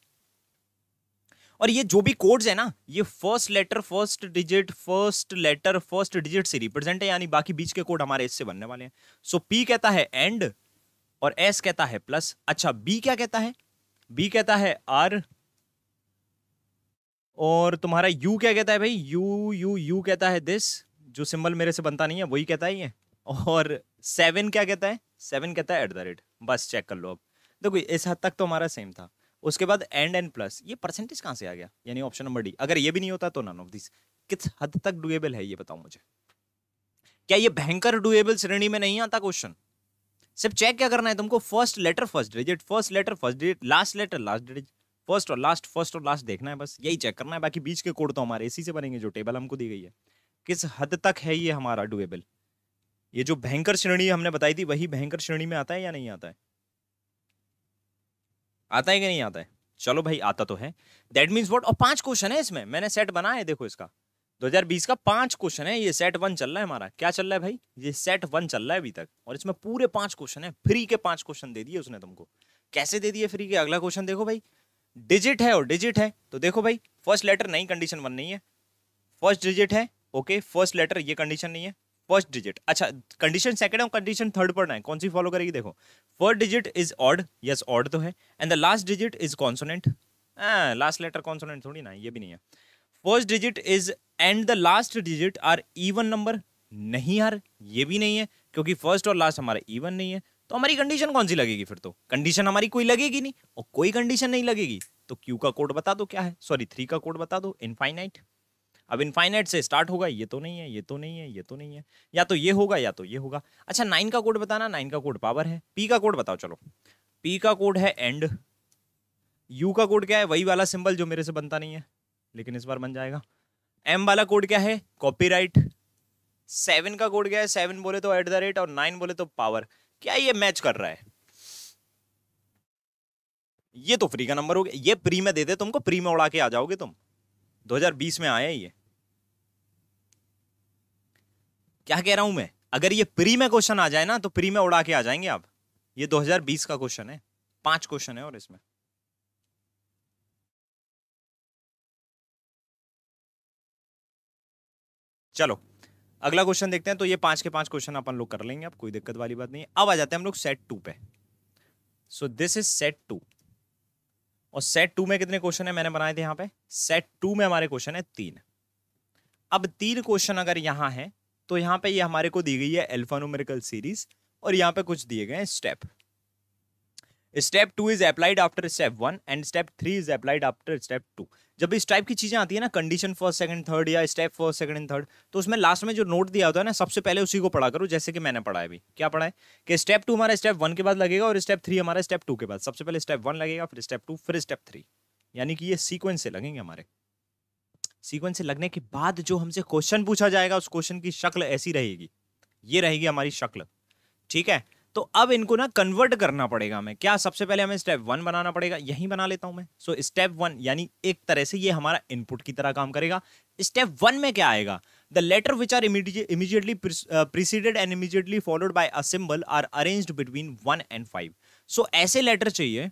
और ये जो भी कोड्स है ना, ये first letter first digit first letter first digit से रिप्रेजेंट है, यानी बाकी बीच के कोड हमारे इससे बनने वाले हैं. सो पी कहता है एंड और एस कहता है प्लस अच्छा बी क्या कहता है? बी कहता है आर और तुम्हारा यू क्या कहता है भाई? यू यू यू कहता है दिस जो सिंबल मेरे से बनता नहीं है, वही कहता है ये. और सेवन क्या कहता है? सेवन कहता है एट द रेट बस चेक कर लो अब। देखो, इस हद तक तो हमारा सेम था। उसके बाद एंड एंड प्लस ये परसेंटेज कहाँ से आ गया? यानी ऑप्शन नंबर डी अगर ये भी नहीं होता तो नन ऑफ़ दिस किस हद तक डुएबल है ये बताओ मुझे। क्या ये भयंकर डुएबल श्रेणी में नहीं आता क्वेश्चन सिर्फ़ चेक क्या करना है तुमको? First letter first digit first letter first digit last letter last digit first और लास्ट फ़र्स्ट और लास्ट देखना है बस। यही चेक करना है। बाकी बीच के कोड तो हमारे इसी से बनेंगे जो टेबल हमको दी गई है। किस हद तक है ये हमारा डुएबल ये जो भयंकर श्रेणी हमने बताई थी, वही भयंकर श्रेणी में आता है या नहीं आता है? आता है कि नहीं आता है? चलो भाई, आता तो है। दैट मीन्स वॉट और पाँच क्वेश्चन है इसमें। मैंने सेट बनाया है, देखो इसका। 2020 का पाँच क्वेश्चन है, ये सेट वन चल रहा है हमारा। क्या चल रहा है भाई? ये सेट वन चल रहा है अभी तक। और इसमें पूरे पाँच क्वेश्चन है। फ्री के पाँच क्वेश्चन दे दिए उसने तुमको। कैसे दे दिए फ्री के? अगला क्वेश्चन देखो भाई। डिजिट है और डिजिट है। तो देखो भाई फ़र्स्ट लेटर नहीं कंडीशन वन नहीं है। फ़र्स्ट डिजिट है ओके फ़र्स्ट लेटर ये कंडीशन नहीं है। First digit. अच्छा कंडीशन सेकंड और कंडीशन थर्ड पढ़ना है। कौन सी फॉलो करेगी देखो। First digit is odd yes odd तो है। And the last digit is consonant last letter consonant थोड़ी ना ये भी नहीं है। First digit is and the last digit are even number नहीं यार, ये भी नहीं है, क्योंकि फ़र्स्ट और लास्ट हमारा इवन नहीं है। तो हमारी कंडीशन कौन सी लगेगी फिर तो? कंडीशन हमारी कोई लगेगी नहीं, और कोई कंडीशन नहीं लगेगी। तो क्यू का कोड बता दो क्या है। सॉरी थ्री का कोड बता दो। इनफाइनाइट अब इनफाइनाइट से स्टार्ट होगा, ये तो नहीं है, ये तो नहीं है, ये तो नहीं है। या तो ये होगा, या तो ये होगा। अच्छा नाइन का कोड बताना नाइन का कोड पावर है। पी का कोड बताओ, चलो। पी का कोड है एंड यू का कोड क्या है? वही वाला सिंबल जो मेरे से बनता नहीं है, लेकिन इस बार बन जाएगा। एम वाला कोड क्या है? कॉपीराइट सेवन का कोड क्या है? सेवन बोले तो एट द रेट और नाइन बोले तो पावर क्या ये मैच कर रहा है? ये तो फ्री का नंबर हो गया। ये प्री में दे दे, तुमको प्री में उड़ा के आ जाओगे तुम। 2020 में आया ये। क्या कह रहा हूँ मैं? अगर ये प्री में क्वेश्चन आ जाए ना तो प्री में उड़ा के आ जाएँगे आप। ये 2020 का क्वेश्चन है। पाँच क्वेश्चन है और इसमें। चलो, अगला क्वेश्चन देखते हैं तो ये पाँच के पाँच क्वेश्चन अपन लोग कर लेंगे अब, कोई दिक्कत वाली बात नहीं। अब आ जाते हैं हम लोग सेट टू पे। So this is set two और सेट टू में कितने क्वेश्चन है? मैंने बनाए थे यहाँ पे। सेट टू में हमारे क्वेश्चन है तीन। अब तीन क्वेश्चन अगर यहाँ है तो यहाँ पे ये यह हमारे को दी गई है एल्फानोमेरिकल सीरीज़ और यहाँ पे कुछ दिए गए हैं step step two is applied after step one and step three is applied after step two जब इस टाइप की चीज़ें आती है ना कंडीशन फ़र्स्ट सेकंड थर्ड या step first second and third तो उसमें लास्ट में जो नोट दिया होता है ना, सबसे पहले उसी को पढ़ा करो, जैसे कि मैंने पढ़ा है अभी। क्या पढ़ा है? कि स्टेप टू हमारा स्टेप वन के बाद लगेगा और स्टेप थ्री हमारा स्टेप टू के बाद। सबसे पहले स्टेप वन लगेगा, फिर स्टेप टू फिर स्टेप थ्री यानी कि ये सीक्वेंस से लगेंगे हमारे। सीक्वेंस से लगने के बाद जो हमसे क्वेश्चन पूछा जाएगा, उस क्वेश्चन की शक्ल ऐसी रहेगी। ये रहेगी हमारी शक्ल। ठीक है? तो अब इनको ना कन्वर्ट करना पड़ेगा हमें। क्या सबसे पहले हमें स्टेप वन बनाना पड़ेगा? यही बना लेता हूँ मैं। सो स्टेप वन यानी एक तरह से ये हमारा इनपुट की तरह काम करेगा। स्टेप वन में क्या आएगा? The letter which are immediately preceded and immediately followed by a symbol are arranged between one and five so ऐसे लेटर चाहिए।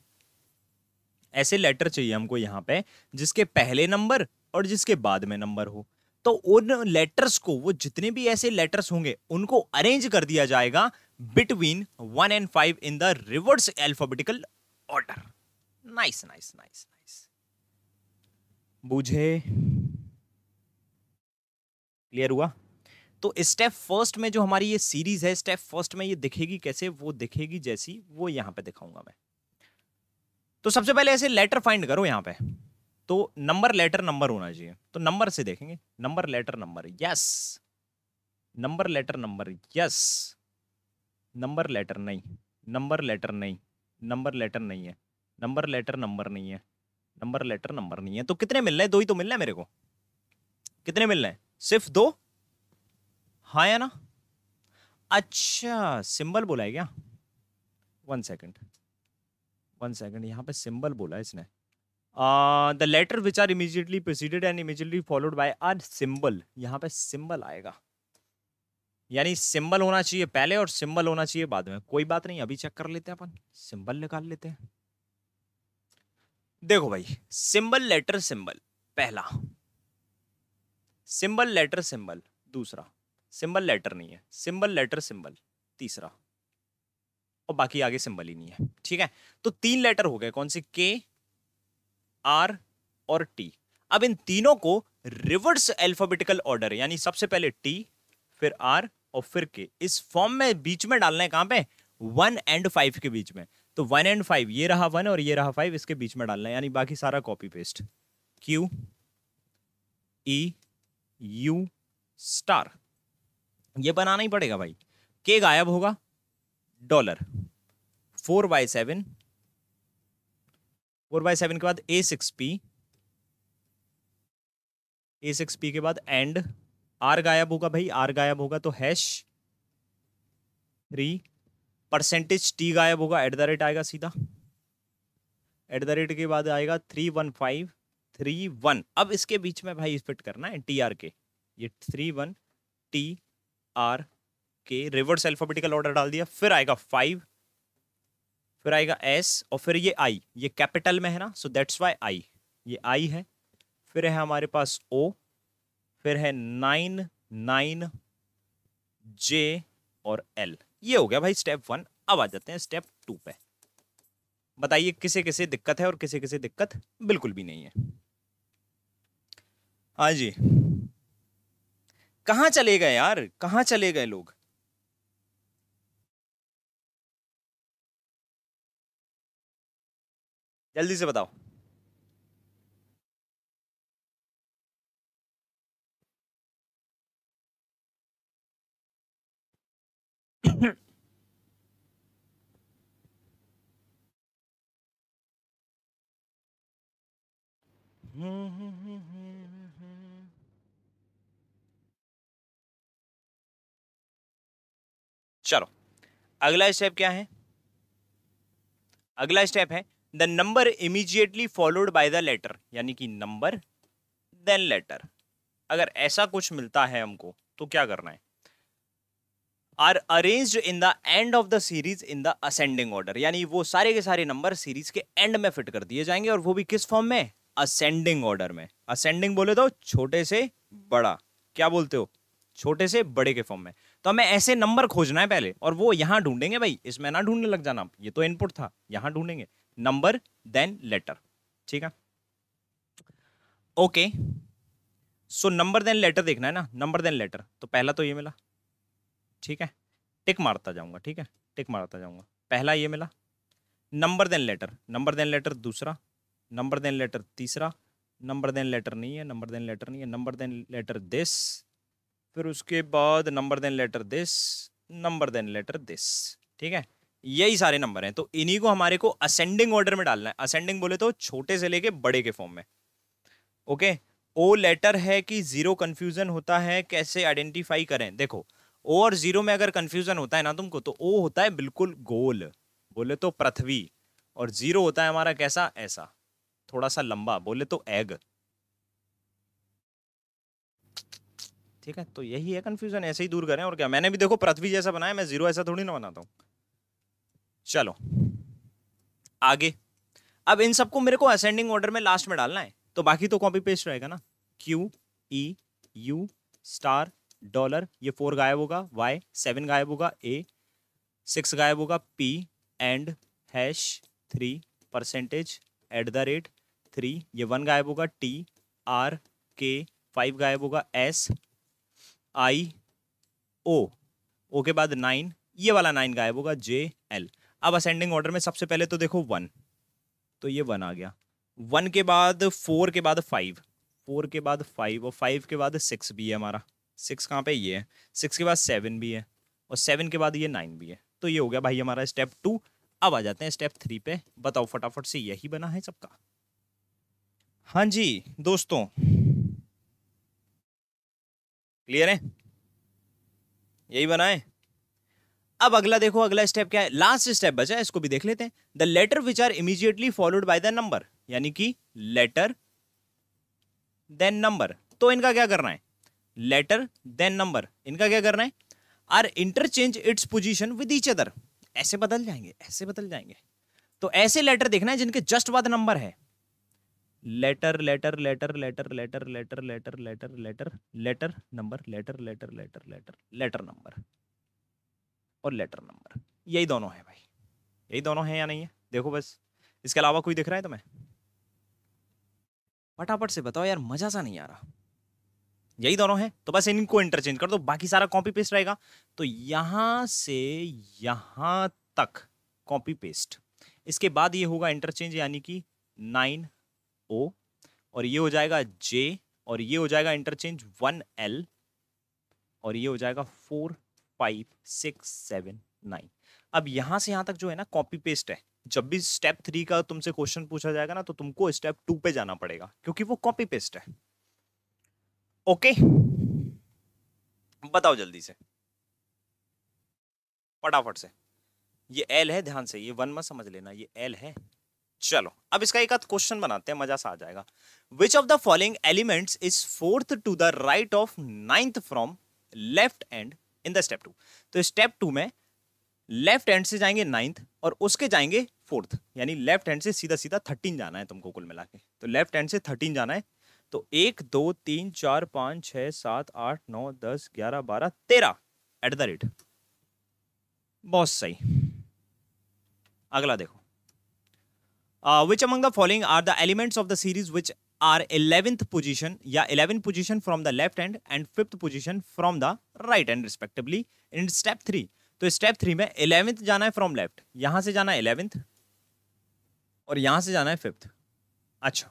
ऐसे लेटर चाहिए हमको यहाँ पे, जिसके पहले नंबर और जिसके बाद में नंबर हो। तो उन लेटर्स को, वो जितने भी ऐसे लेटर्स होंगे, उनको अरेंज कर दिया जाएगा between one and five in the reverse alphabetical order nice nice nice nice बुझे? क्लियर हुआ? तो स्टेप फ़र्स्ट में जो हमारी ये सीरीज़ है स्टेप फ़र्स्ट में ये दिखेगी कैसे? वो दिखेगी जैसी, वो यहाँ पे दिखाऊँगा मैं। तो सबसे पहले ऐसे लेटर फाइंड करो यहाँ पे। तो नंबर लेटर नंबर होना चाहिए। तो नंबर से देखेंगे। Number letter number yes number letter number yes number letter नहीं। नंबर लेटर नहीं। नंबर लेटर नहीं है। नंबर लेटर नंबर नहीं है। नंबर लेटर नंबर नहीं है। तो कितने मिल रहे हैं? दो ही तो मिल रहे हैं मेरे को। कितने मिल रहे हैं? सिर्फ़ दो? हाँ या ना? अच्छा सिंबल बोला है क्या? वन सेकंड वन सेकंड यहाँ पे सिंबल बोला है इसने। The letter which are immediately preceded and immediately followed by are symbol यहाँ पे सिंबल आएगा। यानी सिंबल होना चाहिए पहले और सिंबल होना चाहिए बाद में। कोई बात नहीं, अभी चेक कर लेते हैं अपन। सिंबल निकाल लेते हैं। देखो भाई सिंबल लेटर सिंबल पहला। सिंबल लेटर सिंबल दूसरा। सिंबल लेटर नहीं है। सिंबल लेटर सिंबल तीसरा। और बाकी आगे सिंबल ही नहीं है। ठीक है? तो तीन लेटर हो गए। कौन से? के आर और टी अब इन तीनों को रिवर्स अल्फाबेटिकल ऑर्डर यानी सबसे पहले टी फिर आर और फिर के इस फॉर्म में बीच में डालना है कहाँ पे? वन एंड फाइव के बीच में। तो वन एंड फाइव ये रहा वन और ये रहा फाइव इसके बीच में डालना है, यानी बाकी सारा copy paste Q E U star ये बनाना ही पड़ेगा भाई। के गायब होगा। Dollar four by seven four by seven के बाद A six P. A six P के बाद एंड। आर गायब होगा भाई, आर गायब होगा तो हैश। थ्री। परसेंटेज टी गायब होगा, एट द रेट आएगा सीधा। एट द रेट के बाद आएगा three one five, three one. अब इसके बीच में भाई फिट करना है, टी आर के। ये three one, T R K, reverse alphabetical order डाल दिया, फिर आएगा फाइव फिर आएगा एस और फिर ये आई ये कैपिटल में है ना सो दैट्स वाई आई ये आई है। फिर है हमारे पास ओ फिर है नाइन नाइन जे और एल ये हो गया भाई स्टेप वन अब आ जाते हैं स्टेप टू पे। बताइए किसे किसे दिक्कत है और किसे किसे दिक्कत बिल्कुल भी नहीं है। हाँ जी। कहाँ चले गए यार? कहाँ चले गए लोग? जल्दी से बताओ। चलो अगला स्टेप क्या है? अगला स्टेप है the number immediately followed by the letter यानी कि नंबर देन लेटर अगर ऐसा कुछ मिलता है हमको तो क्या करना है? Are arranged in the end of the series in the ascending order यानी वो सारे के सारे नंबर सीरीज़ के एंड में फिट कर दिए जाएँगे, और वो भी किस फॉर्म में? असेंडिंग ऑर्डर में. असेंडिंग बोले तो छोटे से बड़ा. क्या बोलते हो? छोटे से बड़े के फॉर्म में. तो हमें ऐसे नंबर खोजना है पहले, और वो यहाँ ढूंढेंगे भाई. इसमें ना ढूँढने लग जाना. ये तो इनपुट था. यहाँ ढूंढेंगे. नंबर देन लेटर ठीक है? Okay so number then letter देखना है ना? नंबर देन लेटर तो पहला तो ये मिला। ठीक है? टिक मारता जाऊँगा, ठीक है? टिक मारता जाऊँगा। पहला ये मिला। Number then letter number then letter दूसरा। नंबर देन लेटर तीसरा। नंबर देन लेटर नहीं है नंबर देन लेटर नहीं है। नंबर देन लेटर दिस फिर उसके बाद number then letter this number then letter this ठीक है? यही सारे नंबर हैं। तो इन्हीं को हमारे को असेंडिंग ऑर्डर में डालना है। असेंडिंग बोले तो छोटे से लेके बड़े के फॉर्म में। ओके ओ लेटर है कि ज़ीरो कंफ्यूजन होता है, कैसे आइडेंटिफाई करें? देखो ओ और ज़ीरो में अगर कंफ्यूजन होता है ना तुमको तो ओ होता है बिल्कुल गोल। बोले तो पृथ्वी। और ज़ीरो होता है हमारा कैसा? ऐसा। थोड़ा सा लंबा। बोले तो एग ठीक है? तो यही है कंफ्यूजन ऐसे ही दूर करें। और क्या? मैंने भी देखो पृथ्वी जैसा बनाया, मैं ज़ीरो ऐसा थोड़ी ना बनाता हूँ। चलो, आगे। अब इन सबको मेरे को असेंडिंग ऑर्डर में लास्ट में डालना है तो बाकी तो कॉपी पेस्ट रहेगा ना। Q E U star dollar ये फोर गायब होगा वाई सेवन गायब होगा ए सिक्स गायब होगा P and hash three percentage at the rate three ये वन गायब होगा टी आर के फाइव गायब होगा एस आई ओ ओ के बाद नाइन ये वाला नाइन गायब होगा जे एल अब असेंडिंग ऑर्डर में सबसे पहले तो देखो वन तो ये वन आ गया. वन के बाद फोर के बाद फाइव फोर के बाद फाइव और फाइव के बाद सिक्स भी है हमारा. सिक्स कहाँ पे? ये है. सिक्स के बाद सेवन भी है और सेवन के बाद ये नाइन भी है. तो ये हो गया भाई हमारा स्टेप टू अब आ जाते हैं स्टेप थ्री पे. बताओ फटाफट से यही बना है सबका. हाँ जी, दोस्तों. क्लियर है? यही बना है? अब अगला देखो अगला स्टेप क्या है लास्ट स्टेप बचा है इसको भी देख लेते हैं the letter which are immediately followed by the number यानी कि लेटर देन नंबर तो इनका क्या करना है लेटर देन नंबर इनका क्या करना है are interchange its position with each other ऐसे बदल जाएँगे ऐसे बदल जाएँगे तो ऐसे लेटर देखना है जिनके जस्ट बाद नंबर है letter letter letter letter letter letter letter letter letter letter number letter letter letter letter letter number और लेटर नंबर यही दोनों है भाई। यही दोनों है या नहीं है? देखो बस। इसके अलावा कोई दिख रहा है तुम्हें? फटाफट से बताओ यार, मज़ा सा नहीं आ रहा। यही दोनों है? तो बस इनको इंटरचेंज कर दो, बाकी सारा कॉपी पेस्ट रहेगा। तो यहाँ से यहाँ तक कॉपी पेस्ट इसके बाद ये होगा इंटरचेंज यानी कि नाइन ओ और ये हो जाएगा जे और ये हो जाएगा इंटरचेंज वन एल और ये हो जाएगा four five six seven nine अब यहाँ से यहाँ तक जो है ना कॉपी पेस्ट है। जब भी स्टेप थ्री का तुमसे क्वेश्चन पूछा जाएगा ना तो तुमको स्टेप टू पे जाना पड़ेगा, क्योंकि वो कॉपी पेस्ट है। ओके बताओ जल्दी से। फटाफट से। ये एल है, ध्यान से, ये वन मत समझ लेना, ये एल है। चलो, अब इसका एक आध क्वेश्चन बनाते हैं, मज़ा सा आ जाएगा। Which of the following elements is fourth to the right of ninth from left and in the step two तो स्टेप टू में लेफ़्ट हैंड से जाएँगे नाइन्थ और उसके जाएँगे फोर्थ यानी लेफ़्ट हैंड से सीधा सीधा थर्टीन जाना है तुमको कुल मिला के। तो लेफ़्ट हैंड से थर्टीन जाना है। तो एक, दो, तीन, चार, पाँच छः सात, आठ, नौ, दस, ग्यारह, बारह, तेरह एट द रेट बहुत सही। अगला देखो। Which among the following are the elements of the series which are eleventh position या eleven position from the left hand and fifth position from the right hand respectively in step three तो step three में eleventh जाना है from left यहाँ से जाना है eleventh और यहाँ से जाना है फिफ्थ अच्छा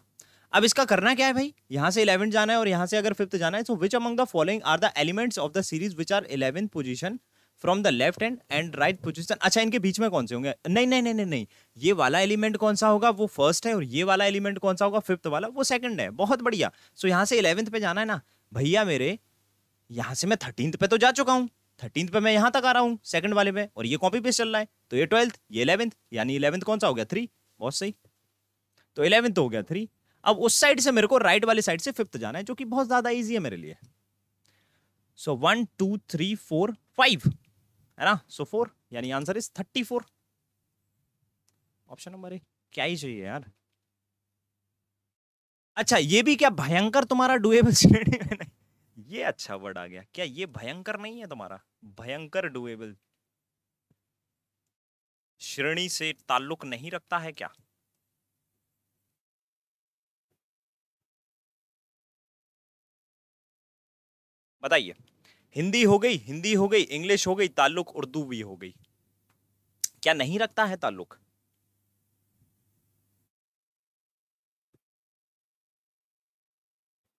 अब इसका करना क्या है भाई? यहाँ से इलेवेंथ जाना है और यहाँ से अगर फिफ्थ जाना है तो which among the following are the elements of the series which are eleventh position from the left hand and right position अच्छा इनके बीच में कौन से होंगे? नहीं नहीं नहीं नहीं नहीं। ये वाला एलिमेंट कौन सा होगा? वो फ़र्स्ट है और ये वाला एलिमेंट कौन सा होगा? फिफ्थ वाला वो सेकंड है। बहुत बढ़िया। सो so, यहाँ से इलेवेंथ पे जाना है ना? भैया मेरे यहाँ से मैं थर्टींथ पे तो जा चुका हूँ। थर्टींथ पे मैं यहाँ तक आ रहा हूँ सेकंड वाले पे और ये कॉपी पेस्ट चल रहा है। तो ये ट्वेल्थ ये इलेवेंथ यानी इलेवेंथ कौन सा हो गया? थ्री बहुत सही। तो इलेवेंथ हो गया थ्री अब उस साइड से मेरे को राइट वाली साइड से फिफ्थ जाना है जो कि बहुत ज़्यादा ईजी है मेरे लिए। So one two three four five है ना? सो फोर यानी answer is thirty four option number A क्या ही चाहिए यार? अच्छा ये भी क्या भयंकर तुम्हारा डुएबल श्रेणी में नहीं? ये अच्छा वर्ड आ गया। क्या ये भयंकर नहीं है तुम्हारा? भयंकर डुएबल श्रेणी से ताल्लुक नहीं रखता है क्या? बताइए। हिंदी हो गई, हिंदी हो गई, इंग्लिश हो गई, ताल्लुक उर्दू भी हो गई। क्या नहीं रखता है ताल्लुक?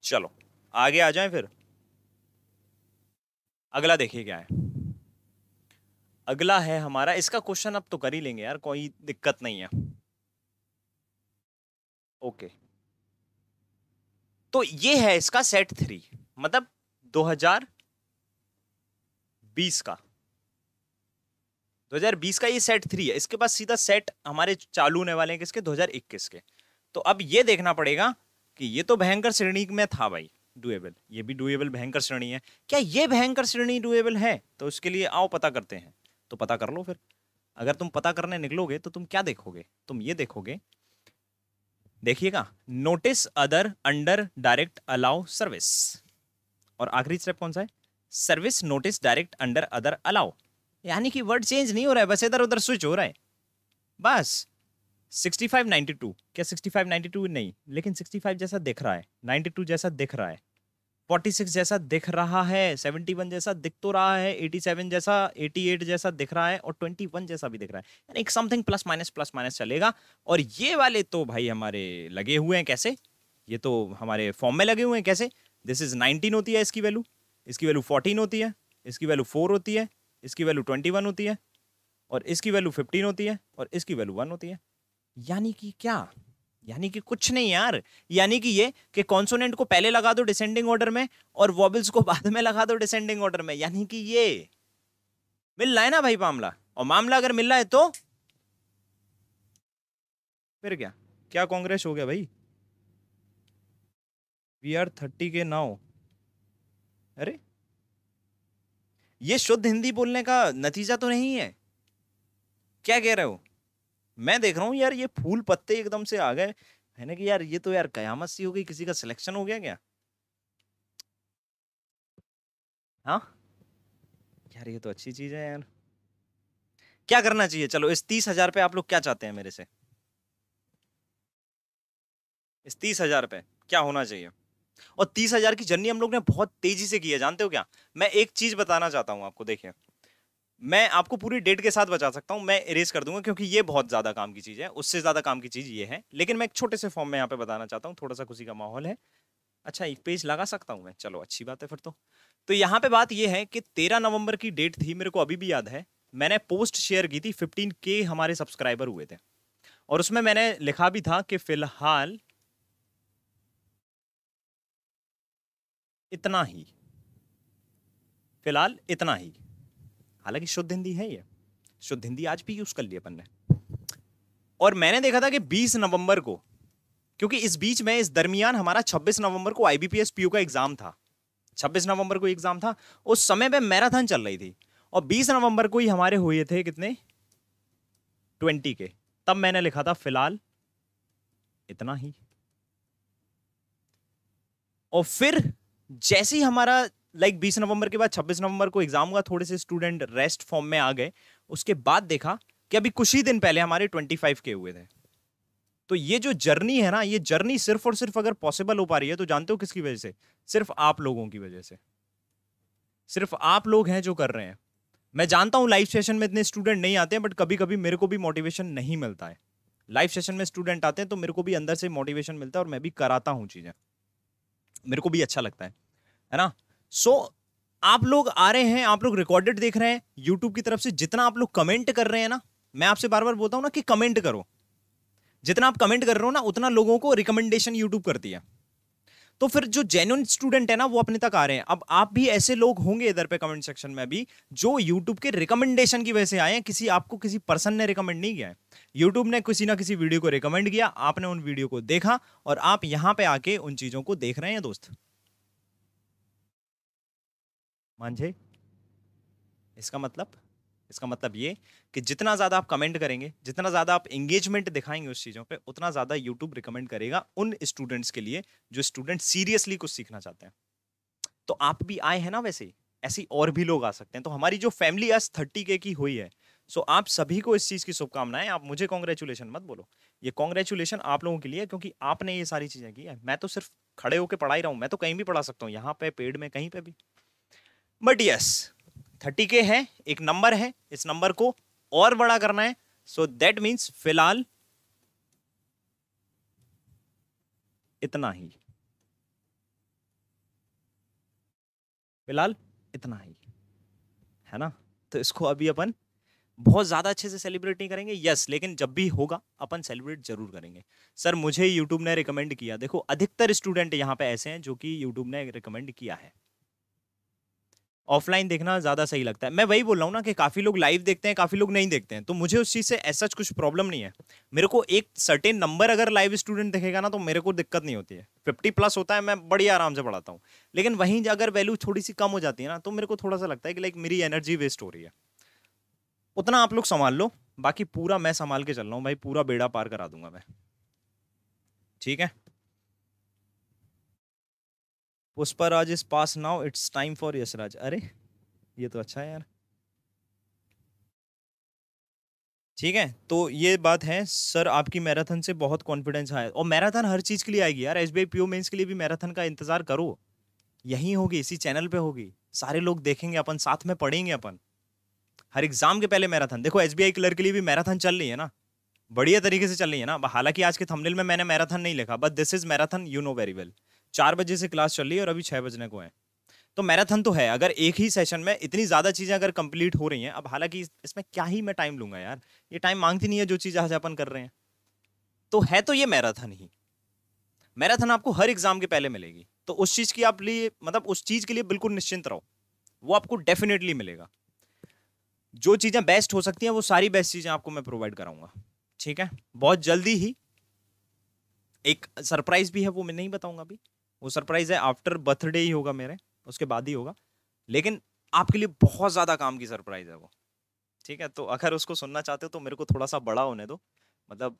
चलो, आगे आ जाएँ फिर। अगला देखिए क्या है। अगला है हमारा, इसका क्वेश्चन अब तो कर ही लेंगे यार, कोई दिक्कत नहीं है। ओके। तो ये है इसका सेट थ्री मतलब 2020 का। 2020 का ये सेट थ्री है। इसके पास सीधा सेट हमारे चालू होने वाले हैं किसके? 2021 के। तो अब ये देखना पड़ेगा कि ये तो भयंकर श्रेणी में था भाई डुएबल ये भी डुएबल भयंकर श्रेणी है। क्या ये भयंकर श्रेणी डुएबल है? तो उसके लिए आओ, पता करते हैं। तो पता कर लो फिर। अगर तुम पता करने निकलोगे तो तुम क्या देखोगे? तुम ये देखोगे, देखिएगा notice other under direct allow service और आखिरी स्टेप कौन सा है? Service notice direct under other allow यानी कि वर्ड चेंज नहीं हो रहा है, बस इधर उधर स्विच हो रहा है। बस 6592 क्या 6592 नहीं, लेकिन 65 जैसा दिख रहा है 92 जैसा दिख रहा है। 46 जैसा दिख रहा है 71 जैसा दिख तो रहा है 87 जैसा 88 जैसा दिख रहा है और 21 जैसा भी दिख रहा है। यानी एक something plus minus plus minus चलेगा। और ये वाले तो भाई हमारे लगे हुए हैं कैसे? ये तो हमारे फॉर्म में लगे हुए हैं कैसे? दिस इज़ नाइनटीन होती है इसकी वैल्यू इसकी वैल्यू फोर्टीन होती है, इसकी वैल्यू फोर होती है, इसकी वैल्यू ट्वेंटी वन होती है, और इसकी वैल्यू फिफ्टीन होती है, और इसकी वैल्यू वन होती है। यानी कि क्या? यानी कि कुछ नहीं यार। यानी कि ये कि कॉन्सोनेंट को पहले लगा दो डिसेंडिंग ऑर्डर में, और वॉबल्स को बाद में लगा दो डिसेंडिंग ऑर्डर में। यानी कि ये। मिल रहा है ना भाई मामला? और मामला अगर मिल रहा है तो? फिर क्या? क्या कांग्रेस हो गया भाई? We are thirty K now अरे, ये शुद्ध हिंदी बोलने का नतीजा तो नहीं है। क्या कह रहे हो? मैं देख रहा हूँ यार, ये फूल पत्ते एकदम से आ गए। है ना कि यार, ये तो यार कयामत सी हो गई, किसी का सिलेक्शन हो गया क्या? हाँ? यार, ये तो अच्छी चीज़ है यार। क्या करना चाहिए? चलो, इस तीस हज़ार पे आप लोग क्या चाहते हैं मेरे से? इस तीस हज़ार पे क्या होना चाहिए? और तीस हज़ार की जर्नी हम लोग ने बहुत तेज़ी से की है, जानते हो क्या? मैं एक चीज़ बताना चाहता हूँ आपको, देखिए। मैं आपको पूरी डेट के साथ बचा सकता हूँ, मैं इरेज कर दूँगा क्योंकि ये बहुत ज़्यादा काम की चीज़ है, उससे ज़्यादा काम की चीज़ ये है। लेकिन मैं एक छोटे से फॉर्म में यहाँ पे बताना चाहता हूँ, थोड़ा सा खुशी का माहौल है। अच्छा एक पेज लगा सकता हूँ मैं? चलो, अच्छी बात है फिर तो। तो यहाँ पे बात ये है कि तेरह नवंबर की डेट थी, मेरे को अभी भी याद है। मैंने पोस्ट शेयर की थी फिफ्टीन के हमारे सब्सक्राइबर हुए थे। और उसमें मैंने लिखा भी था कि फ़िलहाल इतना ही। फ़िलहाल इतना ही। हालाँकि शुद्ध हिंदी है ये। शुद्ध हिंदी आज भी यूज़ कर लिया अपन ने। और मैंने देखा था कि 20 नवंबर को, क्योंकि इस बीच में, इस दरमियान हमारा 26 नवंबर को आईबीपीएस पीयू का एग्ज़ाम था। 26 नवंबर को एग्ज़ाम था। उस समय पे मैराथन चल रही थी। और 20 नवंबर को ही हमारे हुए थे कितने? 20 के। तब मैंने लिखा था, फ़िलहाल इतना ही। और फिर जैसे ही हमारा लाइक like 20 नवंबर के बाद 26 नवंबर को एग्ज़ाम हुआ, थोड़े से स्टूडेंट रेस्ट फॉर्म में आ गए। उसके बाद देखा कि अभी कुछ ही दिन पहले हमारे 25 के हुए थे। तो ये जो जर्नी है ना, ये जर्नी सिर्फ़ और सिर्फ़ अगर पॉसिबल हो पा रही है तो जानते हो किसकी वजह से? सिर्फ़ आप लोगों की वजह से। सिर्फ़ आप लोग हैं जो कर रहे हैं। मैं जानता हूँ लाइव सेशन में इतने स्टूडेंट नहीं आते हैं बट कभी कभी मेरे को भी मोटिवेशन नहीं मिलता है। लाइव सेशन में स्टूडेंट आते हैं तो मेरे को भी अंदर से मोटिवेशन मिलता है और मैं भी कराता हूँ चीज़ें। मेरे को भी अच्छा लगता है है ना? सो so, आप लोग आ रहे हैं आप लोग रिकॉर्डेड देख रहे हैं यूट्यूब की तरफ़ से जितना आप लोग कमेंट कर रहे हैं ना मैं आपसे बार बार बोलता हूँ ना कि कमेंट करो। जितना आप कमेंट कर रहे हो ना उतना लोगों को रिकमेंडेशन यूट्यूब करती है। तो फिर जो जेन्युन स्टूडेंट है ना, वो अपने तक आ रहे हैं। अब आप भी ऐसे लोग होंगे इधर पे कमेंट सेक्शन में भी, जो यूट्यूब के रिकमेंडेशन की वजह से आए हैं, किसी आपको किसी पर्सन ने रिकमेंड नहीं किया है। यूट्यूब ने किसी ना किसी वीडियो को रिकमेंड किया, आपने उन वीडियो को देखा और आप यहाँ पे आके उन चीज़ों को देख रहे हैं, दोस्त। मांझे, इसका मतलब? इसका मतलब ये कि जितना ज़्यादा आप कमेंट करेंगे, जितना ज़्यादा आप एंगेजमेंट दिखाएँगे उस चीज़ों पे, उतना ज़्यादा यूट्यूब रिकमेंड करेगा उन स्टूडेंट्स के लिए जो स्टूडेंट सीरियसली कुछ सीखना चाहते हैं। तो आप भी आए हैं ना वैसे, ऐसी और भी लोग आ सकते हैं। तो हमारी जो फैमिली आज थर्टी के की हुई है सो आप सभी को इस चीज़ की शुभकामनाएँ, आप मुझे कॉन्ग्रेचुलेशन मत बोलो। ये कॉन्ग्रेचुलेशन आप लोगों के लिए क्योंकि आपने ये सारी चीज़ें की है। मैं तो सिर्फ़ खड़े होकर पढ़ा ही रहा हूँ, मैं तो कहीं भी पढ़ा सकता हूँ, यहाँ पे, पेड़ में, कहीं पे भी। बट यस थर्टी के है, एक नंबर है, इस नंबर को और बड़ा करना है। सो दैट मीन्स फ़िलहाल इतना ही। फ़िलहाल इतना ही, है ना? तो इसको अभी अपन बहुत ज़्यादा अच्छे से सेलिब्रेट नहीं करेंगे। यस लेकिन जब भी होगा, अपन सेलिब्रेट ज़रूर करेंगे। सर मुझे यूट्यूब ने रिकमेंड किया। देखो, अधिकतर स्टूडेंट यहाँ पे ऐसे हैं जो कि यूट्यूब ने रिकमेंड किया है। ऑफलाइन देखना ज़्यादा सही लगता है। मैं वही बोल रहा हूँ ना कि काफ़ी लोग लाइव देखते हैं, काफ़ी लोग नहीं देखते हैं। तो मुझे उस चीज़ से ऐसा कुछ प्रॉब्लम नहीं है। मेरे को एक सर्टेन नंबर अगर लाइव स्टूडेंट देखेगा ना तो मेरे को दिक्कत नहीं होती है। फिफ्टी प्लस होता है, मैं बड़ी आराम से पढ़ाता हूँ। लेकिन वहीं अगर वैल्यू थोड़ी सी कम हो जाती है ना तो मेरे को थोड़ा सा लगता है कि लाइक मेरी एनर्जी वेस्ट हो रही है। उतना आप लोग संभाल लो, बाकी पूरा मैं संभाल के चल रहा हूँ, भाई पूरा बेड़ा पार करा दूँगा मैं। ठीक है? Pushpraj is pass now it's time for Yashraj अरे, ये तो अच्छा है यार। ठीक है तो ये बात है, सर आपकी मैराथन से बहुत कॉन्फिडेंस आया। और मैराथन हर चीज़ के लिए आएगी यार S B I P mains के लिए भी मैराथन का इंतज़ार करो। यहीं होगी, इसी चैनल पे होगी। सारे लोग देखेंगे अपन, साथ में पढ़ेंगे अपन। हर एग्ज़ाम के पहले मैराथन। देखो एस बी आई क्लर के लिए भी मैराथन चल रही है ना। बढ़िया तरीके से चल रही है ना। हालाँकि आज के थंबनेल में मैंने मैराथन नहीं लिखा but this is marathon you know very well चार बजे से क्लास चल रही है और अभी छह बजने को है। तो मैराथन तो है, अगर एक ही सेशन में इतनी ज़्यादा चीज़ें अगर कंप्लीट हो रही हैं, अब हालाँकि इसमें क्या ही मैं टाइम लूँगा यार? ये टाइम मांगती नहीं है जो चीज़ आज अपन कर रहे हैं। तो है तो ये मैराथन ही। मैराथन आपको हर एग्ज़ाम के पहले मिलेगी। तो उस चीज़ की आप लिए मतलब उस चीज़ के लिए बिल्कुल निश्चिंत रहो। वो आपको डेफिनेटली मिलेगा। जो चीज़ें बेस्ट हो सकती हैं, वो सारी बेस्ट चीज़ें आपको मैं प्रोवाइड कराऊँगा। ठीक है? बहुत जल्दी ही एक सरप्राइज़ भी है, वो मैं नहीं बताऊँगा अभी। वो सरप्राइज़ है आफ्टर बर्थडे ही होगा मेरे उसके बाद ही होगा। लेकिन आपके लिए बहुत ज़्यादा काम की सरप्राइज़ है वो। ठीक है तो अगर उसको सुनना चाहते हो तो मेरे को थोड़ा सा बड़ा होने दो। मतलब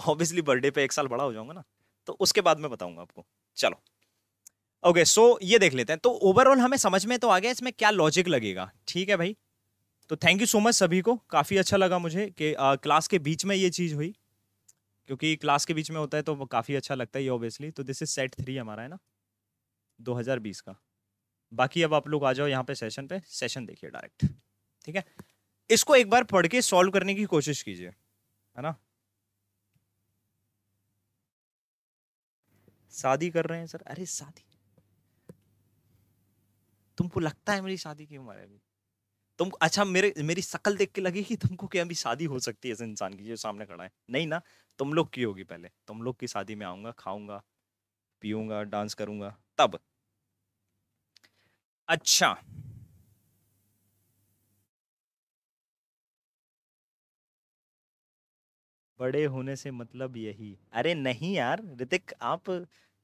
ऑब्वियसली बर्थडे पे एक साल बड़ा हो जाऊँगा ना। तो उसके बाद मैं बताऊँगा आपको। चलो। ओके okay, सो so ये देख लेते हैं। तो ओवरऑल हमें समझ में तो आ गया इसमें क्या लॉजिक लगेगा। ठीक है भाई? तो थैंक यू सो मच सभी को। काफ़ी अच्छा लगा मुझे कि क्लास के बीच में ये चीज़ हुई। क्योंकि क्लास के बीच में होता है तो काफ़ी अच्छा लगता है ये ऑब्वियसली तो दिस इज़ सेट थ्री हमारा, है ना? 2020 का। बाकी अब आप लोग आ जाओ यहाँ पे सेशन पे। सेशन देखिए डायरेक्ट ठीक है? इसको एक बार पढ़ के सॉल्व करने की कोशिश कीजिए। है ना? शादी कर रहे हैं सर। अरे शादी? तुमको लगता है मेरी शादी की उम्र अभी? तुम अच्छा मेरे, मेरी शकल देख के लगे कि तुमको क्या अभी शादी हो सकती है इस इंसान की जो सामने खड़ा है। नहीं ना? तुम लोग की होगी पहले। तुम लोग की शादी में आऊँगा, खाऊँगा, पीऊँगा, डांस करूँगा, तब। अच्छा। बड़े होने से मतलब यही। अरे नहीं यार, ऋतिक, आप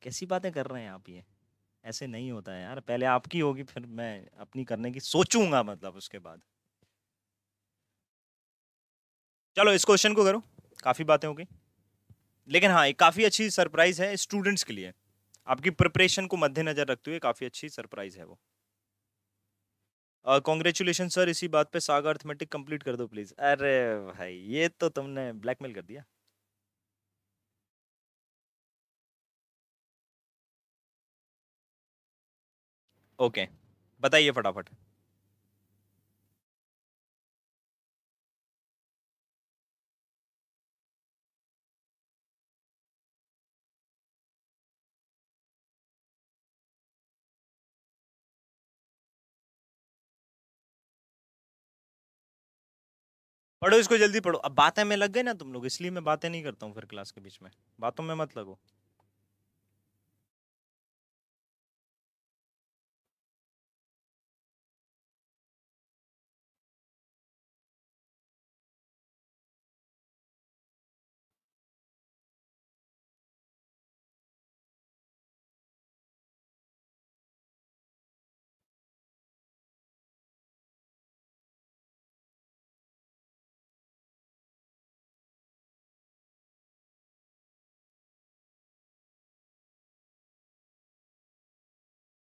कैसी बातें कर रहे हैं आप ये? ऐसे नहीं होता है यार। पहले आपकी होगी, फिर मैं अपनी करने की सोचूँगा मतलब उसके बाद। चलो, इस क्वेश्चन को करो। काफ़ी बातें हो गई। लेकिन हाँ एक काफ़ी अच्छी सरप्राइज़ है स्टूडेंट्स के लिए। आपकी प्रिपरेशन को मद्देनजर रखते हुए काफ़ी अच्छी सरप्राइज़ है वो। कॉन्ग्रेचुलेशन uh, सर इसी बात पे सागा अर्थमेटिक कंप्लीट कर दो प्लीज़ अरे भाई ये तो तुमने ब्लैकमेल कर दिया। ओके okay, बताइए फटाफट। पढ़ो, इसको जल्दी पढ़ो। अब बातें में लग गए ना तुम लोग, इसलिए मैं बातें नहीं करता हूँ फिर क्लास के बीच में। बातों में मत लगो।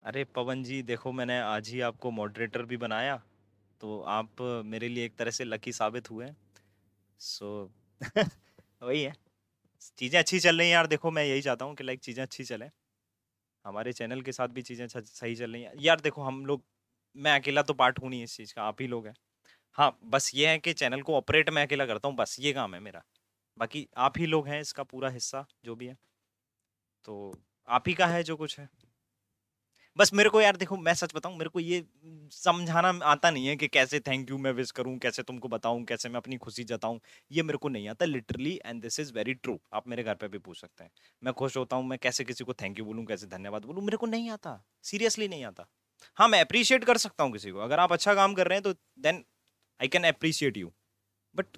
अरे पवन जी, देखो मैंने आज ही आपको मॉडरेटर भी बनाया तो आप मेरे लिए एक तरह से लकी साबित हुए सो वही है। चीज़ें अच्छी चल रही हैं यार, देखो मैं यही चाहता हूँ कि लाइक चीज़ें अच्छी चलें। हमारे चैनल के साथ भी चीज़ें सही चल रही हैं। यार देखो हम लोग, मैं अकेला तो पार्ट हूँ नहीं इस चीज़ का, आप ही लोग हैं। हाँ बस ये है कि चैनल को ऑपरेट मैं अकेला करता हूँ, बस ये काम है मेरा। बाकी आप ही लोग हैं इसका पूरा हिस्सा, जो भी है। तो आप ही का है जो कुछ है। बस मेरे को यार देखो, मैं सच बताऊँ, मेरे को ये समझाना आता नहीं है कि कैसे थैंक यू मैं विश करूँ, कैसे तुमको बताऊँ, कैसे मैं अपनी खुशी जताऊं, ये मेरे को नहीं आता literally and this is very true आप मेरे घर पे भी पूछ सकते हैं। मैं खुश होता हूँ, मैं कैसे किसी को थैंक यू बोलूँ, कैसे धन्यवाद बोलूँ, मेरे को नहीं आता सीरियसली नहीं आता। हाँ मैं अप्रिशिएट कर सकता हूँ किसी को। अगर आप अच्छा काम कर रहे हैं तो then I can appreciate you but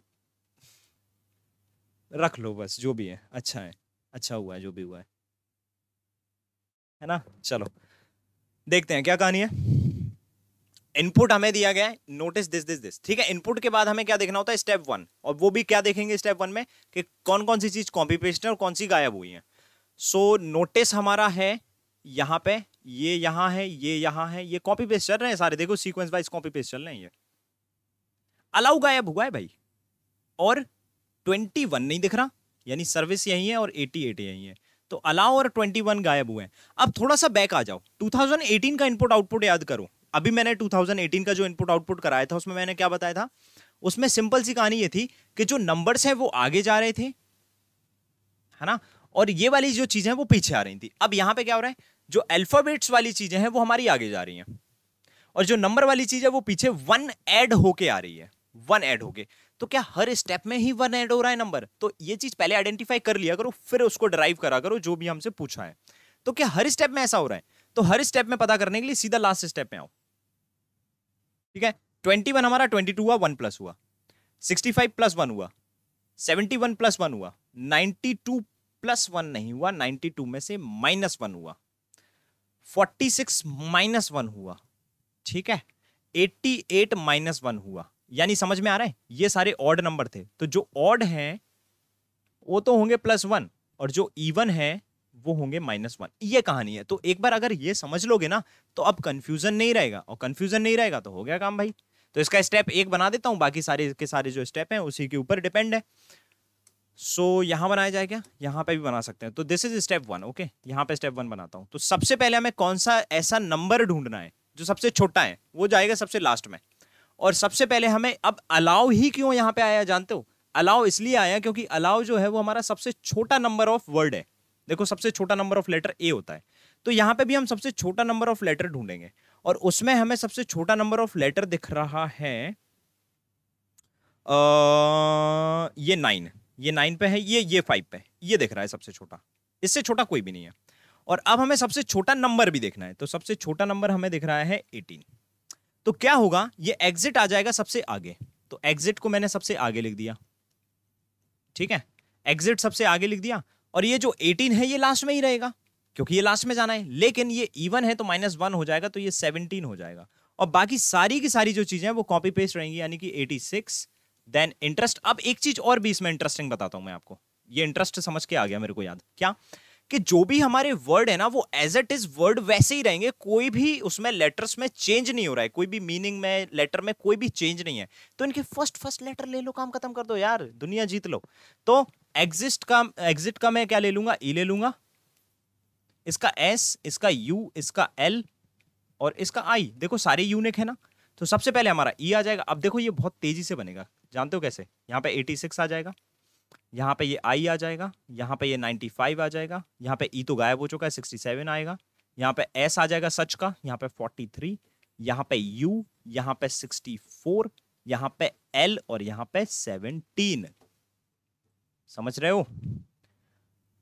रख लो बस, जो भी है अच्छा है अच्छा हुआ है, जो भी हुआ है। है ना? चलो। देखते हैं क्या कहानी है? इनपुट हमें दिया गया है नोटिस दिस दिस दिस ठीक है? इनपुट के बाद हमें क्या देखना होता है? स्टेप वन और वो भी क्या देखेंगे स्टेप वन में? कि कौन कौन सी चीज़ कॉपी पेस्ट है और कौन सी गायब हुई है। सो so, नोटिस हमारा है यहाँ पे ये यहाँ है ये यहाँ है ये कॉपी पेस्ट चल रहे हैं सारे। देखो सीक्वेंस वाइज कॉपी पेस्ट चल रहे हैं ये। अलाउ गायब हुआ है भाई। और 21 नहीं दिख रहा यानी सर्विस यही है और 88 यही है। तो अलाउ और 21 गायब हुए हैं। अब थोड़ा सा बैक आ जाओ। 2018 का इनपुट आउटपुट याद करो। अभी मैंने 2018 का जो इनपुट आउटपुट कराया था, उसमें मैंने क्या बताया था? उसमें सिंपल सी कहानी ये थी कि जो नंबर्स हैं वो आगे जा रहे थे, है ना? और ये वाली जो चीज़ें हैं वो पीछे आ रही थी। अब यहाँ पे क्या हो रहा है? जो अल्फाबेट्स वाली चीज़ें हैं वो हमारी आगे जा रही हैं। और जो नंबर वाली चीज़ है वो पीछे वन ऐड होके आ रही है। वन ऐड होके। तो क्या हर स्टेप में ही वन ऐड हो रहा है नंबर तो ये चीज़ पहले आइडेंटिफाई कर लिया करो, फिर उसको ड्राइव करा करो, जो भी हमसे पूछा है। तो क्या हर स्टेप में ऐसा हो रहा है? तो हर स्टेप में पता करने के लिए सीधा लास्ट स्टेप में आओ। ठीक है? ट्वेंटी वन हमारा ट्वेंटी टू हुआ वन प्लस हुआ। सिक्सटी फाइव प्लस वन हुआ। सेवेंटी वन प्लस वन हुआ। नाइनटी टू प्लस वन नहीं हुआ नाइनटी टू में से माइनस वन हुआ। फोर्टी सिक्स माइनस वन हुआ। ठीक है? 88 माइनस वन हुआ। यानी समझ में आ रहा है? ये सारे ऑड नंबर थे। तो जो ऑड हैं वो तो होंगे प्लस वन और जो इवन है वो होंगे माइनस वन ये कहानी है। तो एक बार अगर ये समझ लोगे ना तो अब कंफ्यूजन नहीं रहेगा। और कंफ्यूजन नहीं रहेगा तो हो गया काम भाई। तो इसका स्टेप एक बना देता हूँ बाकी सारे के सारे जो स्टेप हैं उसी के ऊपर डिपेंड है। सो so, यहाँ बनाया जाए क्या? यहाँ पे भी बना सकते हैं। तो this is step one okay यहाँ पे स्टेप वन बनाता हूँ। तो सबसे पहले हमें कौन सा ऐसा नंबर ढूंढना है जो सबसे छोटा है वो जाएगा सबसे लास्ट में। और सबसे पहले हमें अब अलाउ ही क्यों यहाँ पे आया जानते हो? अलाउ इसलिए आया क्योंकि अलाउ जो है वो हमारा सबसे छोटा नंबर ऑफ़ वर्ड है। देखो सबसे छोटा नंबर ऑफ़ लेटर ए होता है। तो यहाँ पे भी हम सबसे छोटा नंबर ऑफ़ लेटर ढूंढेंगे। और उसमें हमें सबसे छोटा नंबर ऑफ़ लेटर दिख रहा है आ, ये नाइन ये नाइन पे है ये ये फाइव पे। ये दिख रहा है सबसे छोटा। इससे छोटा कोई भी नहीं है। और अब हमें सबसे छोटा नंबर भी देखना है। तो सबसे छोटा नंबर हमें दिख रहा है एटीन तो क्या होगा? ये एग्जिट आ जाएगा सबसे आगे। तो एग्जिट को मैंने सबसे आगे लिख दिया। ठीक है? एग्जिट सबसे आगे लिख दिया। और ये जो 18 है, ये लास्ट में ही रहेगा, क्योंकि ये लास्ट में जाना है। लेकिन ये इवन है तो माइनस वन हो जाएगा तो ये 17 हो जाएगा। और बाकी सारी की सारी जो चीज़ें हैं, वो कॉपी पेस्ट रहेंगी, यानी कि 86 देन इंटरेस्ट अब एक चीज़ और भी इसमें इंटरेस्टिंग बताता हूँ मैं आपको। ये इंटरेस्ट समझ के आ गया मेरे को याद। क्या? कि जो भी हमारे वर्ड है ना, वो एज इट इज़ वर्ड वैसे ही रहेंगे, कोई भी उसमें लेटर्स में चेंज नहीं हो रहा है, कोई भी मीनिंग में लेटर में कोई भी चेंज नहीं है। तो इनके फ़र्स्ट फ़र्स्ट लेटर ले लो, काम खत्म कर दो यार, दुनिया जीत लो। तो एग्जिस्ट का एग्जिट का मैं क्या ले लूँगा? ई e ले लूँगा। इसका एस इसका यू इसका एल और इसका आई देखो, सारे यूनिक है ना तो सबसे पहले हमारा ई e आ जाएगा। अब देखो, ये बहुत तेज़ी से बनेगा। जानते हो कैसे? यहाँ पे 86 आ जाएगा। यहाँ पे ये आई आ जाएगा यहाँ पे ये 95 आ जाएगा यहाँ पे ई e तो गायब हो चुका है 67 आएगा यहाँ पे एस आ जाएगा सच का यहाँ पे 43 यहाँ पे यू यहाँ पे 64 यहाँ पे एल और यहाँ पे 17 समझ रहे हो?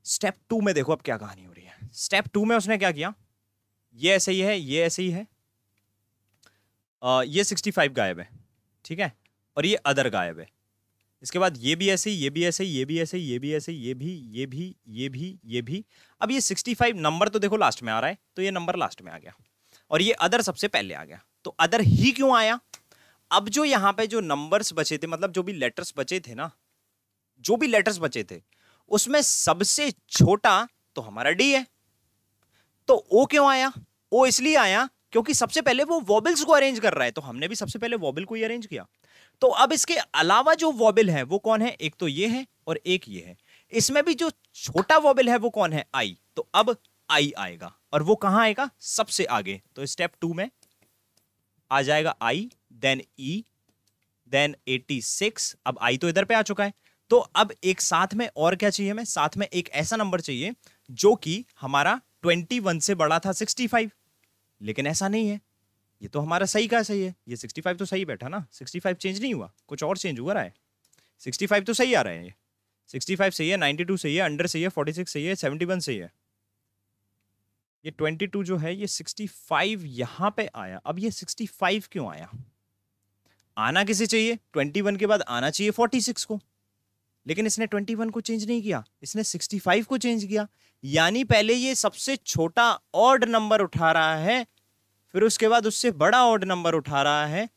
स्टेप टू में देखो अब क्या कहानी हो रही है। स्टेप टू में उसने क्या किया? ये ऐसे ही है ये ऐसे ही है। आ, ये 65 गायब है ठीक है? और ये अदर गायब है। इसके बाद ये भी ऐसे, ये भी ऐसे, ये भी ऐसे, ये भी ऐसे, ये भी ये भी ये भी ये भी। अब ये 65 नंबर तो देखो लास्ट में आ रहा है तो ये नंबर लास्ट में आ गया। और ये अदर सबसे पहले आ गया। तो अदर ही क्यों आया? अब जो यहाँ पे जो नंबर्स बचे थे मतलब जो भी लेटर्स बचे थे ना, जो भी लेटर्स बचे थे, उसमें सबसे छोटा तो हमारा डी है। तो ओ क्यों आया? ओ इसलिए आया क्योंकि सबसे पहले वो वॉबल्स को अरेंज कर रहा है तो हमने भी सबसे पहले वॉबल को ही अरेंज किया। तो अब इसके अलावा जो वॉबिल है, वो कौन है? एक तो ये है और एक ये है। इसमें भी जो छोटा वॉबिल है, वो कौन है? आई तो अब आई आएगा और वो कहाँ आएगा? सबसे आगे। तो स्टेप टू में आ जाएगा आई देन ई देन 86 अब आई तो इधर पे आ चुका है। तो अब एक साथ में और क्या चाहिए हमें? साथ में एक ऐसा नंबर चाहिए, जो कि हमारा 21 से बड़ा था 65 लेकिन ऐसा नहीं है। ये तो हमारा सही का सही है। ये 65 तो सही बैठा ना। 65 चेंज नहीं हुआ। कुछ और चेंज हुआ रहा है 65 तो सही आ रहा है ये। 65 सही है 92 सही है अंडर सही है 46 सही है 71 सही है। ये 22 जो है, ये 65 यहाँ पे आया। अब ये 65 क्यों आया? आना किसे चाहिए? 21 के बाद आना चाहिए 46 को। लेकिन इसने 21 को चेंज नहीं किया। इसने 65 को चेंज किया। यानी पहले ये सबसे छोटा ऑड नंबर उठा रहा है फिर उसके बाद उससे बड़ा ऑड नंबर उठा रहा है।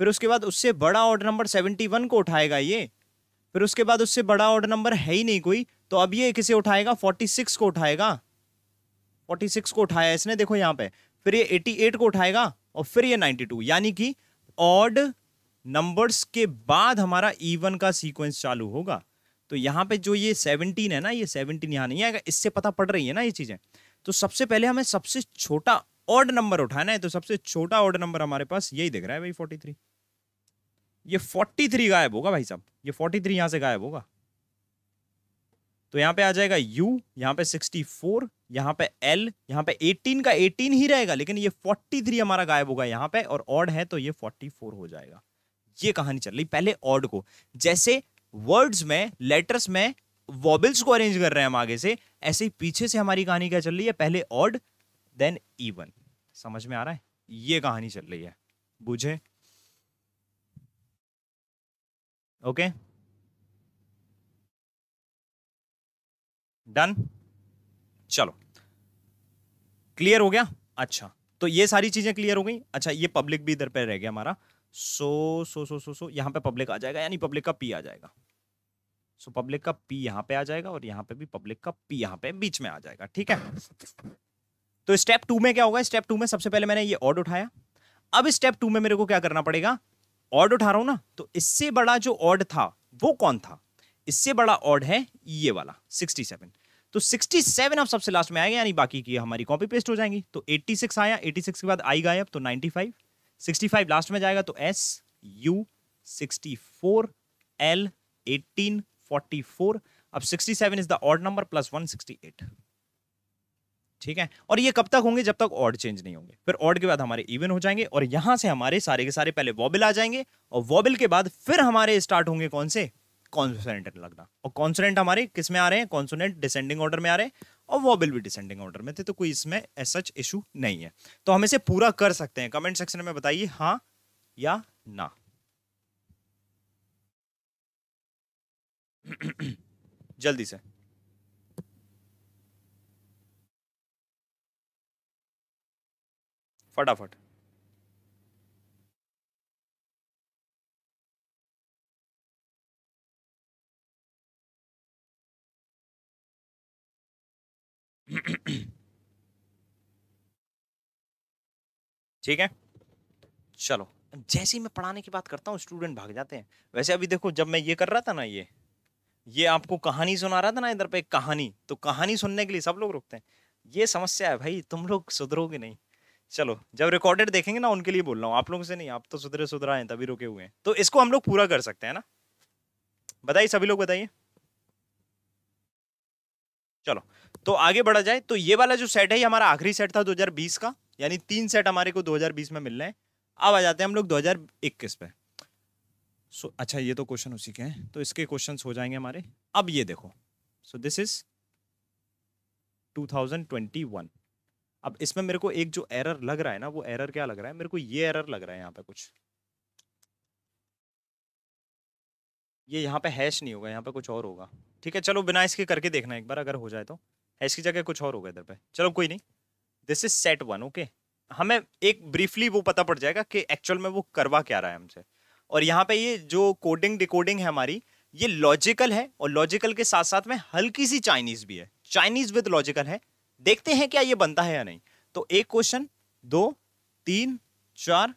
फिर उसके बाद उससे बड़ा ऑड नंबर सेवेंटी वन को उठाएगा ये। फिर उसके बाद उससे बड़ा ऑड नंबर है ही नहीं कोई तो अब ये किसे उठाएगा? फोर्टी सिक्स को उठाएगा। फोर्टी सिक्स को उठाया इसने, देखो यहाँ पे। फिर ये एटी एट को उठाएगा और फिर ये नाइनटी टू यानी कि ऑड नंबर्स के बाद हमारा इवन का सीक्वेंस चालू होगा। तो यहाँ पे जो ये सेवनटीन है ना, ये सेवनटीन यहाँ नहीं आएगा, इससे पता पड़ रही है ना ये चीज़ें। तो सबसे पहले हमें सबसे छोटा ऑड नंबर उठाना है तो सबसे छोटा ऑड नंबर हमारे पास यही दिख रहा है भाई फोर्टी थ्री ये फोर्टी थ्री गायब होगा भाई साहब। ये फोर्टी थ्री यहाँ से गायब होगा। तो यहाँ पे आ जाएगा u, यहाँ पे 64 यहाँ पे l, यहाँ पे 18 का 18 ही रहेगा, लेकिन ये 43 हमारा गायब होगा यहाँ पे, और ऑड है तो ये 44 हो जाएगा। ये कहानी चल रही, पहले ऑड को। जैसे वर्ड्स में लेटर्स में वॉबल्स को अरेंज कर रहे हैं हम आगे से, ऐसे ही पीछे से हमारी कहानी क्या चल रही है? पहले ऑड देन इवन समझ में आ रहा है? ये कहानी चल रही है। बुझे? ओके डन चलो। क्लियर हो गया? अच्छा। तो ये सारी चीज़ें क्लियर हो गई? अच्छा ये पब्लिक भी इधर पे रह गया हमारा। सो सो सो सो सो यहाँ पे पब्लिक आ जाएगा, यानी पब्लिक का पी आ जाएगा। सो पब्लिक का पी यहाँ पे आ जाएगा और यहाँ पे भी पब्लिक का पी यहाँ पे बीच में आ जाएगा। ठीक है? तो स्टेप टू में क्या होगा? स्टेप टू में सबसे पहले मैंने ये ऑर्ड उठाया। अब स्टेप टू में मेरे को क्या करना पड़ेगा? ऑर्ड उठा रहा हूँ ना तो इससे बड़ा जो ऑर्ड था, वो कौन था? इससे बड़ा ऑर्ड है ये वाला 67 तो 67 अब सबसे लास्ट में आएगा, यानी बाकी की हमारी कॉपी पेस्ट हो जाएँगी। तो 86 आया 86 के बाद आई गायब तो 95 65 लास्ट में जाएगा तो एस यू 64 एल 18 44 अब 67 is the odd number plus 168 ठीक है? और ये कब तक होंगे? जब तक ऑड चेंज नहीं होंगे। फिर ऑड के बाद हमारे इवन हो जाएँगे और यहाँ से हमारे सारे के सारे पहले वॉबिल आ जाएँगे और वॉबिल के बाद फिर हमारे स्टार्ट होंगे कौन से? कॉन्सोनेंट लगना। और कॉन्सोनेंट हमारे किसमें आ रहे हैं? कॉन्सोनेंट डिसेंडिंग ऑर्डर में आ रहे हैं और वॉबिल भी डिसेंडिंग ऑर्डर में थे तो कोई इसमें सच इशू नहीं है। तो हम इसे पूरा कर सकते हैं। कमेंट सेक्शन में बताइए हाँ या ना। जल्दी से। फटाफट। ठीक है? चलो, जैसे ही मैं पढ़ाने की बात करता हूँ स्टूडेंट भाग जाते हैं। वैसे अभी देखो, जब मैं ये कर रहा था ना ये ये आपको कहानी सुना रहा था ना इधर पे कहानी तो कहानी सुनने के लिए सब लोग रुकते हैं। ये समस्या है भाई, तुम लोग सुधरोगे नहीं। चलो, जब रिकॉर्डेड देखेंगे ना, उनके लिए बोल रहा हूँ। आप लोगों से नहीं, आप तो सुधरे सुधरा हैं, तभी रुके हुए हैं। तो इसको हम लोग पूरा कर सकते हैं ना? बताइए, सभी लोग बताइए। चलो तो आगे बढ़ा जाए तो ये वाला जो सेट है, ये हमारा आखिरी सेट था 2020 का, यानी तीन सेट हमारे को 2020 में मिल रहे हैं। अब आ जाते हैं हम लोग 2021 पे। सो अच्छा ये तो क्वेश्चन उसी के हैं तो इसके क्वेश्चंस हो जाएँगे हमारे। अब ये देखो। सो दिस इज़ 2021 अब इसमें मेरे को एक जो एरर लग रहा है ना, वो एरर क्या लग रहा है? मेरे को ये एरर लग रहा है यहाँ पे कुछ। ये यहाँ पे हैश नहीं होगा, यहाँ पे कुछ और होगा। ठीक है, चलो बिना इसके करके देखना एक बार, अगर हो जाए तो। हैश की जगह कुछ और होगा इधर पे। चलो कोई नहीं। This is set one okay हमें एक ब्रीफली वो पता पड़ जाएगा कि एक्चुअल में वो करवा क्या रहा है हमसे। और यहाँ पे ये जो कोडिंग डिकोडिंग है हमारी, ये लॉजिकल है और लॉजिकल के साथ साथ में हल्की सी चाइनीज़ भी है। चाइनीज़ विद लॉजिकल है। देखते हैं क्या ये बनता है या नहीं। तो एक क्वेश्चन दो तीन चार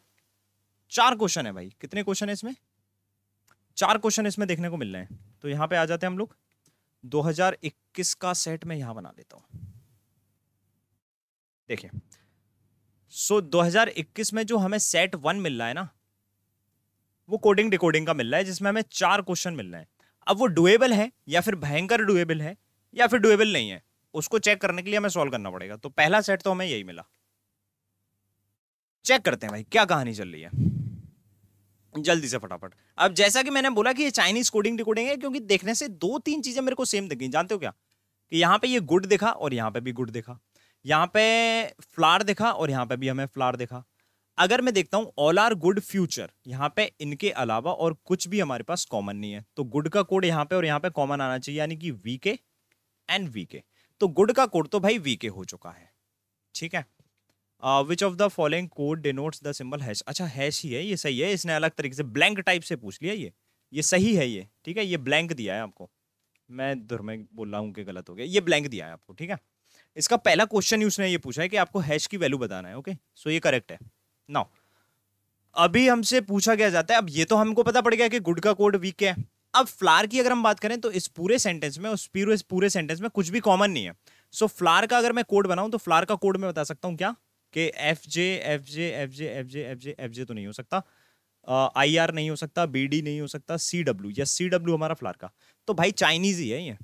चार क्वेश्चन है भाई। कितने क्वेश्चन है इसमें? चार क्वेश्चन इसमें देखने को मिल रहे हैं। तो यहाँ पे आ जाते हैं हम लोग। 2021 का सेट में यहाँ बना देता हूँ। देखिए। सो so, 2021 में जो हमें सेट वन मिल रहा है ना वो कोडिंग डिकोडिंग का मिल रहा है जिसमें हमें चार क्वेश्चन मिल रहे हैं। अब वो डुएबल है या फिर भयंकर डुएबल है या फिर डुएबल नहीं है। उसको चेक करने के लिए हमें सॉल्व करना पड़ेगा। तो पहला सेट तो हमें यही मिला। चेक करते हैं भाई, क्या कहानी चल रही है? जल्दी से फटाफट। अब जैसा कि मैंने बोला कि ये चाइनीज़ कोडिंग डिकोडिंग है, क्योंकि देखने से दो तीन चीज़ें मेरे को सेम दिख जानते हो क्या? कि यहाँ पे ये गुड दिखा और यहाँ पे भी गुड दिखा। यहाँ पे फ्लार दिखा और यहाँ पे भी हमें फ्लार दिखा। अगर मैं देखता हूँ ऑल आर गुड फ्यूचर यहाँ पे इनके अलावा और कुछ भी हमारे पास कॉमन नहीं है। तो गुड का कोड यहाँ पे और यहाँ पे कॉमन आना चाहिए, यानी कि वी के एंड वी के तो गुड का कोड तो भाई वी के हो चुका है। ठीक है? Which of the following code denotes the symbol hash अच्छा हैश ही है, ये सही है, इसने अलग तरीके से ब्लैंक टाइप से पूछ लिया ये। ये सही है ये, ठीक है? ये ब्लैंक दिया है आपको। मैं धुर में बोल रहा हूँ कि गलत हो गया। ये ब्लैंक दिया है आपको, ठीक है? इसका पहला क्वेश्चन ही उसने ये पूछा है कि आपको हैश की वैल्यू बताना है ओके सो ये करेक्ट है। नाउ अभी हमसे पूछा गया जाता है, अब ये तो हमको पता पड़ गया कि गुड का कोड वीक है। अब फ्लार की अगर हम बात करें तो इस पूरे सेंटेंस में उस पूरे पूरे सेंटेंस में कुछ भी कॉमन नहीं है। सो so, फ्लार का अगर मैं कोड बनाऊँ तो फ्लार का कोड मैं बता सकता हूँ क्या? कि F J F J F J F J F J F J तो नहीं हो सकता। आई uh, आर नहीं हो सकता बी डी नहीं हो सकता सी डब्ल्यू या सी डब्ल्यू हमारा फ्लार का। तो भाई चाइनीज़ ही है ये।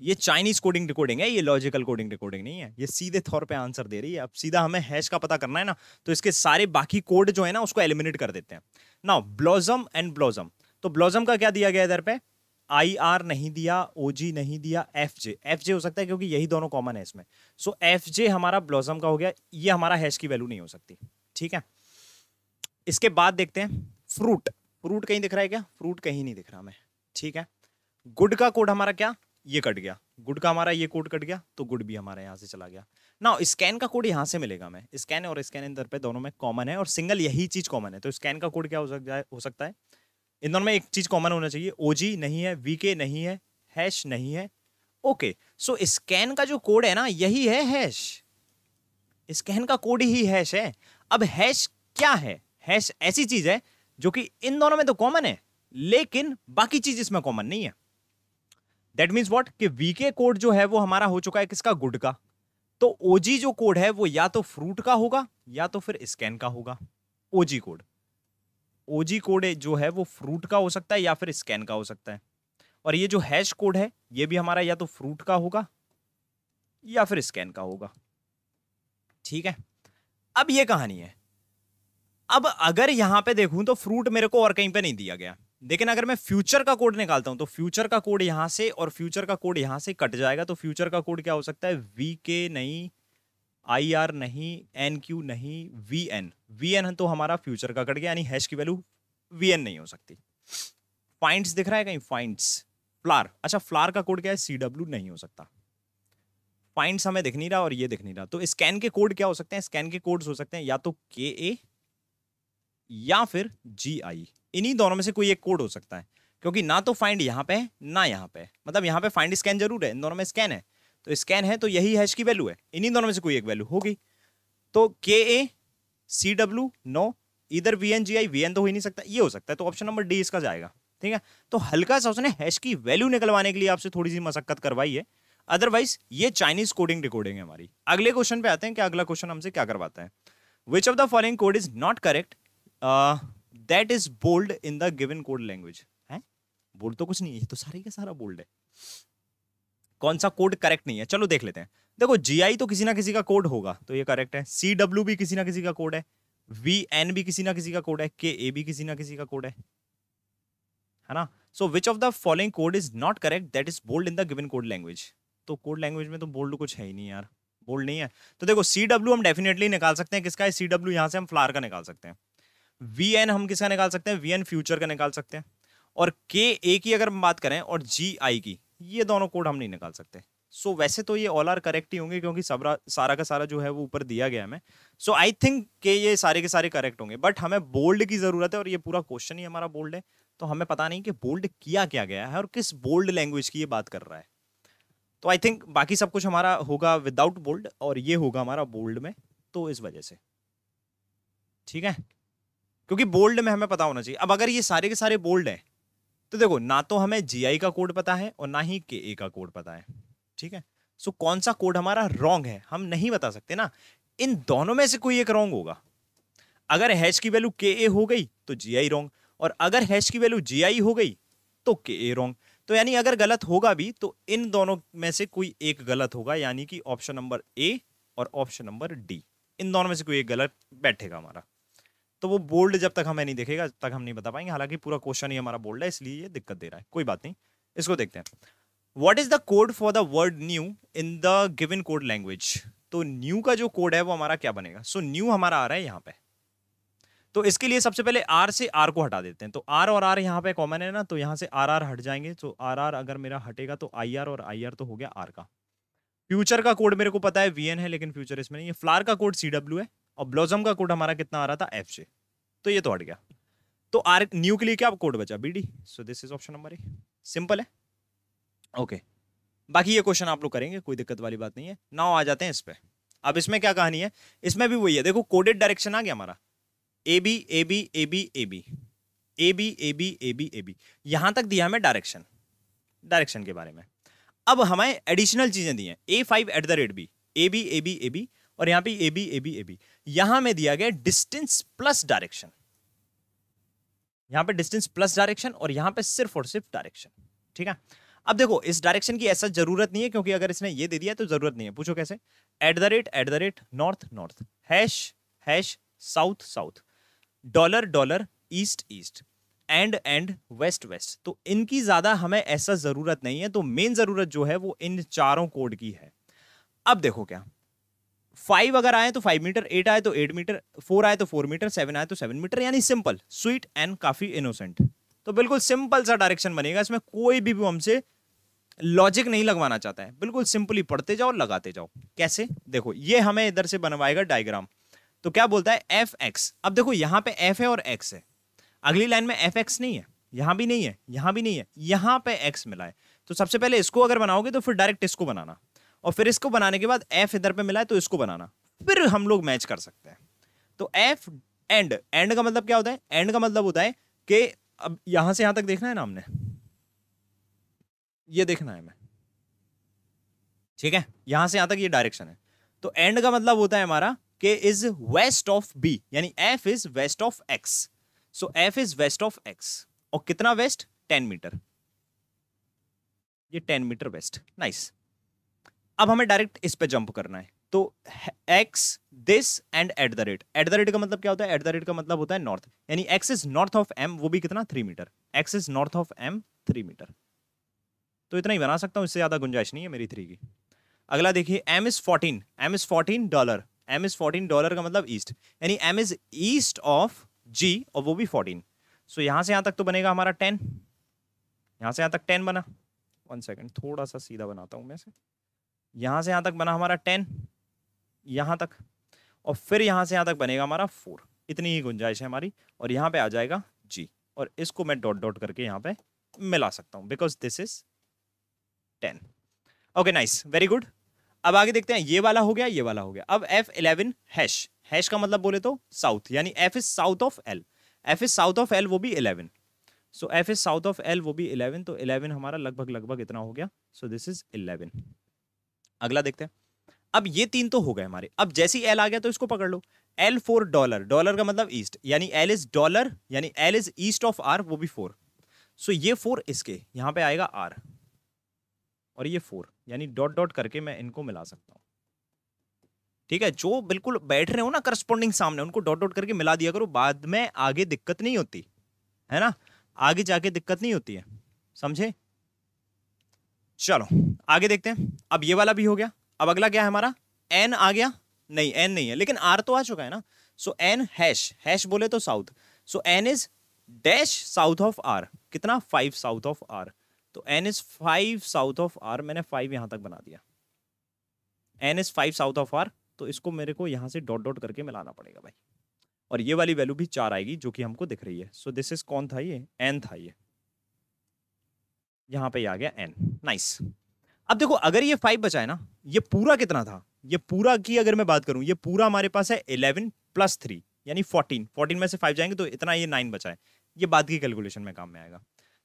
ये चाइनीज़ कोडिंग डिकोडिंग है ये लॉजिकल कोडिंग रिकॉर्डिंग नहीं है। ये सीधे तौर पे आंसर दे रही है। अब सीधा हमें हैश का पता करना है ना तो इसके सारे बाकी कोड जो है ना उसको एलिमिनेट कर देते हैं। नाउ ब्लॉजम एंड ब्लॉजम तो ब्लॉजम का क्या दिया गया इधर पे? आई आर नहीं दिया ओ जी नहीं दिया एफ़ जे एफ़ जे हो सकता है क्योंकि यही दोनों कॉमन है इसमें. सो एफ़ जे हमारा ब्लॉजम का हो गया, ये हमारा हैश की वैल्यू नहीं हो सकती. ठीक है? इसके बाद देखते हैं फ्रूट फ्रूट कहीं दिख रहा है क्या? फ्रूट कहीं नहीं दिख रहा हमें. ठीक है? गुड का कोड हमारा क्या? ये कट गया. गुड का हमारा ये कोड कट गया तो गुड भी हमारा यहाँ से चला गया। ना स्कैन का कोड यहाँ से मिलेगा मैं स्कैन और स्कैन इंदर पे दोनों में कॉमन है और सिंगल यही चीज़ कॉमन है। तो स्कैन का कोड क्या हो सकता है हो सकता है? इन दोनों में एक चीज़ कॉमन होना चाहिए। ओजी नहीं है वीके नहीं है हैश नहीं है। ओके सो स्कैन का जो कोड है ना, यही है हैश स्कैन का कोड ही हैश है। अब हैश क्या है? हैश ऐसी चीज़ है जो कि इन दोनों में तो कॉमन है, लेकिन बाकी चीज़ इसमें कॉमन नहीं है। दैट मीन्स वॉट कि वीके कोड जो है वो हमारा हो चुका है किसका? गुड का। तो ओजी जो कोड है वो या तो फ्रूट का होगा या तो फिर स्कैन का होगा। ओजी कोड ओजी कोड जो है वो फ्रूट का हो सकता है या फिर स्कैन का हो सकता है। और ये जो हैश कोड है, ये भी हमारा या तो फ्रूट का होगा या फिर स्कैन का होगा। ठीक है? अब ये कहानी है। अब अगर यहाँ पे देखूँ तो फ्रूट मेरे को और कहीं पे नहीं दिया गया। लेकिन अगर मैं फ्यूचर का कोड निकालता हूँ तो फ्यूचर का कोड यहाँ से और फ्यूचर का कोड यहाँ से कट जाएगा तो फ्यूचर का कोड क्या हो सकता है? वी के नहीं आई आर नहीं एन क्यू नहीं वी एन वी एन तो हमारा फ्यूचर का कट गया, यानी हैश की वैल्यू वी एन नहीं हो सकती। फाइंड्स दिख रहा है कहीं? फाइंड्स फ्लार अच्छा फ्लार का कोड क्या है? सी डब्ल्यू नहीं हो सकता। फाइंड्स हमें दिख नहीं रहा और ये दिख नहीं रहा। तो स्कैन के कोड क्या हो सकते हैं? स्कैन के कोड्स हो सकते हैं, या तो के ए या फिर जी आई इन्हीं दोनों में से कोई एक कोड हो सकता है। क्योंकि ना तो फाइंड यहाँ पे है, ना यहाँ पे मतलब यहाँ पे फाइंड स्कैन ज़रूर है, इन दोनों में स्कैन है। तो स्कैन है तो यही हैश की वैल्यू है। इन्हीं दोनों में से कोई एक वैल्यू होगी। तो K A C W no इधर V N G I V N तो हो ही नहीं सकता। ये हो सकता है तो ऑप्शन नंबर डी इसका जाएगा। ठीक है? तो हल्का सा उसने हैश की वैल्यू निकलवाने के लिए आपसे थोड़ी सी मशक्कत करवाई है। अदरवाइज़ ये चाइनीज़ कोडिंग डिकोडिंग है हमारी। अगले क्वेश्चन पे आते हैं कि अगला क्वेश्चन हमसे क्या करवाता है? Which of the following code is not correct that is bold in the given code language है? बोल्ड तो कुछ नहीं है, ये तो सारे का सारा बोल्ड है। कौन सा कोड करेक्ट नहीं है? चलो देख लेते हैं। देखो जीआई तो किसी ना किसी का कोड होगा तो ये करेक्ट है। सी डब्ल्यू भी किसी ना किसी का कोड है। वी एन भी किसी ना किसी का कोड है। के ए भी किसी ना किसी का कोड है। है ना? So which of the following code is not correct that is bold in the given code language तो कोड लैंग्वेज में तो बोल्ड कुछ है ही नहीं यार। बोल्ड नहीं है। तो देखो सी डब्ल्यू हम डेफिनेटली निकाल सकते हैं। किसका है? सी डब्ल्यू यहाँ से हम फ्लार का निकाल सकते हैं। वी एन हम किसका निकाल सकते हैं? वी एन फ्यूचर का निकाल सकते हैं। और के ए की अगर हम बात करें और जी आई की ये दोनों कोड हम नहीं निकाल सकते। सो so, वैसे तो ये ऑल आर करेक्ट ही होंगे क्योंकि सबरा सारा का सारा जो है वो ऊपर दिया गया हमें। सो आई थिंक के ये सारे के सारे करेक्ट होंगे। बट हमें बोल्ड की ज़रूरत है और ये पूरा क्वेश्चन ही हमारा बोल्ड है। तो हमें पता नहीं कि बोल्ड किया क्या गया है और किस बोल्ड लैंग्वेज की ये बात कर रहा है। तो आई थिंक बाकी सब कुछ हमारा होगा विदाउट बोल्ड और ये होगा हमारा बोल्ड में तो इस वजह से। ठीक है? क्योंकि बोल्ड में हमें पता होना चाहिए। अब अगर ये सारे के सारे बोल्ड हैं तो देखो, ना तो हमें जीआई का कोड पता है और ना ही के ए का कोड पता है। ठीक है? सो कौन सा कोड हमारा रॉन्ग है? हम नहीं बता सकते ना। इन दोनों में से कोई एक रॉन्ग होगा। अगर हैश की वैल्यू के ए हो गई तो जी आई रॉन्ग और अगर हैश की वैल्यू जी आई हो गई तो के ए रॉन्ग तो यानी अगर गलत होगा भी तो इन दोनों में से कोई एक गलत होगा, यानी कि ऑप्शन नंबर ए और ऑप्शन नंबर डी इन दोनों में से कोई एक गलत बैठेगा हमारा। तो वो बोल्ड जब तक हमें नहीं देखेगा तब तक हम नहीं बता पाएँगे। हालाँकि पूरा क्वेश्चन ही हमारा बोल्ड है इसलिए ये दिक्कत दे रहा है। कोई बात नहीं इसको देखते हैं। What is the code for the word new in the given code language तो न्यू का जो कोड है वो हमारा क्या बनेगा? सो so, न्यू हमारा आ रहा है यहाँ पे। तो इसके लिए सबसे पहले आर से आर को हटा देते हैं। तो आर और आर यहाँ पे कॉमन है ना तो यहाँ से आर आर हट जाएँगे। तो आर आर अगर मेरा हटेगा तो आई आर और आई आर तो हो गया आर का। फ्यूचर का कोड मेरे को पता है वी एन है लेकिन फ्यूचर इसमें नहीं है। फ्लार का कोड सी डब्ल्यू है। और ब्लॉजम का कोड हमारा कितना आ रहा था एफ़ जे तो ये तो हट गया तो आर न्यू के लिए क्या कोड बचा B D so this is option number A simple है ओके. बाकी ये क्वेश्चन आप लोग करेंगे कोई दिक्कत वाली बात नहीं है नाउ आ जाते हैं इस पर अब इसमें क्या कहानी है इसमें भी वही है देखो कोडेड डायरेक्शन आ गया हमारा A B A B A B A B A B A B A B A B यहाँ तक दिया हमें डायरेक्शन डायरेक्शन के बारे में अब हमें एडिशनल चीज़ें दी हैं A five at the rate B A B A B A B और यहाँ पे A B A B A B यहाँ में दिया गया डिस्टेंस प्लस डायरेक्शन यहाँ पे डिस्टेंस प्लस डायरेक्शन और यहाँ पे सिर्फ़ और सिर्फ़ डायरेक्शन ठीक है? अब देखो, इस डायरेक्शन की ऐसा ज़रूरत नहीं है क्योंकि अगर इसने ये दे दिया तो ज़रूरत नहीं है। पूछो कैसे? At the rate at the rate north north hash hash south south dollar dollar east east and and west west तो इनकी ज़्यादा हमें ऐसा ज़रूरत नहीं है तो मेन ज़रूरत जो है वो इन चारों कोड की है। अब देखो क्या। फाइव अगर आए तो फाइव मीटर एट आए तो एट मीटर फोर आए तो फोर मीटर सेवन आए तो सेवन मीटर यानी सिंपल स्वीट एंड काफ़ी इनोसेंट तो बिल्कुल सिंपल सा डायरेक्शन बनेगा, इसमें कोई भी हमसे लॉजिक नहीं लगवाना चाहता है। बिल्कुल सिंपली पढ़ते जाओ, लगाते जाओ। कैसे? देखो, ये हमें इधर से बनवाएगा डायग्राम तो क्या बोलता है? एफ़ एक्स अब देखो, यहाँ पे एफ़ है और एक्स है। अगली लाइन में एफ़ एक्स नहीं है। यहाँ भी नहीं है, यहाँ भी नहीं है। यहाँ पे एक्स मिला है। तो सबसे पहले इसको अगर बनाओगे तो फिर डायरेक्ट इसको बनाना। और फिर इसको बनाने के बाद एफ़ इधर पे मिला है तो इसको बनाना। फिर हम लोग मैच कर सकते हैं। तो एफ़ एंड एंड का मतलब क्या होता है? एंड का मतलब होता है कि अब यहाँ से यहाँ तक देखना है ना हमने? ये देखना है हमें। ठीक है? यहाँ से यहाँ तक ये डायरेक्शन है। तो एंड का मतलब होता है हमारा कि इज़ वेस्ट ऑफ़ बी यानी F is west of X so F is west of X और कितना वेस्ट टेन मीटर ये टेन मीटर वेस्ट नाइस अब हमें डायरेक्ट इस पे जंप करना है। तो X this and at the rate at the rate का मतलब क्या होता है? एट द रेट का मतलब होता है नॉर्थ यानी X is north of M वो भी कितना? Three meter X is north of M three meter तो इतना ही बना सकता हूँ, इससे ज़्यादा गुंजाइश नहीं है मेरी थ्री की। अगला देखिए M is fourteen M is fourteen dollar M is fourteen dollar का मतलब ईस्ट यानी M is east of G और वो भी फोर्टीन सो यहाँ से यहाँ तक तो बनेगा हमारा टेन यहाँ से यहाँ तक टेन बना। वन सेकेंड थोड़ा सा सीधा बनाता हूँ मैं से यहाँ से यहाँ तक बना हमारा टेन, यहाँ तक। और फिर यहाँ से यहाँ तक बनेगा हमारा फोर। इतनी ही गुंजाइश है हमारी। और यहाँ पे आ जाएगा जी। और इसको मैं डॉट डॉट करके यहाँ पे मिला सकता हूँ because this is ten okay nice very good अब आगे देखते हैं, ये वाला हो गया, ये वाला हो गया। अब एफ़ इलेवन हैश हैश का मतलब बोले तो साउथ यानी F is south of L F is south of L वो भी eleven so F is south of L वो भी इलेवन तो इलेवन हमारा लगभग लगभग इतना हो गया। सो दिस इज़ इलेवन अगला देखते हैं। अब ये तीन तो हो गए हमारे। अब जैसे एल आ गया तो इसको पकड़ लो। एल फोर डॉलर डॉलर का मतलब ईस्ट यानी एल इज़ डॉलर यानी L is east of R वो भी फोर सो ये फोर इसके। यहाँ पे आएगा आर और ये फोर यानी डॉट डॉट करके मैं इनको मिला सकता हूँ। ठीक है? जो बिल्कुल बैठ रहे हो ना करस्पॉन्डिंग सामने, उनको डॉट डॉट करके मिला दिया करो। बाद में आगे दिक्कत नहीं होती। है ना? आगे जाके दिक्कत नहीं होती है। समझे? चलो, आगे देखते हैं। अब ये वाला भी हो गया। अब अगला क्या है हमारा? एन आ गया। नहीं एन नहीं है, लेकिन आर तो आ चुका है ना। सो एन हैश हैश बोले तो south so N is dash south of R कितना? फाइव साउथ ऑफ़ आर तो N is five south of R मैंने फाइव यहाँ तक बना दिया। N is five south of R तो इसको मेरे को यहाँ से डॉट डॉट करके मिलाना पड़ेगा भाई। और ये वाली वैल्यू भी चार आएगी, जो कि हमको दिख रही है। सो दिस इज़ कौन था ये? एन था ये। यहाँ पे आ गया एन नाइस अब देखो, अगर ये फाइव बचा है ना, ये पूरा कितना था? ये पूरा की अगर मैं बात करूँ, ये पूरा हमारे पास है इलेवन प्लस थ्री यानी फोर्टीन फोर्टीन में से फाइव जाएँगे तो इतना ये नाइन बचा है। ये बाद की कैलकुलेशन में काम में आएगा।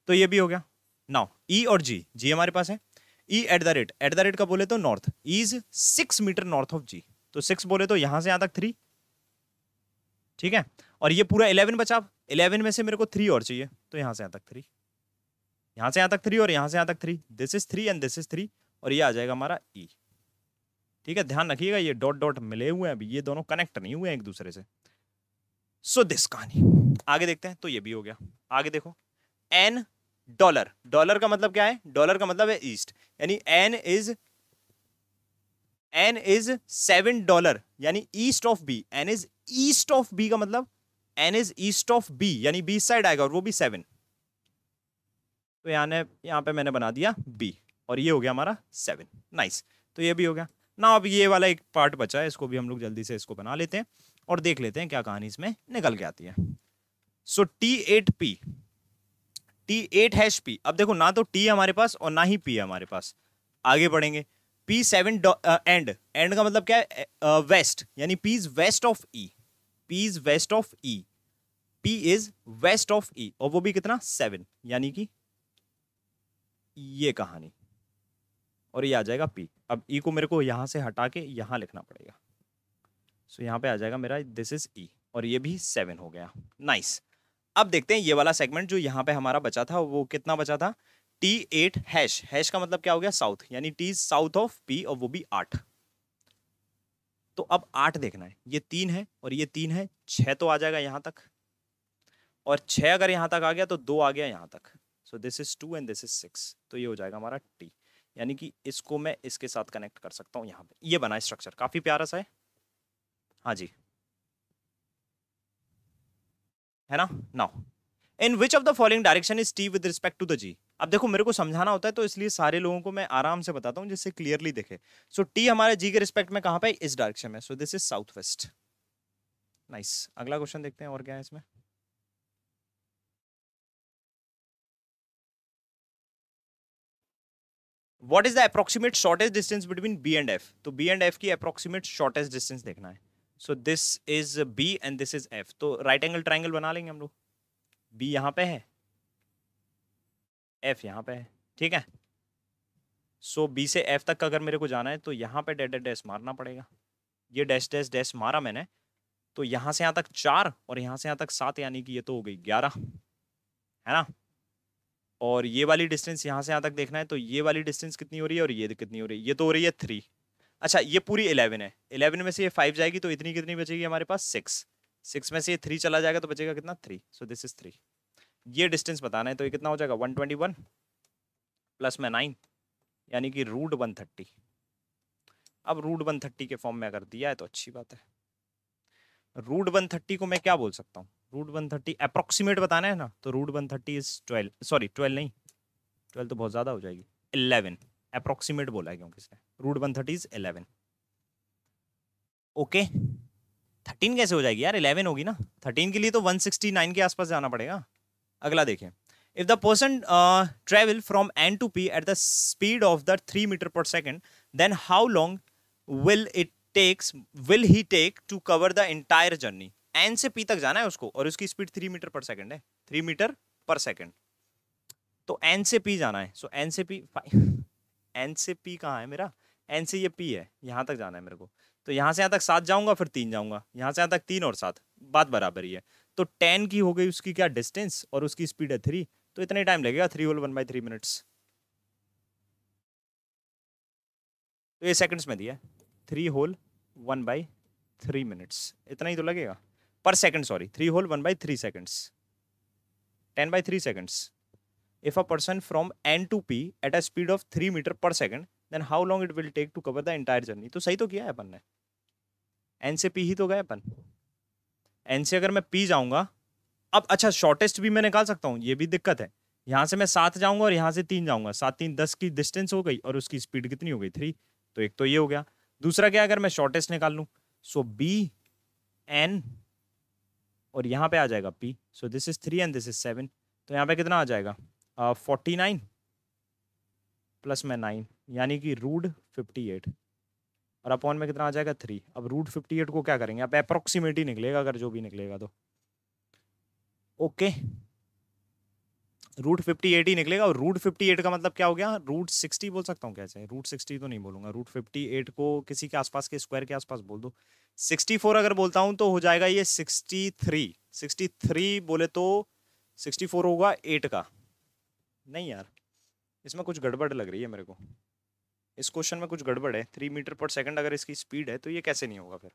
तो ये भी हो गया। नाउ ई और जी जी हमारे पास है। E at the rate at the rate का बोले तो? North is six meter north of G तो सिक्स बोले तो यहाँ से यहाँ तक थ्री ठीक है? और ये पूरा इलेवन बचा। इलेवन में से मेरे को थ्री और चाहिए तो यहाँ से यहाँ तक थ्री यहाँ से यहाँ तक थ्री और यहाँ से यहाँ तक three this is three and this is three और ये आ जाएगा हमारा ई e. ठीक है? ध्यान रखिएगा, ये डॉट डॉट मिले हुए हैं अभी. ये दोनों कनेक्ट नहीं हुए हैं एक दूसरे से. सो दिस कहानी. आगे देखते हैं तो ये भी हो गया. आगे देखो. एन डॉलर डॉलर का मतलब क्या है? डॉलर का मतलब है ईस्ट यानी N is N is seven dollar यानी east of B N is east of B का मतलब N is east of B यानी बी साइड आएगा और वो भी सेवन तो यहाँ यहाँ पे मैंने बना दिया बी और ये हो गया हमारा सेवन नाइस तो ये भी हो गया। ना अब ये वाला एक पार्ट बचा है इसको भी हम लोग जल्दी से इसको बना लेते हैं और देख लेते हैं क्या कहानी इसमें निकल के आती है। So T at P T at hash P अब देखो ना तो टी हमारे पास और ना ही पी हमारे पास। आगे बढ़ेंगे। पी सेवन एंड एंड का मतलब क्या है? वेस्ट uh, यानी P is west of E P is west of E P is west of E और वो भी कितना? सेवन यानी कि ये कहानी। और ये आ जाएगा पी अब ई e को मेरे को यहाँ से हटा के यहाँ लिखना पड़ेगा। सो so, यहाँ पे आ जाएगा मेरा दिस इज़ ई और ये भी सेवन हो गया। नाइस अब देखते हैं ये वाला सेगमेंट जो यहाँ पे हमारा बचा था वो कितना बचा था? टी एट हैश हैश का मतलब क्या हो गया? साउथ यानी टी साउथ ऑफ़ पी और वो भी आठ। तो अब आठ देखना है। ये तीन है और ये तीन है। छह तो आ जाएगा यहाँ तक। और छह अगर यहाँ तक आ गया तो दो आ गया यहाँ तक। So this is two and this is six तो ये हो जाएगा हमारा टी यानी कि इसको मैं इसके साथ कनेक्ट कर सकता हूँ यहाँ पे। ये बना स्ट्रक्चर काफ़ी प्यारा सा है? हाँ जी। है ना? Now in which of the following direction is T with respect to the G अब देखो मेरे को समझाना होता है तो इसलिए सारे लोगों को मैं आराम से बताता हूँ जिससे क्लियरली देखे। सो so, टी हमारे जी के रिस्पेक्ट में कहाँ पे? इस डायरेक्शन में। So this is south west nice अगला क्वेश्चन देखते हैं और क्या है इसमें? What is the approximate shortest distance between B and F तो बी एंड एफ़ की अप्रोक्सीमेट शॉर्टेस्ट डिस्टेंस देखना है। So this is B and this is F तो राइट एंगल ट्राइंगल बना लेंगे हम लोग। बी यहाँ पे है। एफ़ यहाँ पे है। ठीक है? सो so, बी से एफ़ तक अगर मेरे को जाना है तो यहाँ पे डेड डैश मारना पड़ेगा। ये डैश डैश डैश मारा मैंने। तो यहाँ से यहाँ तक चार और यहाँ से यहाँ तक सात यानी कि ये तो हो गई ग्यारह। है ना? और ये वाली डिस्टेंस यहाँ से यहाँ तक देखना है तो ये वाली डिस्टेंस कितनी हो रही है और ये कितनी हो रही है? ये तो हो रही है थ्री अच्छा ये पूरी इलेवन है। इलेवन में से ये फाइव जाएगी तो इतनी कितनी बचेगी हमारे पास? सिक्स सिक्स में से ये थ्री चला जाएगा तो बचेगा कितना? Three so this is three ये डिस्टेंस बताना है तो ये कितना हो जाएगा? वन ट्वेंटी वन प्लस में नाइन यानी कि रूट वन थर्टी अब रूट वन थर्टी के फॉर्म में अगर दिया है तो अच्छी बात है। रूट वन थर्टी को मैं क्या बोल सकता हूँ? रूट वन थर्टी अप्रोक्सीमेट बताना है ना? तो root one thirty is twelve sorry twelve नहीं. ट्वेल्व तो बहुत ज़्यादा हो जाएगी. इलेवन अप्रोक्सीमेट बोला है क्योंकि इसने root one thirty is eleven okay thirteen कैसे हो जाएगी यार? इलेवन होगी ना? थर्टीन के लिए तो वन सिक्सटी नाइन के आसपास जाना पड़ेगा. अगला देखें. If the person travel from N to P at the speed of the three meter per second then how long will it takes will he take to cover the entire journey N से P तक जाना है उसको, और उसकी speed three meter per second है। Three metre per second तो N से पी जाना है। सो एन से पी एन से पी कहाँ है मेरा? एन से ये पी है। यहाँ तक जाना है मेरे को। तो यहाँ से यहाँ तक सात जाऊँगा, फिर तीन जाऊँगा। यहाँ से यहाँ तक तीन और सात। बात बराबर ही है। तो टेन की हो गई उसकी क्या डिस्टेंस और उसकी स्पीड है थ्री तो इतना ही टाइम लगेगा। Three whole one by three minutes तो ये सेकंड्स में दिया three whole one by three minutes इतना ही तो लगेगा। Per second sorry three whole one by three seconds ten by three seconds if a person from N to P at a speed of three meter per second then how long it will take to cover the entire journey तो सही तो किया है अपन ने। N से P ही तो गए अपन। N से अगर मैं पी जाऊँगा, अब अच्छा शॉर्टेस्ट भी मैं निकाल सकता हूँ, ये भी दिक्कत है। यहाँ से मैं सात जाऊँगा और यहाँ से तीन जाऊँगा। सात, तीन, दस की डिस्टेंस हो गई और उसकी स्पीड कितनी हो गई? थ्री तो एक तो ये हो गया। दूसरा क्या अगर मैं शॉर्टेस्ट निकाल लूँ सो बी एन और यहाँ पे आ जाएगा P so this is three and this is seven तो यहाँ पे कितना आ जाएगा? फोर्टी नाइन प्लस में नाइन यानी कि रूड फिफ्टी एट और अपॉन में कितना आ जाएगा? थ्री अब रूट फिफ्टी एट को क्या करेंगे? आप अप्रोक्सीमेट ही निकलेगा अगर जो भी निकलेगा तो। ओके रूट फिफ्टी एट ही निकलेगा और रूट फिफ्टी एट का मतलब क्या हो गया? रूट सिक्सटी बोल सकता हूँ कैसे रूट सिक्सटी तो नहीं बोलूँगा। रूट फिफ्टी एट को किसी के आसपास के स्क्वायर के आसपास बोल दो। सिक्सटी फोर अगर बोलता हूँ तो हो जाएगा ये सिक्सटी थ्री। सिक्सटी थ्री बोले तो सिक्सटी फोर होगा एट का। नहीं यार, इसमें कुछ गड़बड़ लग रही है मेरे को। इस क्वेश्चन में कुछ गड़बड़ है। थ्री मीटर पर सेकंड अगर इसकी स्पीड है तो ये कैसे नहीं होगा फिर?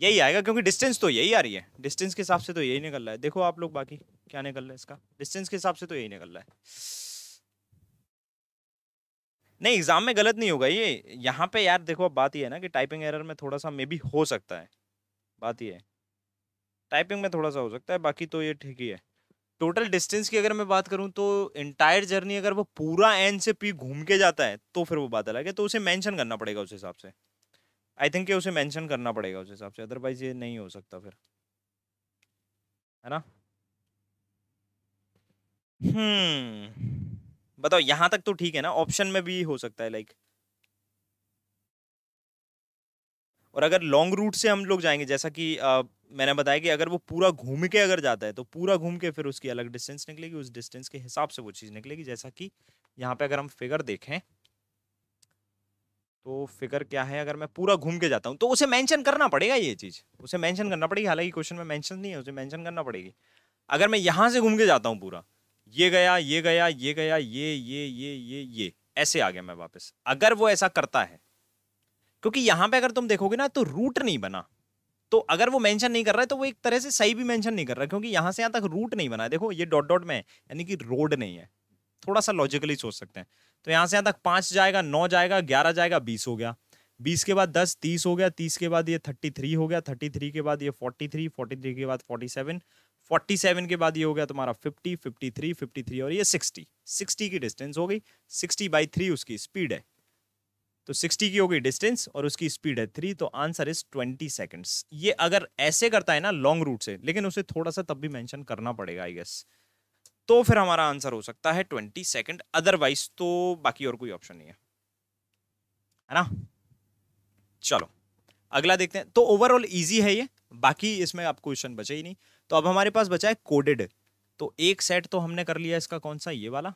यही आएगा, क्योंकि डिस्टेंस तो यही आ रही है। डिस्टेंस के हिसाब से तो यही निकल रहा है। देखो आप लोग बाकी क्या निकल रहा है इसका। डिस्टेंस के हिसाब से तो यही निकल रहा है। नहीं एग्ज़ाम में गलत नहीं होगा ये। यहाँ पे यार देखो अब बात ये है ना कि टाइपिंग एरर में थोड़ा सा मे बी हो सकता है। बात ये है। टाइपिंग में थोड़ा सा हो सकता है, बाकी तो ये ठीक ही है। टोटल डिस्टेंस की अगर मैं बात करूँ तो इंटायर जर्नी अगर वो पूरा एन से पी घूम के जाता है तो फिर वो बात अलग है। तो उसे मैंशन करना पड़ेगा उस हिसाब से। आई थिंक ये उसे मैंशन करना पड़ेगा उस हिसाब से अदरवाइज़ ये नहीं हो सकता फिर। है ना? हम्म। बताओ यहाँ तक तो ठीक है ना ऑप्शन में भी हो सकता है लाइक और अगर लॉन्ग रूट से हम लोग जाएँगे जैसा कि आ, मैंने बताया कि अगर वो पूरा घूम के अगर जाता है तो पूरा घूम के फिर उसकी अलग डिस्टेंस निकलेगी उस डिस्टेंस के हिसाब से वो चीज़ निकलेगी। जैसा कि यहाँ पे अगर हम फिगर देखें तो फिगर क्या है अगर मैं पूरा घूम के जाता हूँ तो उसे मेंशन करना पड़ेगा ये चीज़। उसे मेंशन करना पड़ेगी हालाँकि क्वेश्चन में मेंशन नहीं है उसे मेंशन करना पड़ेगी। अगर मैं यहाँ से घूम के जाता हूँ पूरा ये गया ये गया ये गया, ये ये ये ये ये। ऐसे आ गया मैं वापस। अगर वो ऐसा करता है, क्योंकि यहाँ पे अगर तुम देखोगे ना तो रूट नहीं बना। तो अगर वो मेंशन नहीं कर रहा है तो वो एक तरह से सही भी मेंशन नहीं कर रहा क्योंकि यहाँ से यहाँ तक रूट नहीं बना है। देखो, ये डॉट डॉट में है, यानी कि रोड नहीं है। थोड़ा सा लॉजिकली सोच सकते हैं। तो यहाँ से यहाँ तक पाँच जाएगा, नौ जाएगा, ग्यारह जाएगा, बीस हो गया। बीस के बाद दस, तीस हो गया, तीस के बाद ये थर्टी थ्री हो गया थर्टी थ्री के बाद ये फोर्टी थ्री फोर्टी थ्री के बाद फोर्टी सेवन फोर्टी सेवन के बाद ये हो गया तुम्हारा fifty fifty three fifty three और ये सिक्सटी सिक्सटी की डिस्टेंस हो गई। सिक्सटी बाई थ्री उसकी स्पीड है। तो सिक्सटी की हो गई डिस्टेंस और उसकी स्पीड है थ्री तो आंसर इज़ ट्वेंटी सेकेंड्स ये अगर ऐसे करता है ना लॉन्ग रूट से, लेकिन उसे थोड़ा सा तब भी मेंशन करना पड़ेगा आई गेस तो फिर हमारा आंसर हो सकता है ट्वेंटी सेकेंड अदरवाइज़ तो बाकी और कोई ऑप्शन नहीं है। है ना? चलो, अगला देखते हैं। तो ओवरऑल इजी है ये, बाकी इसमें आप क्वेश्चन बचे ही नहीं। तो अब हमारे पास बचा है कोडेड तो एक सेट तो हमने कर लिया इसका कौन सा? ये वाला।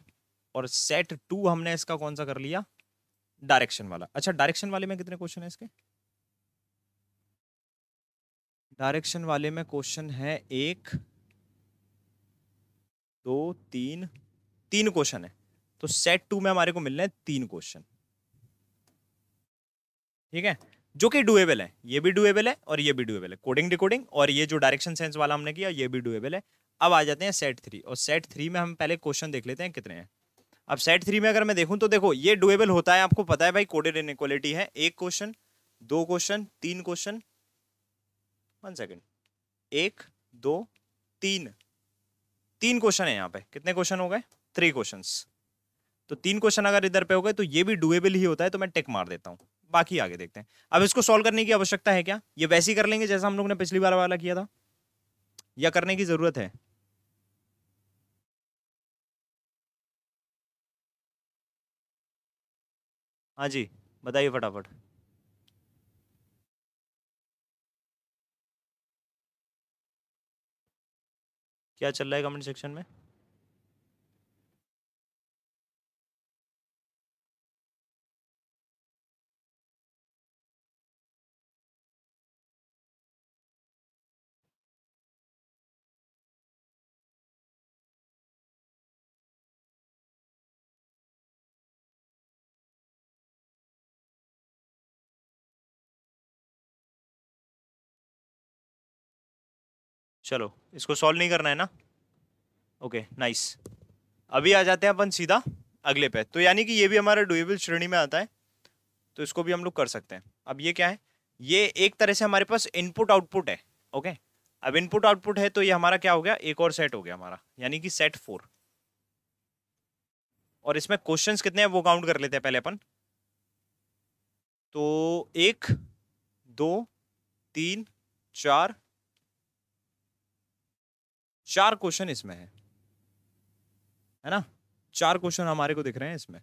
और सेट टू हमने इसका कौन सा कर लिया? डायरेक्शन वाला। अच्छा डायरेक्शन वाले में कितने क्वेश्चन है इसके? डायरेक्शन वाले में क्वेश्चन है एक, दो, तीन तीन क्वेश्चन है। तो सेट टू में हमारे को मिल रहे हैं तीन क्वेश्चन ठीक है? जो कि डुएबल है, ये भी डुएबल है और ये भी डुएबल है। कोडिंग डिकोडिंग और ये जो डायरेक्शन सेंस वाला हमने किया, ये भी डुएबल है। अब आ जाते हैं सेट थ्री और सेट थ्री में हम पहले क्वेश्चन देख लेते हैं कितने हैं। अब सेट थ्री में अगर मैं देखूँ तो देखो, ये डुएबल होता है, आपको पता है भाई कोडेड इनक्वालिटी है। एक क्वेश्चन दो क्वेश्चन तीन क्वेश्चन वन सेकेंड एक, दो, तीन। तीन क्वेश्चन है यहाँ पे। कितने क्वेश्चन हो गए? थ्री क्वेश्चन तो तीन क्वेश्चन अगर इधर पे हो गए तो ये भी डुएबल ही होता है तो मैं टेक मार देता हूँ। बाकी आगे देखते हैं। अब इसको सॉल्व करने की आवश्यकता है क्या? ये वैसे ही कर लेंगे जैसा हम लोग ने पिछली बार वाला किया था? या करने की ज़रूरत है? हाँ जी, बताइए फटाफट। क्या चल रहा है कमेंट सेक्शन में? चलो, इसको सॉल्व नहीं करना है ना? ओके नाइस अभी आ जाते हैं अपन सीधा अगले पे। तो यानी कि ये भी हमारा डुएबल श्रेणी में आता है तो इसको भी हम लोग कर सकते हैं। अब ये क्या है? ये एक तरह से हमारे पास इनपुट आउटपुट है ओके अब इनपुट आउटपुट है तो ये हमारा क्या हो गया? एक और सेट हो गया हमारा, यानी कि सेट फोर और इसमें क्वेश्चंस कितने हैं वो काउंट कर लेते हैं पहले अपन। तो एक, दो, तीन, चार चार क्वेश्चन इसमें है। है ना? चार क्वेश्चन हमारे को दिख रहे हैं इसमें।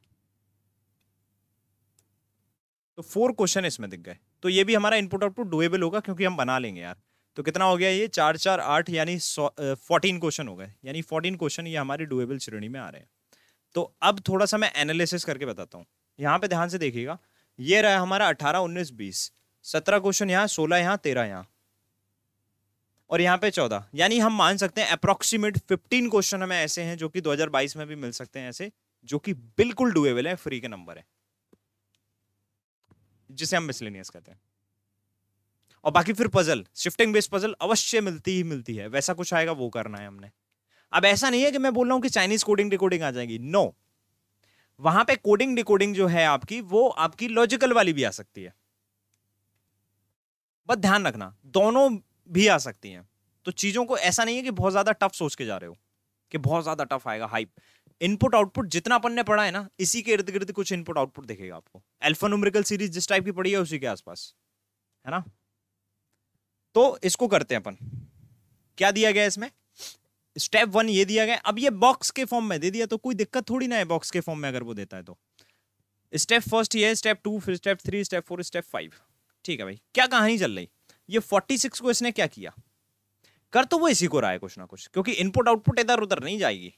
तो फोर क्वेश्चन इसमें दिख गए। तो ये भी हमारा इनपुट आउटपुट डुएबल होगा क्योंकि हम बना लेंगे यार। तो कितना हो गया ये? चार चार, आठ, यानी फोर्टीन क्वेश्चन हो गए। यानी फोर्टीन क्वेश्चन ये हमारी डुएबल श्रेणी में आ रहे हैं। तो अब थोड़ा सा मैं एनालिसिस करके बताता हूँ। यहाँ पे ध्यान से देखिएगा। ये रहा हमारा अठारह, उन्नीस, बीस। सत्रह क्वेश्चन यहाँ, सोलह यहाँ, तेरह यहाँ। और यहाँ पे चौदह। यानी हम मान सकते हैं अप्रोक्सीमेट फिफ्टीन क्वेश्चन हमें ऐसे हैं जो कि 2022 में भी मिल सकते हैं ऐसे, जो कि बिल्कुल डुएबल है फ्री के नंबर है। जिसे हम मिसलेनियस कहते हैं। और बाकी फिर पजल शिफ्टिंग बेस्ड पजल अवश्य मिलती ही मिलती है। वैसा कुछ आएगा, वो करना है हमने। अब ऐसा नहीं है कि मैं बोल रहा हूँ कि चाइनीज़ कोडिंग डिकोडिंग आ जाएगी। नो वहाँ पे कोडिंग डिकोडिंग जो है आपकी, वो आपकी लॉजिकल वाली भी आ सकती है। बस ध्यान रखना। दोनों भी आ सकती हैं। तो चीज़ों को ऐसा नहीं है कि बहुत ज़्यादा टफ सोच के जा रहे हो, कि बहुत ज़्यादा टफ आएगा हाइप इनपुट आउटपुट जितना अपन ने पढ़ा है ना, इसी के इर्द गिर्द कुछ इनपुट आउटपुट दिखेगा आपको। एल्फानुमरिकल सीरीज़ जिस टाइप की पढ़ी है, उसी के आसपास, है ना? तो इसको करते हैं अपन। क्या दिया गया इसमें? स्टेप वन ये दिया गया। अब ये बॉक्स के फॉर्म में दे दिया तो कोई दिक्कत थोड़ी ना है बॉक्स के फॉर्म में अगर वो देता है तो। स्टेप फ़र्स्ट ये स्टेप टू फिर step three step four step five ठीक है भाई, क्या कहानी चल रही? ये 46 को इसने क्या किया? कर तो वो इसी को रहा है कुछ ना कुछ, क्योंकि इनपुट आउटपुट इधर उधर नहीं जाएगी।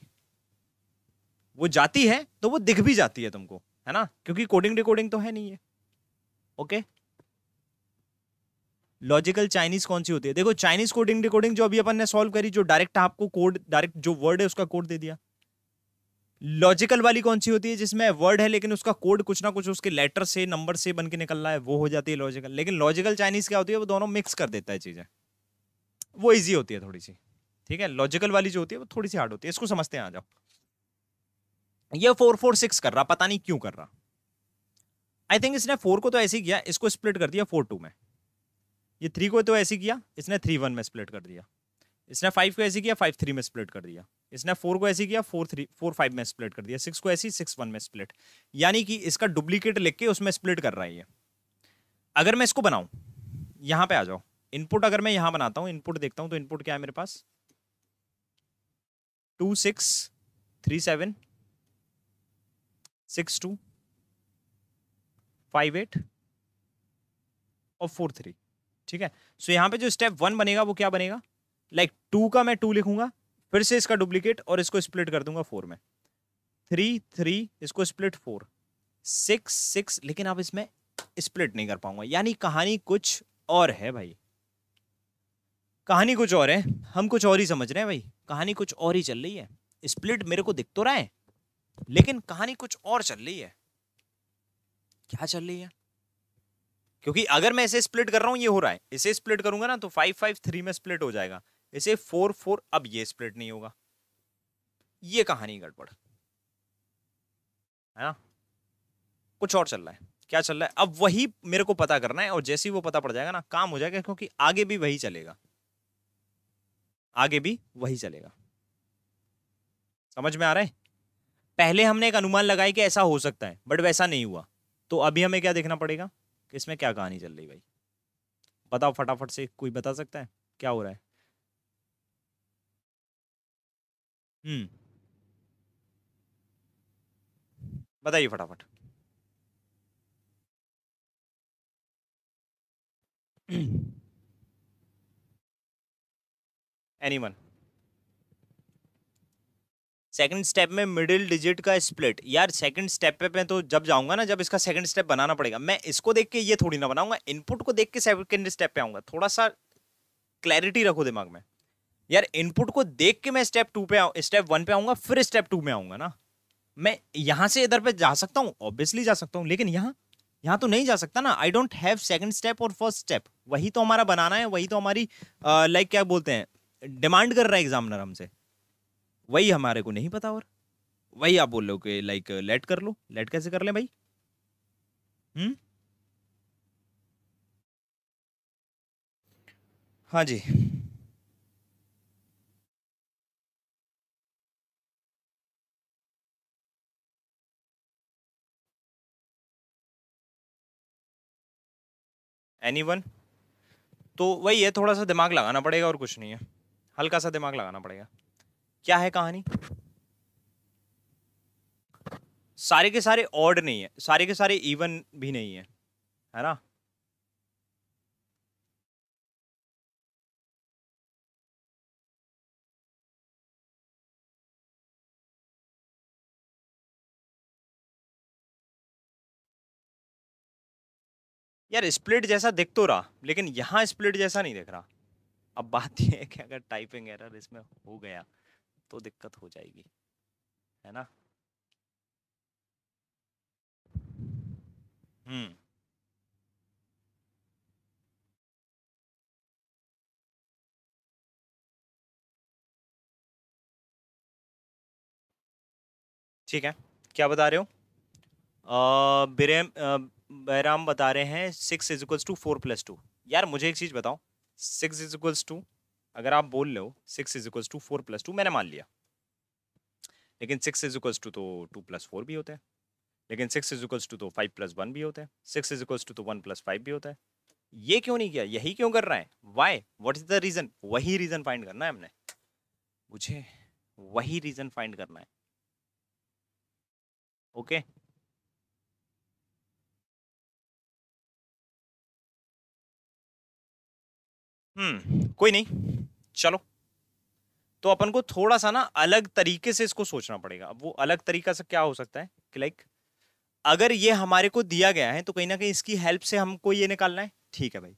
वो जाती है तो वो दिख भी जाती है तुमको, है ना? क्योंकि कोडिंग डिकोडिंग तो है नहीं है। ओके लॉजिकल चाइनीज़ कौन सी होती है? देखो चाइनीज़ कोडिंग डिकोडिंग जो अभी अपन ने सॉल्व करी, जो डायरेक्ट आपको कोड डायरेक्ट जो वर्ड है, उसका कोड दे दिया। लॉजिकल वाली कौन सी होती है जिसमें वर्ड है, लेकिन उसका कोड कुछ ना कुछ उसके लेटर से नंबर से बन के निकल रहा है, वो हो जाती है लॉजिकल लेकिन लॉजिकल चाइनीज़ क्या होती है, वो दोनों मिक्स कर देता है चीज़ें। वो इजी होती है थोड़ी सी। ठीक है? लॉजिकल वाली जो होती है, वो थोड़ी सी हार्ड होती है। इसको समझते हैं, आ जाओ। ये फोर फोर सिक्स कर रहा, पता नहीं क्यों कर रहा। आई थिंक इसने फोर को तो ऐसे ही किया, इसको स्प्लिट कर दिया फोर टू में। ये थ्री को तो ऐसे किया, इसने थ्री वन में स्प्लिट कर दिया। इसने फाइव को ऐसे किया फाइव थ्री में स्प्लिट कर दिया। इसने फोर को ऐसे किया फोर थ्री फोर फाइव में स्प्लिट कर दिया। सिक्स को ऐसी सिक्स वन में स्प्लिट यानी कि इसका डुप्लीकेट लिख के उसमें स्प्लिट कर रहा है ये। अगर मैं इसको बनाऊँ, यहाँ पे आ जाओ। इनपुट अगर मैं यहाँ बनाता हूँ इनपुट देखता हूँ तो इनपुट क्या है मेरे पास? Two six three seven six two five eight और फोर थ्री ठीक है? सो यहाँ पे जो स्टेप वन बनेगा, वो क्या बनेगा? लाइक like, टू का मैं टू लिखूँगा फिर से इसका डुप्लीकेट और इसको स्प्लिट कर दूँगा फोर में। थ्री थ्री इसको स्प्लिट फोर सिक्स सिक्स लेकिन अब इसमें स्प्लिट नहीं कर पाऊँगा। यानी कहानी कुछ और है भाई। कहानी कुछ और है। हम कुछ और ही समझ रहे हैं भाई। कहानी कुछ और ही चल रही है। स्प्लिट मेरे को दिख तो रहा है लेकिन कहानी कुछ और चल रही है। क्या चल रही है? क्योंकि अगर मैं इसे स्प्लिट कर रहा हूँ ये हो रहा है। इसे स्प्लिट करूँगा ना तो फाइव फाइव थ्री में स्प्लिट हो जाएगा। इसे फोर फोर अब ये स्प्लिट नहीं होगा। ये कहानी गड़बड़। है ना? कुछ और चल रहा है। क्या चल रहा है? अब वही मेरे को पता करना है और जैसे ही वो पता पड़ जाएगा ना, काम हो जाएगा क्योंकि आगे भी वही चलेगा। आगे भी वही चलेगा। समझ में आ रहा है? पहले हमने एक अनुमान लगाया कि ऐसा हो सकता है, बट वैसा नहीं हुआ। तो अभी हमें क्या देखना पड़ेगा? कि इसमें क्या कहानी चल रही भाई? बताओ फटाफट से, कोई बता सकता है? क्या हो रहा है? हम्म। बताइए फटाफट। एनीवन सेकंड स्टेप में मिडिल डिजिट का स्प्लिट यार सेकंड स्टेप पे मैं तो जब जाऊँगा ना, जब इसका सेकंड स्टेप बनाना पड़ेगा, मैं इसको देख के ये थोड़ी ना बनाऊँगा इनपुट को देख के सेकंड स्टेप पे आऊँगा। थोड़ा सा क्लैरिटी रखो दिमाग में। यार इनपुट को देख के मैं स्टेप टू पे स्टेप वन पे आऊँगा, फिर स्टेप टू में आऊँगा ना। मैं यहाँ से इधर पे जा सकता हूँ ऑब्वियसली जा सकता हूँ, लेकिन यहाँ यहाँ तो नहीं जा सकता ना। I don't have second step और फ़र्स्ट स्टेप वही तो हमारा बनाना है, वही तो हमारी लाइक क्या बोलते हैं डिमांड कर रहा है एग्जामिनर हमसे। वही हमारे को नहीं पता और। वही आप बोल लो कि लाइक लेट कर लो। लेट कैसे कर ले भाई? हम्म? हाँ जी। एनी वन तो वही है, थोड़ा सा दिमाग लगाना पड़ेगा और कुछ नहीं है। हल्का सा दिमाग लगाना पड़ेगा। क्या है कहानी? सारे के सारे ऑड नहीं है। सारे के सारे इवन भी नहीं है। है ना? यार स्प्लिट जैसा दिख तो रहा, लेकिन यहाँ स्प्लिट जैसा नहीं दिख रहा। अब बात यह है कि अगर टाइपिंग एरर इसमें हो गया तो दिक्कत हो जाएगी, है ना? हम्म। ठीक है, क्या बता रहे हो? बिरेम बैराम बता रहे हैं six is equals to four plus two यार, मुझे एक चीज़ बताओ। सिक्स इज़ इक्वल्स टू अगर आप बोल रहे हो six is equals to four plus two मैंने मान लिया। लेकिन सिक्स इज़ इक्वल्स टू तो टू प्लस फोर भी होता है। लेकिन सिक्स इज़ इक्वल्स टू तो फाइव प्लस वन भी होता है। सिक्स इज़ इक्वल्स टू तो वन प्लस फाइव भी होता है। ये क्यों नहीं किया? यही क्यों कर रहा है? Why what is the reason वही रीजन फाइंड करना है हमने। मुझे वही रीजन फाइंड करना है। Okay okay? हम्म कोई नहीं, चलो। तो अपन को थोड़ा सा ना अलग तरीके से इसको सोचना पड़ेगा। अब वो अलग तरीका से क्या हो सकता है कि लाइक अगर ये हमारे को दिया गया है तो कहीं ना कहीं इसकी हेल्प से हमको ये निकालना है। ठीक है भाई।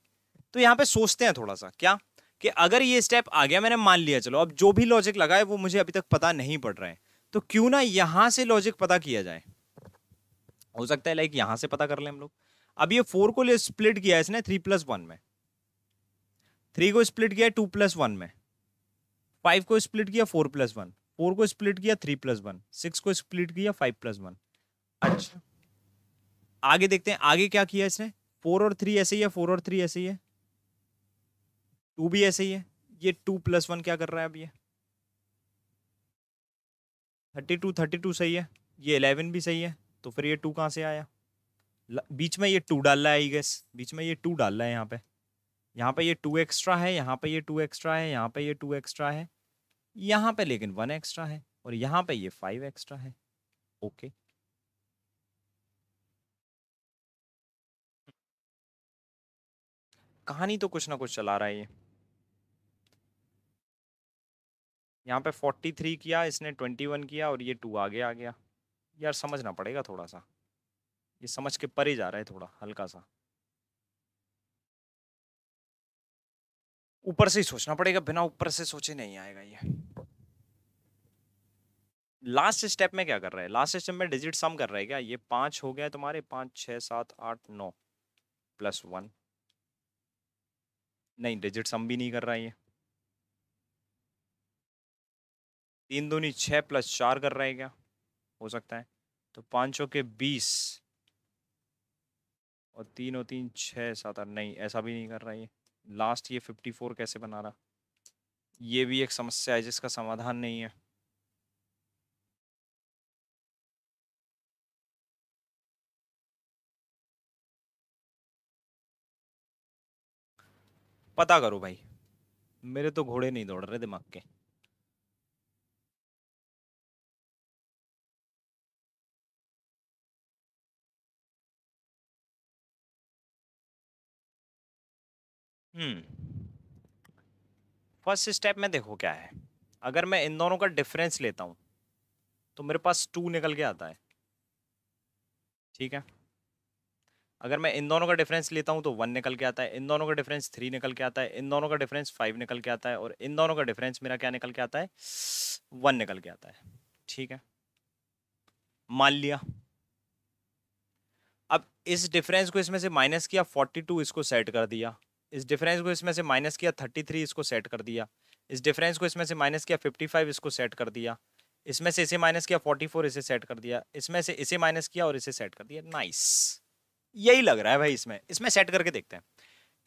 तो यहाँ पे सोचते हैं थोड़ा सा, क्या? कि अगर ये स्टेप आ गया, मैंने मान लिया, चलो, अब जो भी लॉजिक लगा है, वो मुझे अभी तक पता नहीं पड़ रहा है। तो क्यों ना यहाँ से लॉजिक पता किया जाए? हो सकता है लाइक यहाँ से पता कर ले हम लोग। अब ये फोर को स्प्लिट किया है इसने थ्री प्लस वन में। थ्री को स्प्लिट किया टू प्लस वन में। फाइव को स्प्लिट किया फोर प्लस वन फोर को स्प्लिट किया थ्री प्लस वन सिक्स को स्प्लिट किया फाइव प्लस वन अच्छा। आगे देखते हैं, आगे क्या किया इसने? फोर और थ्री ऐसे ही है फोर और थ्री ऐसे ही है। टू भी ऐसे ही है। ये टू प्लस वन क्या कर रहा है अब ये? थर्टी टू थर्टी टू सही है। ये इलेवन भी सही है। तो फिर ये टू कहाँ से आया? बीच में ये टू डाल रहा है आई गेस बीच में ये टू डाल रहा है यहाँ पे। यहाँ पे ये टू एक्स्ट्रा है, यहाँ पे ये टू एक्स्ट्रा है, यहाँ पे ये टू एक्स्ट्रा है, यहाँ पे लेकिन वन एक्स्ट्रा है और यहाँ पे ये फाइव एक्स्ट्रा है। ओके कहानी तो कुछ ना कुछ चला रहा है ये। यहाँ पे फोर्टी थ्री किया, इसने ट्वेंटी वन किया और ये टू आगे आ गया। यार समझना पड़ेगा थोड़ा सा। ये समझ के परे जा रहा है थोड़ा, हल्का सा। ऊपर से ही सोचना पड़ेगा, बिना ऊपर से सोचे नहीं आएगा ये। लास्ट स्टेप में क्या कर रहा है? लास्ट स्टेप में डिजिट सम कर रहा है क्या? ये पाँच हो गया तुम्हारे, पाँच, छह, सात, आठ, नौ प्लस वन नहीं डिजिट सम भी नहीं कर रहा है ये। तीन दूनी छः प्लस चार कर रहा है क्या? हो सकता है। तो पाँचों के बीस और तीन तीन छः सात आठ, नहीं, ऐसा भी नहीं कर रहा ये। लास्ट ये फिफ्टी फोर कैसे बना रहा? ये भी एक समस्या है जिसका समाधान नहीं है। पता करो भाई, मेरे तो घोड़े नहीं दौड़ रहे दिमाग के। फ़र्स्ट स्टेप में देखो क्या है। अगर मैं इन दोनों का डिफरेंस लेता हूँ तो मेरे पास टू निकल के आता है। ठीक है? अगर मैं इन दोनों का डिफरेंस लेता हूँ तो वन निकल के आता है। इन दोनों का डिफरेंस थ्री निकल के आता है। इन दोनों का डिफरेंस फाइव निकल के आता है। और इन दोनों का डिफरेंस मेरा क्या निकल के आता है? वन निकल के आता है। ठीक है? मान लिया। अब इस डिफरेंस को इसमें से माइनस किया फोर्टी टू इसको सेट कर दिया। इस डिफरेंस को इसमें से माइनस किया थर्टी थ्री इसको सेट कर दिया। इस डिफरेंस को इसमें से माइनस किया फिफ्टी फाइव इसको सेट कर दिया। इसमें से इसे माइनस किया फोर्टी फोर इसे सेट कर दिया। इसमें से इसे माइनस किया और इसे सेट कर दिया। नाइस यही लग रहा है भाई इसमें। इसमें सेट करके देखते हैं।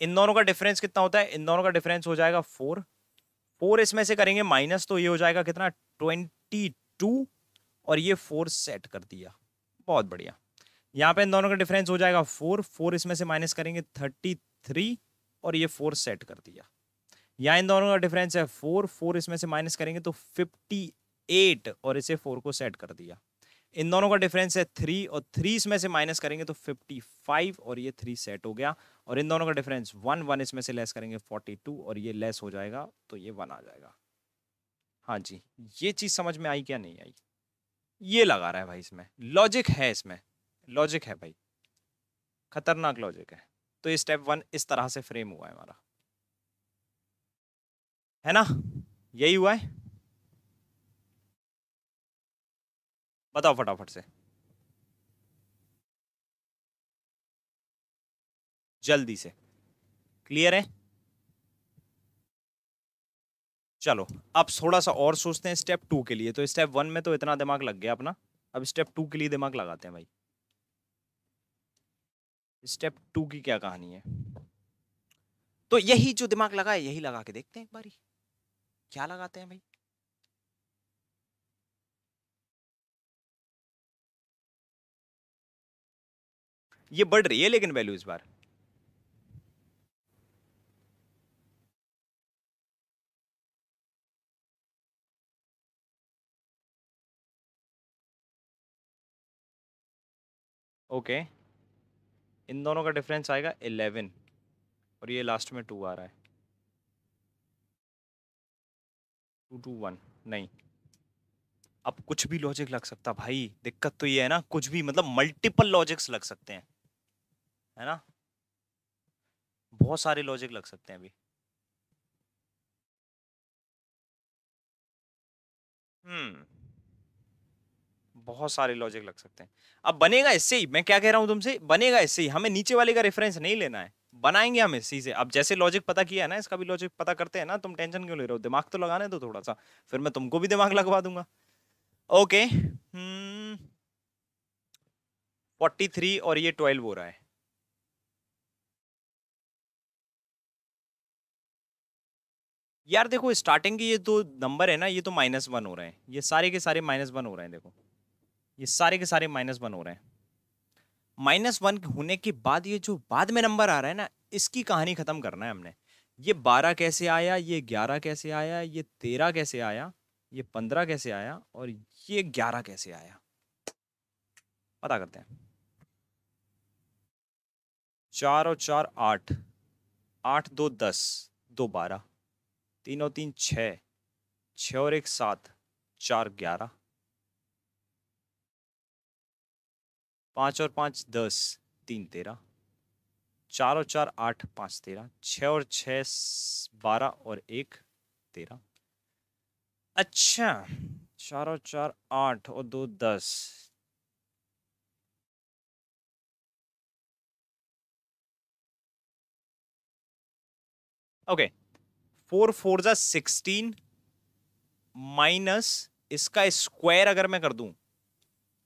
इन दोनों का डिफरेंस कितना होता है? इन दोनों का डिफरेंस हो जाएगा फोर फोर इसमें से करेंगे माइनस तो ये हो जाएगा कितना? ट्वेंटी टू और ये फोर सेट कर दिया। बहुत बढ़िया। यहाँ पे इन दोनों का डिफरेंस हो जाएगा फोर फोर इसमें से माइनस करेंगे थर्टी थ्री और ये फोर सेट कर दिया। या इन दोनों का डिफरेंस है फोर फोर इसमें से माइनस करेंगे तो फिफ्टी एट और इसे फोर को सेट कर दिया। इन दोनों का डिफरेंस है थ्री और थ्री इसमें से माइनस करेंगे तो फिफ्टी फाइव और ये थ्री सेट हो गया। और इन दोनों का डिफरेंस वन वन इसमें से लेस करेंगे फोर्टी टू और ये लेस हो जाएगा तो ये वन आ जाएगा। हाँ जी, ये चीज़ समझ में आई क्या? नहीं आई। ये लगा रहा है भाई इसमें। लॉजिक है इसमें। लॉजिक है भाई। खतरनाक लॉजिक है। तो ये स्टेप वन इस तरह से फ्रेम हुआ है हमारा। है ना? यही हुआ है। बताओ फटाफट से। जल्दी से। क्लियर है? चलो, अब थोड़ा सा और सोचते हैं स्टेप टू के लिए। तो स्टेप वन में तो इतना दिमाग लग गया अपना। अब स्टेप टू के लिए दिमाग लगाते हैं भाई। स्टेप टू की क्या कहानी है? तो यही जो दिमाग लगा है यही लगा के देखते हैं एक बारी। क्या लगाते हैं भाई? ये बढ़ रही है लेकिन वैल्यू इस बार? Okay okay. इन दोनों का डिफरेंस आएगा इलेवन और ये लास्ट में टू आ रहा है। टू टू वन नहीं। अब कुछ भी लॉजिक लग सकता, भाई, दिक्कत तो ये है ना, कुछ भी मतलब मल्टीपल लॉजिक्स लग सकते हैं। है ना? बहुत सारे लॉजिक लग सकते हैं अभी। हम्म बहुत सारे लॉजिक लग सकते हैं। अब बनेगा इससे ही, मैं क्या कह रहा हूँ तुमसे? बनेगा इससे ही, हमें नीचे वाले का रेफरेंस नहीं लेना है। बनाएँगे हम इसी से। अब जैसे लॉजिक पता किया है ना, इसका भी लॉजिक पता करते हैं ना, तुम टेंशन क्यों ले रहे हो? दिमाग तो लगाने दो थोड़ा सा फिर मैं तुमको भी दिमाग लगवा दूँगा। ओके फोर्टी थ्री और ये ट्वेल्व हो रहा है। यार देखो स्टार्टिंग के ये तो नंबर है ना, ये तो माइनस वन हो रहे हैं। ये सारे के सारे माइनस वन हो रहे हैं, देखो। ये सारे के सारे माइनस वन हो रहे हैं। माइनस वन होने के बाद ये जो बाद में नंबर आ रहा है ना, इसकी कहानी खत्म करना है हमने। ये बारह कैसे आया, ये ग्यारह कैसे आया, ये तेरह कैसे आया, ये पंद्रह कैसे आया और ये ग्यारह कैसे आया? पता करते हैं। चार और चार, आठ। आठ, दो, दस। दो, बारह। तीन और तीन, छ। छ और एक, सात। चार, ग्यारह। पाँच और पाँच, दस, तीन, तेरह, चार और चार, आठ, पाँच, तेरह छः और छ बारह और एक, तेरह। अच्छा चार और चार, आठ और दो, दस। ओके, फोर फोर जा सिक्सटीन माइनस इसका स्क्वायर अगर मैं कर दूँ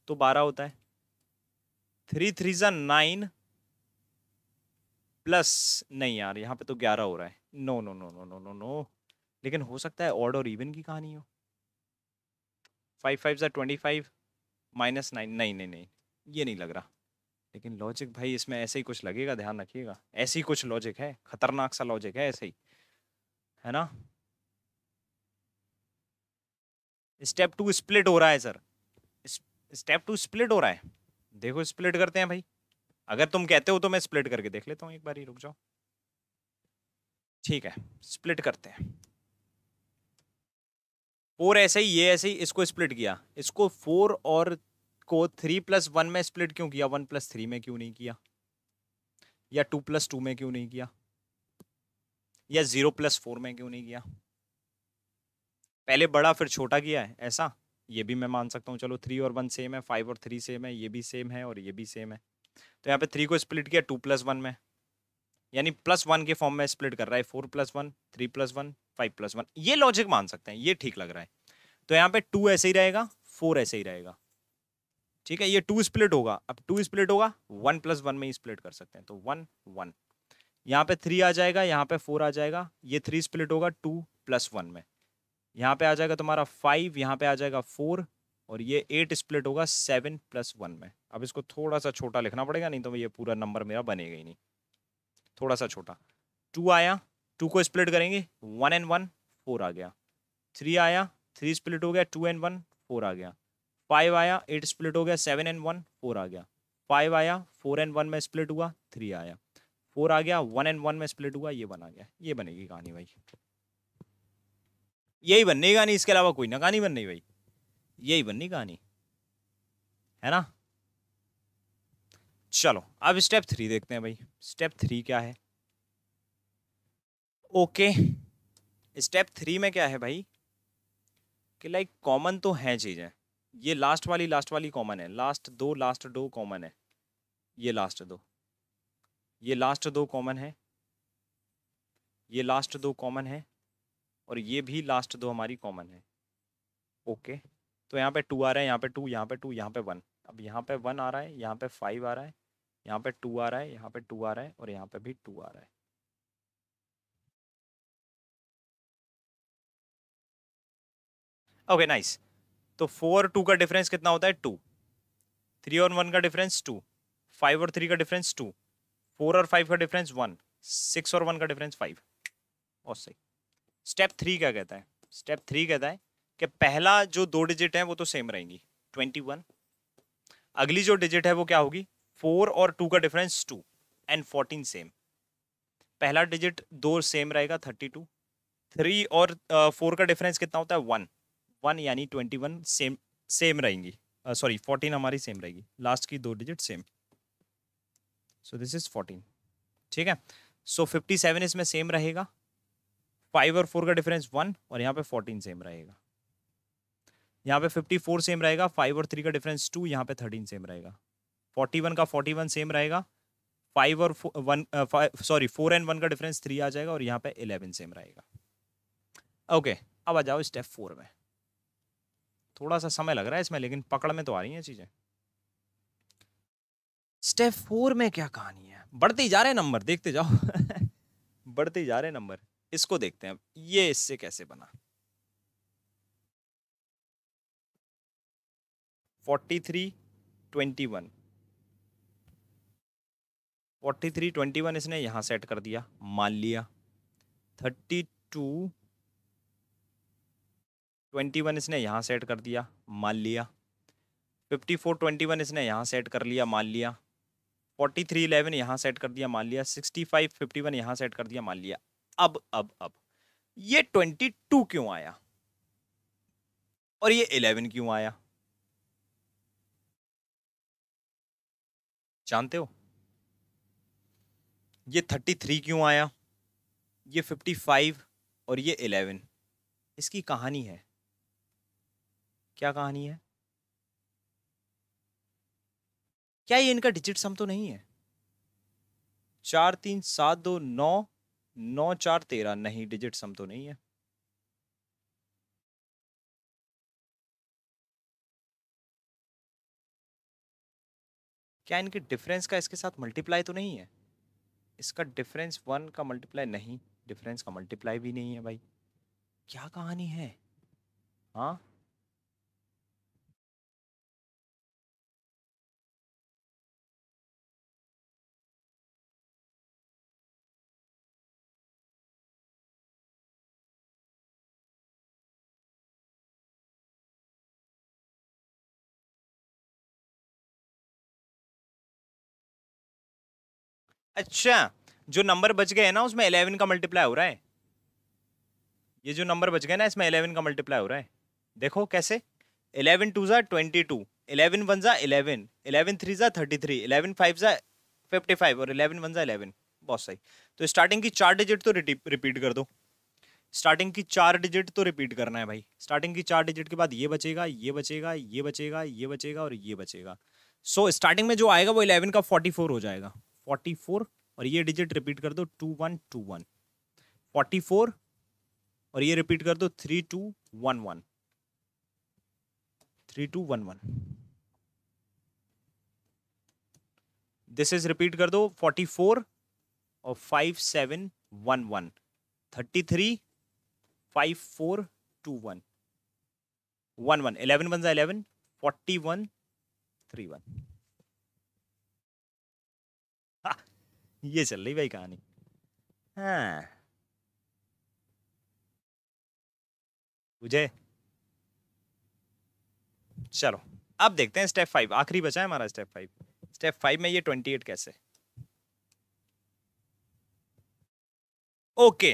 तो बारह होता है। थ्री थ्री ज़ा नाइन प्लस नहीं यार, यहाँ पे तो ग्यारह हो रहा है। No no no no no no no लेकिन हो सकता है ऑड और इवन की कहानी हो। फाइव फाइव ज़ा ट्वेंटी फाइव माइनस नाइन नहीं नहीं नहीं, ये नहीं लग रहा। लेकिन लॉजिक भाई, इसमें ऐसे ही कुछ लगेगा, ध्यान रखिएगा। ऐसे ही कुछ लॉजिक है। खतरनाक सा लॉजिक है ऐसे ही। है ना? स्टेप टू स्प्लिट हो रहा है सर स्टेप टू स्प्लिट हो रहा है। देखो स्प्लिट करते हैं भाई। अगर तुम कहते हो तो मैं स्प्लिट करके देख लेता हूँ, एक बार ही रुक जाओ। ठीक है स्प्लिट करते हैं। फोर ऐसे ही, ये ऐसे ही, इसको स्प्लिट किया। इसको फोर और को थ्री प्लस वन में स्प्लिट क्यों किया? वन प्लस थ्री में क्यों नहीं किया? या टू प्लस टू में क्यों नहीं किया? या ज़ीरो प्लस फोर में क्यों नहीं किया? पहले बड़ा, फिर छोटा किया है, ऐसा? ये भी मैं मान सकता हूँ, चलो थ्री और वन सेम है फाइव और थ्री सेम है, ये भी सेम है और ये भी सेम है। तो यहाँ पे थ्री को स्प्लिट किया टू प्लस वन में। यानी प्लस वन के फॉर्म में स्प्लिट कर रहा है four plus one three plus one five plus one ये लॉजिक मान सकते हैं, ये ठीक लग रहा है। तो यहाँ पे टू ऐसे ही रहेगा फोर ऐसे ही रहेगा। ठीक है, ये टू स्प्लिट होगा। अब टू स्प्लिट होगा वन प्लस वन में ही स्प्लिट कर सकते हैं। तो वन वन यहाँ पे थ्री आ जाएगा, यहाँ पे फोर आ जाएगा। ये थ्री स्प्लिट होगा टू प्लस वन में। यहाँ पे आ जाएगा तुम्हारा फाइव यहाँ पे आ जाएगा फोर और ये एट स्प्लिट होगा सेवन प्लस वन में। अब इसको थोड़ा सा छोटा लिखना पड़ेगा, नहीं तो ये पूरा नंबर मेरा बनेगा ही नहीं। थोड़ा सा छोटा। टू आया टू को स्प्लिट करेंगे वन एंड वन फोर आ गया। थ्री आया थ्री स्प्लिट हो गया टू एंड वन फोर आ गया। फाइव आया एट स्प्लिट हो गया सेवन एंड वन फोर आ गया। फाइव आया फोर एंड वन में स्प्लिट हुआ थ्री आया। फोर आ गया वन एंड वन में स्प्लिट हुआ, ये बन गया। ये बनेगी कहानी भाई। यही बनने कहानी, इसके अलावा कोई ना कहानी बननी भाई। यही बननी कहानी। है ना? चलो, अब स्टेप थ्री देखते हैं भाई। स्टेप थ्री क्या है? ओके स्टेप थ्री में क्या है भाई? कि लाइक कॉमन तो है चीज़ें। ये लास्ट वाली लास्ट वाली कॉमन है। लास्ट दो लास्ट दो कॉमन है। ये लास्ट दो। ये लास्ट दो कॉमन है। ये लास्ट दो कॉमन है। और ये भी लास्ट दो हमारी कॉमन है। ओके तो यहाँ पे टू आ रहा है, यहाँ पे टू यहाँ पे टू यहाँ पे वन अब यहाँ पे वन आ रहा है, यहाँ पे फाइव आ रहा है, यहाँ पे टू आ रहा है, यहाँ पे टू आ रहा है और यहाँ पे भी टू आ रहा है। ओके नाइस तो फोर टू का डिफरेंस कितना होता है? टू थ्री और वन का डिफरेंस टू फाइव और थ्री का डिफरेंस टू फोर और फाइव का डिफरेंस वन सिक्स और वन का डिफरेंस फाइव और सही। स्टेप थ्री क्या कहता है? स्टेप थ्री कहता है कि पहला जो दो डिजिट है वो तो सेम रहेंगी। ट्वेंटी वन अगली जो डिजिट है वो क्या होगी? फोर और टू का difference two and fourteen same पहला डिजिट दो सेम रहेगा थर्टी टू थ्री और फोर uh, का डिफरेंस कितना होता है? वन वन यानी ट्वेंटी वन सेम सेम रहेंगी। सॉरी uh, फोर्टीन हमारी सेम रहेगी। लास्ट की दो digit same so this is fourteen ठीक है? सो फिफ्टी सेवन इसमें सेम रहेगा। फाइव और फोर का डिफरेंस वन और यहाँ पे फोर्टीन सेम रहेगा। यहाँ पे फिफ्टी फोर सेम रहेगा फाइव और थ्री का डिफरेंस टू यहाँ पे थर्टीन सेम रहेगा। फोर्टी वन का फोर्टी वन सेम रहेगा फाइव और one sorry four and one का डिफरेंस थ्री आ जाएगा और यहाँ पे इलेवन सेम रहेगा। ओके अब आ जाओ स्टेप फोर में। थोड़ा सा समय लग रहा है इसमें, लेकिन पकड़ में तो आ रही हैं चीज़ें। स्टेप फोर में क्या कहानी है? बढ़ते जा रहे नंबर देखते जाओ। बढ़ते जा रहे नंबर इसको देखते हैं ये इससे कैसे बना? Forty three twenty one. Forty three twenty one इसने यहाँ सेट कर दिया, मान लिया। थर्टी टू ट्वेंटी वन इसने यहाँ सेट कर दिया, मान लिया। फिफ्टी फोर ट्वेंटी वन इसने यहाँ सेट कर लिया, मान लिया। फोर्टी थ्री इलेवन यहाँ सेट कर दिया, मान लिया। सिक्सटी फाइव फिफ्टी वन यहाँ सेट कर दिया, मान लिया। अब अब अब। ये ट्वेंटी टू क्यों आया? और ये इलेवन क्यों आया? जानते हो? ये थर्टी थ्री क्यों आया? ये फिफ्टी फाइव और ये इलेवन इसकी कहानी है। क्या कहानी है? क्या ये इनका डिजिट सम तो नहीं है? चार, तीन, सात, दो, नौ नौ चार तेरह, नहीं डिजिट सम तो नहीं है। क्या इनके डिफरेंस का इसके साथ मल्टीप्लाई तो नहीं है? इसका डिफरेंस वन का मल्टीप्लाई नहीं डिफरेंस का मल्टीप्लाई भी नहीं है भाई। क्या कहानी है? हाँ? अच्छा जो नंबर बच गए ना उसमें इलेवन का मल्टीप्लाई हो रहा है। ये जो नंबर बच गए ना इसमें इलेवन का मल्टीप्लाई हो रहा है। देखो कैसे इलेवन टू ज़ा ट्वेंटी टू इलेवन वन ज़ा इलेवन इलेवन थ्री ज़ा थर्टी थ्री इलेवन फाइव ज़ा फिफ्टी फाइव और इलेवन वन ज़ा इलेवन बहुत सही। तो स्टार्टिंग की चार डिजिट तो रिपीट कर दो। स्टार्टिंग की चार डिजिट तो रिपीट करना है भाई। स्टार्टिंग की चार डिजिट के बाद ये बचेगा ये बचेगा ये बचेगा ये बचेगा और ये बचेगा। सो so, स्टार्टिंग में जो आएगा वो इलेवन का फोर्टी फोर हो जाएगा। फोर्टी फोर और ये डिजिट रिपीट कर दो two one two one forty four और ये रिपीट कर दो three two one one three two one one this is repeat कर दो फोर्टी फोर और five seven one one thirty three five four two one one one eleven one eleven forty one three one ये चल रही भाई कहानी। हाँ। बुझे चलो अब देखते हैं स्टेप फाइव आखिरी बचा है हमारा स्टेप फाइव स्टेप फाइव में ये ट्वेंटी एट कैसे? Okay.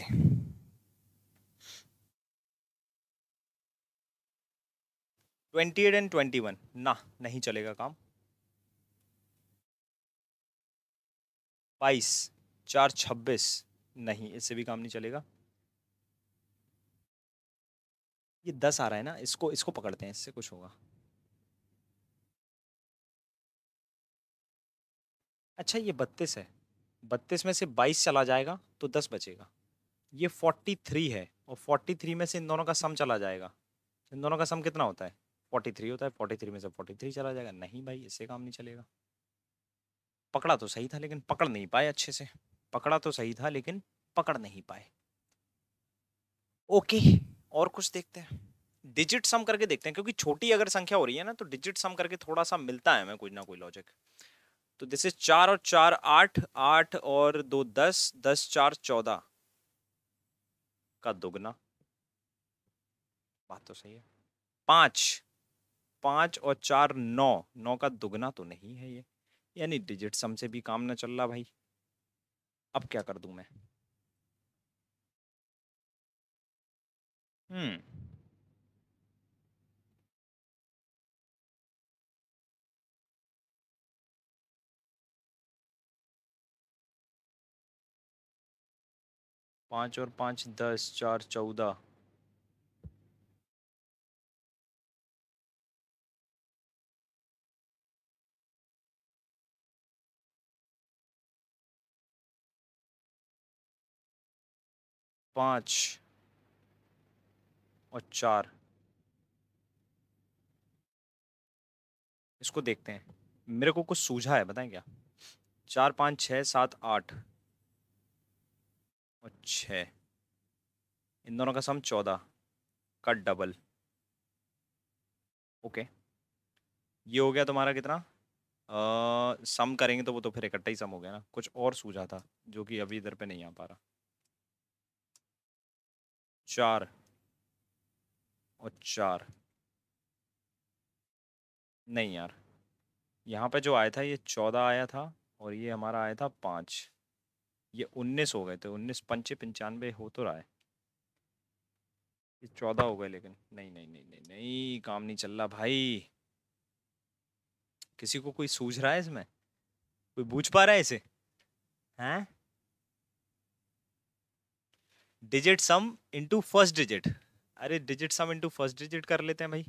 Twenty eight and twenty one ना नहीं चलेगा काम। बाईस, चार छब्बीस, नहीं, इससे भी काम नहीं चलेगा। ये दस आ रहा है ना, इसको इसको पकड़ते हैं, इससे कुछ होगा। अच्छा ये बत्तीस है। बत्तीस में से बाईस चला जाएगा तो दस बचेगा। ये फोर्टी थ्री है, और फोर्टी थ्री में से इन दोनों का सम चला जाएगा। इन दोनों का सम कितना होता है? फोर्टी थ्री होता है, फोर्टी थ्री में से फोर्टी थ्री चला जाएगा। नहीं भाई, इससे काम नहीं चलेगा। पकड़ा तो सही था, लेकिन पकड़ नहीं पाए अच्छे से। पकड़ा तो सही था, लेकिन पकड़ नहीं पाए। ओके, और कुछ देखते हैं। डिजिट सम करके देखते हैं, क्योंकि छोटी अगर संख्या हो रही है ना तो डिजिट सम करके थोड़ा सा मिलता है हमें कुछ ना कोई लॉजिक तो दिस इज़ चार और चार आठ आठ और दो दस दस चार चौदह। का दुगना। बात तो सही है। पाँच पाँच और चार नौ। नौ का दुगना तो नहीं है ये। यानी डिजिट सम से भी काम ना चल रहा भाई। अब क्या कर दूँ मैं? हम्म। पाँच और पाँच, दस, चार, चौदह। पाँच और चार। इसको देखते हैं। मेरे को कुछ सूझा है बताएँ क्या? चार पाँच छः सात आठ और छ इन दोनों का सम चौदह का डबल। ओके। ये हो गया तुम्हारा कितना? आ, सम करेंगे तो वो तो फिर इकट्ठा ही सम हो गया ना। कुछ और सूझा था जो कि अभी इधर पे नहीं आ पा रहा। चार। और चार। नहीं यार, यहाँ पे जो आया था, ये चौदह आया था और ये हमारा आया था पाँच। ये उन्नीस हो गए थे, उन्नीस पंचे पंचानवे हो तो रहा है। ये चौदह हो गए लेकिन, नहीं नहीं नहीं नहीं नहीं, काम नहीं चल रहा भाई। किसी को कोई सूझ रहा है इसमें? कोई बूझ पा रहा है इसे? हैं? Digit sum into first digit अरे digit sum into first digit कर लेते हैं भाई।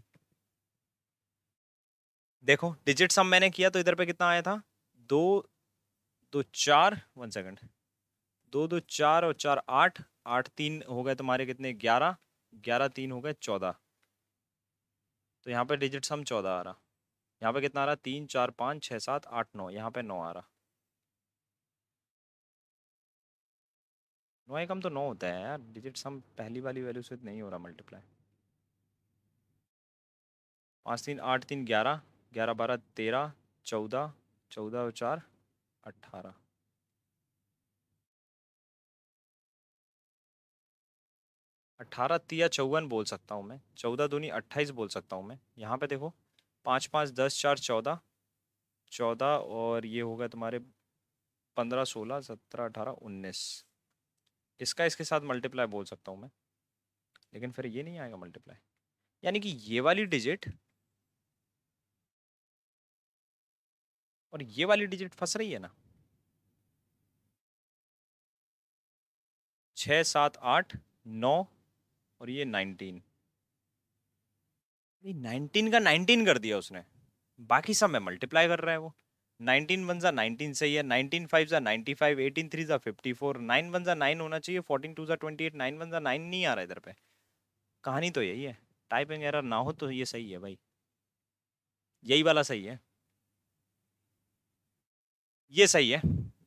देखो डिजिट सम मैंने किया तो इधर पे कितना आया था? दो दो चार वन सेकंड दो दो चार और चार आठ आठ तीन हो गए तुम्हारे कितने? ग्यारह। ग्यारह तीन हो गए चौदह। तो यहाँ पे डिजिट सम चौदह आ रहा। यहाँ पे कितना आ रहा? तीन, चार, पाँच छः सात, आठ, नौ। यहाँ पे नौ आ रहा। नौ एकम तो नौ होता है यार। डिजिट सम पहली वाली वैल्यू से नहीं हो रहा मल्टीप्लाई पाँच तीन, आठ तीन, ग्यारह। ग्यारह, बारह, तेरह, चौदह। चौदह और चार अट्ठारह अट्ठारह तिया, चौवन बोल सकता हूँ मैं। चौदह दूनी, अट्ठाईस बोल सकता हूँ मैं। यहाँ पे देखो, पाँच पाँच, दस, चार, चौदह। चौदह और ये होगा तुम्हारे पंद्रह, सोलह, सत्रह, अठारह, उन्नीस। इसका इसके साथ मल्टीप्लाई बोल सकता हूँ मैं? लेकिन फिर ये नहीं आएगा मल्टीप्लाई यानी कि ये वाली डिजिट और ये वाली डिजिट फंस रही है ना? छ सात, आठ, नौ और ये नाइनटीन नाइनटीन का नाइनटीन कर दिया उसने। बाकी सब में मल्टीप्लाई कर रहा है वो। नाइनटीन वन ज़ा नाइनटीन सही है नाइनटीन फाइव ज़ा नाइन्टी फाइव, एटीन थ्री ज़ा फिफ्टी फोर, नाइन वन ज़ा नाइन होना चाहिए, फोर्टीन टू ज़ा ट्वेंटी एट, नाइन वन ज़ा नाइन नहीं आ रहा इधर पे। कहानी तो यही है। टाइपिंग एरर ना हो तो ये सही है भाई। यही वाला सही है। ये सही है।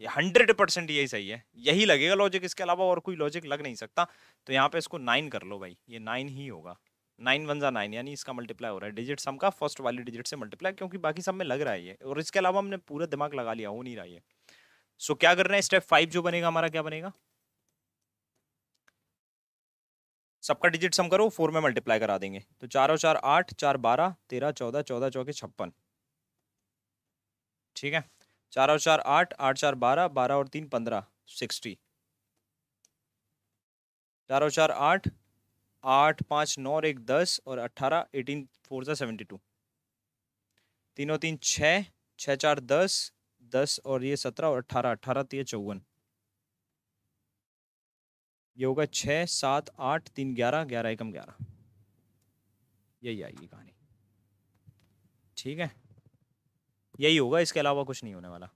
हंड्रेड परसेंट यही सही है। यही लगेगा लॉजिक इसके अलावा और कोई लॉजिक लग नहीं सकता। तो यहाँ पे इसको नाइन कर लो भाई। ये नाइन ही होगा। नाइन वन जा नाइन, यानी इसका मल्टीप्लाई हो रहा है। डिजिट सम का फ़र्स्ट वाली डिजिट से मल्टीप्लाई क्योंकि बाकी सब में लग रहा है ये। और इसके अलावा हमने पूरा दिमाग लगा लिया, हो नहीं रहा है सो क्या कर रहे हैं? स्टेप फाइव जो बनेगा, हमारा क्या बनेगा? सबका डिजिट सम करो फोर में मल्टीप्लाई करा देंगे। तो चार और चार, आठ, चार, बारह, तेरह, चौदह चौदह, चौके, छप्पन। ठीक है? चार और चार, आठ आठ, चार, बारह बारह और तीन, पंद्रह, सिक्सटी। चार और चार, आठ आठ पाँच नौ और एक दस और अट्ठारह एटीन फोर सा सेवेंटी टू। तीनों तीन छः छः चार दस दस और ये सत्रह और अट्ठारह अट्ठारह तीन चौवन। ये होगा छः, सात, आठ, तीन, ग्यारह ग्यारह एकम ग्यारह। यही आएगी कहानी। ठीक है? यही होगा, इसके अलावा कुछ नहीं होने वाला।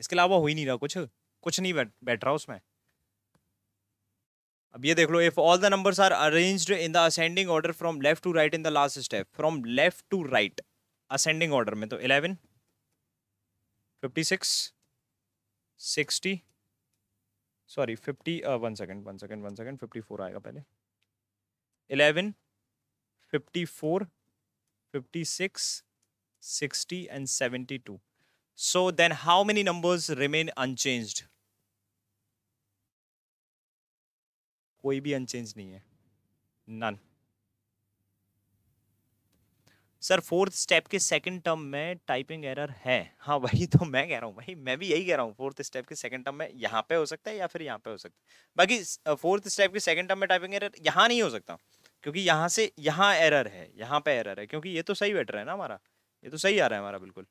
इसके अलावा हो ही नहीं रहा कुछ कुछ नहीं बैठ बैठ रहा उसमें। अब ये देख लो if all the numbers are arranged in the ascending order from left to right in the last step from left to right ascending order में तो eleven fifty six sixty sorry fifty one second one second one second fifty four आएगा पहले eleven fifty four fifty six 60 and 72. So then how many numbers remain unchanged? कोई भी unchange नहीं है। None sir fourth step के second term में typing error है। हाँ वही तो मैं कह रहा हूँ भाई मैं भी यही कह रहा हूँ फोर्थ स्टेप के सेकंड टर्म में यहाँ पे हो सकता है या फिर यहाँ पे हो सकता है। बाकी फोर्थ स्टेप के सेकंड टर्म में टाइपिंग एरर यहाँ नहीं हो सकता, क्योंकि यहाँ से यहाँ एरर है, यहाँ पे एरर है, क्योंकि ये तो सही बैठ रहा है ना हमारा, ये तो सही आ रहा है हमारा, बिल्कुल।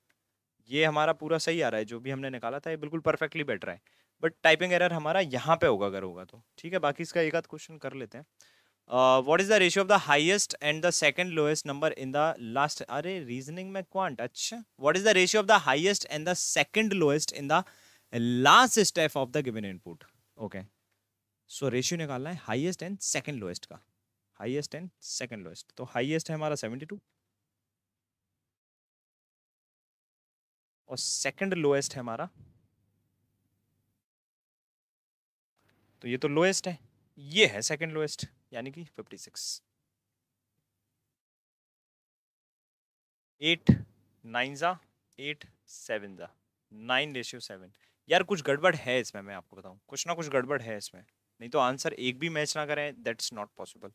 ये हमारा पूरा सही आ रहा है, जो भी हमने निकाला था, ये बिल्कुल परफेक्टली बैठ रहा है। बट टाइपिंग एरर हमारा यहाँ पे होगा, अगर होगा तो। ठीक है, बाकी इसका एक आध क्वेश्चन कर लेते हैं। What is the ratio of the highest and the second lowest number in the last अरे रीजनिंग में क्वांट अच्छा। What is the ratio of the highest and the second lowest in the last step of the given input okay so ratio निकालना है highest and second lowest का। Highest and second lowest तो highest है हमारा seventy two और second lowest है हमारा तो ये तो लोएस्ट है। ये है सेकंड लोएस्ट यानी कि फिफ्टी सिक्स एट नाइन ज़ा एट सेवन ज़ा। नाइन रेशियो सेवन यार कुछ गड़बड़ है इसमें, मैं आपको बताऊँ। कुछ ना कुछ गड़बड़ है इसमें। नहीं तो आंसर एक भी मैच ना करें दैट्स नॉट पॉसिबल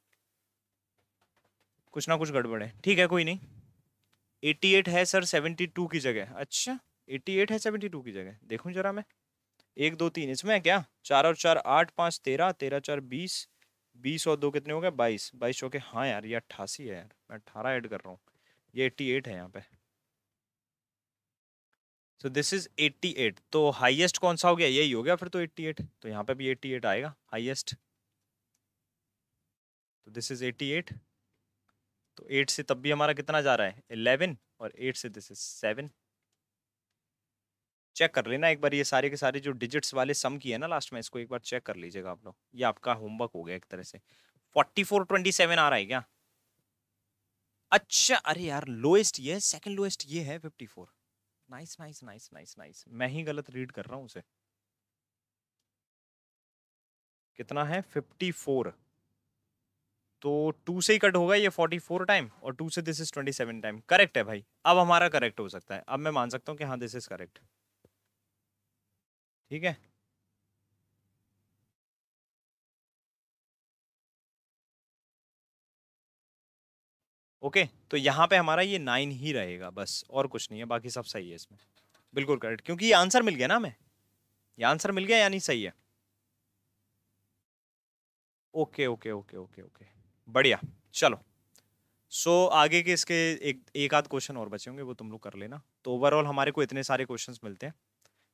कुछ ना कुछ गड़बड़ है। ठीक है, कोई नहीं। 88 है सर 72 की जगह। अच्छा 88 है 72 की जगह। देखूँ जरा मैं। एक, दो, तीन, इसमें क्या? चार और चार, आठ, पाँच, तेरह तेरह, चार, बीस बीस और दो कितने हो गए? बाईस। बाईस चौके हाँ यार, ये अट्ठासी है यार, मैं अट्ठारह ऐड कर रहा हूँ। ये एट्टी एट है यहाँ पे। So this is eighty eight तो हाईएस्ट कौन सा हो गया? यही हो गया फिर तो एट्टी एट तो यहाँ पे भी एट्टी एट आएगा हाईएस्ट तो दिस इज़ एट्टी एट तो एट से तब भी हमारा कितना जा रहा है? इलेवन, और एट से दिस इज़ सेवन चेक कर लेना एक बार ये सारे के सारे जो डिजिट्स वाले सम की है ना लास्ट में, इसको एक बार चेक कर लीजिएगा आप लोग। ये आपका होमवर्क हो गया एक तरह से। फोर्टी फोर ट्वेंटी सेवन आ रहा है क्या? अच्छा अरे यार लोएस्ट ये सेकंड लोएस्ट ये है fifty four nice nice nice nice nice मैं ही गलत रीड कर रहा हूँ उसे। कितना है? फिफ्टी फोर तो टू से ही कट होगा ये फोर्टी फोर टाइम और टू से this is twenty seven time correct है भाई। अब हमारा करेक्ट हो सकता है। अब मैं मान सकता हूँ कि हाँ दिस इज़ करेक्ट ठीक है? ओके तो यहाँ पे हमारा ये नाइन ही रहेगा बस और कुछ नहीं है बाकी सब सही है इसमें। बिल्कुल करेक्ट क्योंकि ये आंसर मिल गया ना हमें। ये आंसर मिल गया यानी सही है? Okay okay okay okay okay. बढ़िया चलो। सो so, आगे के इसके एक एक आध क्वेश्चन और बचे होंगे वो तुम लोग कर लेना। तो ओवरऑल हमारे को इतने सारे क्वेश्चंस मिलते हैं।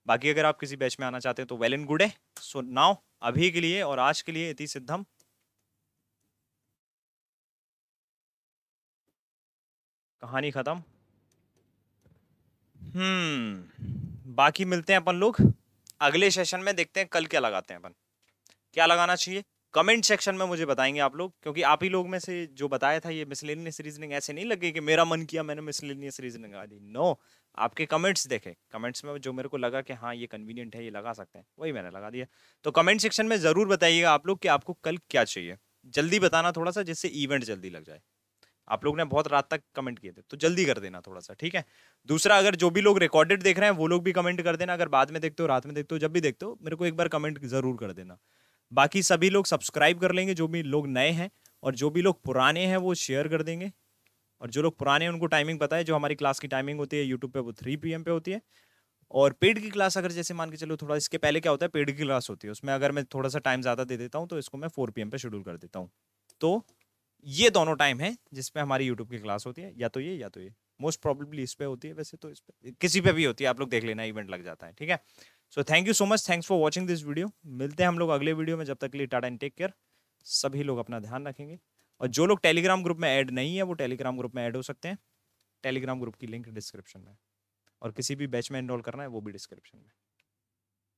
बाकी अगर आप किसी बैच में आना चाहते हैं तो वेल एंड गुड है। सो नाउ अभी के लिए और आज के लिए इति सिद्धम। कहानी खत्म। हम्म बाकी मिलते हैं अपन लोग। अगले सेशन में देखते हैं कल क्या लगाते हैं अपन। क्या लगाना चाहिए? कमेंट सेक्शन में मुझे बताएँगे आप लोग, क्योंकि आप ही लोग में से जो बताया था ये मिसलेनियस रीजनिंग ऐसे नहीं लगे कि मेरा मन किया, मैंने मिसलेनियस रीजनिंग लगा दी। नो आपके कमेंट्स देखे। कमेंट्स में जो मेरे को लगा कि हाँ ये कन्वीनियंट है, ये लगा सकते हैं, वही मैंने लगा दिया। तो कमेंट सेक्शन में ज़रूर बताइएगा आप लोग कि आपको कल क्या चाहिए। जल्दी बताना थोड़ा सा जिससे इवेंट जल्दी लग जाए। आप लोग ने बहुत रात तक कमेंट किए थे तो जल्दी कर देना थोड़ा सा ठीक है? दूसरा, अगर जो भी लोग रिकॉर्डेड देख रहे हैं, वो लोग भी कमेंट कर देना। अगर बाद में देखते हो, रात में देखते हो, जब भी देखते हो, मेरे को एक बार कमेंट ज़रूर कर देना। बाकी सभी लोग सब्सक्राइब कर लेंगे, जो भी लोग नए हैं और जो भी लोग पुराने हैं, वो शेयर कर देंगे। और जो लोग पुराने हैं, उनको टाइमिंग पता है, जो हमारी क्लास की टाइमिंग होती है यूट्यूब पे वो थ्री पी पे होती है। और पेड की क्लास अगर जैसे मान के चलो थोड़ा, इसके पहले क्या होता है पेड की क्लास होती है, उसमें अगर मैं थोड़ा सा टाइम ज़्यादा दे देता हूँ तो इसको मैं फोर पी पे शेड्यूल कर देता हूँ। तो ये दोनों टाइम है जिसपे हमारी यूट्यूब की क्लास होती है, या तो ये, या तो ये। मोस्ट प्रॉब्लली इस पर होती है, वैसे तो इस पे, किसी पे भी होती है, आप लोग देख लेना इवेंट लग जाता है, ठीक है? So thank you so much thanks for watching this video मिलते हैं हम लोग अगले वीडियो में, जब तक के लिए टाटा एंड टेक केयर सभी लोग अपना ध्यान रखेंगे। और जो लोग टेलीग्राम ग्रुप में ऐड नहीं है, वो टेलीग्राम ग्रुप में ऐड हो सकते हैं। टेलीग्राम ग्रुप की लिंक डिस्क्रिप्शन में। और किसी भी बैच में इनरोल करना है, वो भी डिस्क्रिप्शन में।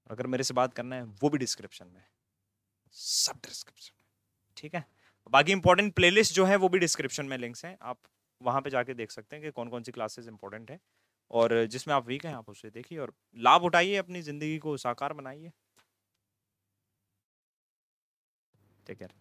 और अगर मेरे से बात करना है, वो भी डिस्क्रिप्शन में। सब डिस्क्रिप्शन में। ठीक है? बाकी इंपॉर्टेंट प्लेलिस्ट जो है, वो भी डिस्क्रिप्शन में लिंक्स हैं। आप वहाँ पे जाके देख सकते हैं कि कौन कौन सी क्लासेस इंपॉर्टेंट है। और जिसमें आप वीक हैं, आप उसे देखिए और लाभ उठाइए अपनी ज़िंदगी को साकार बनाइए। Take care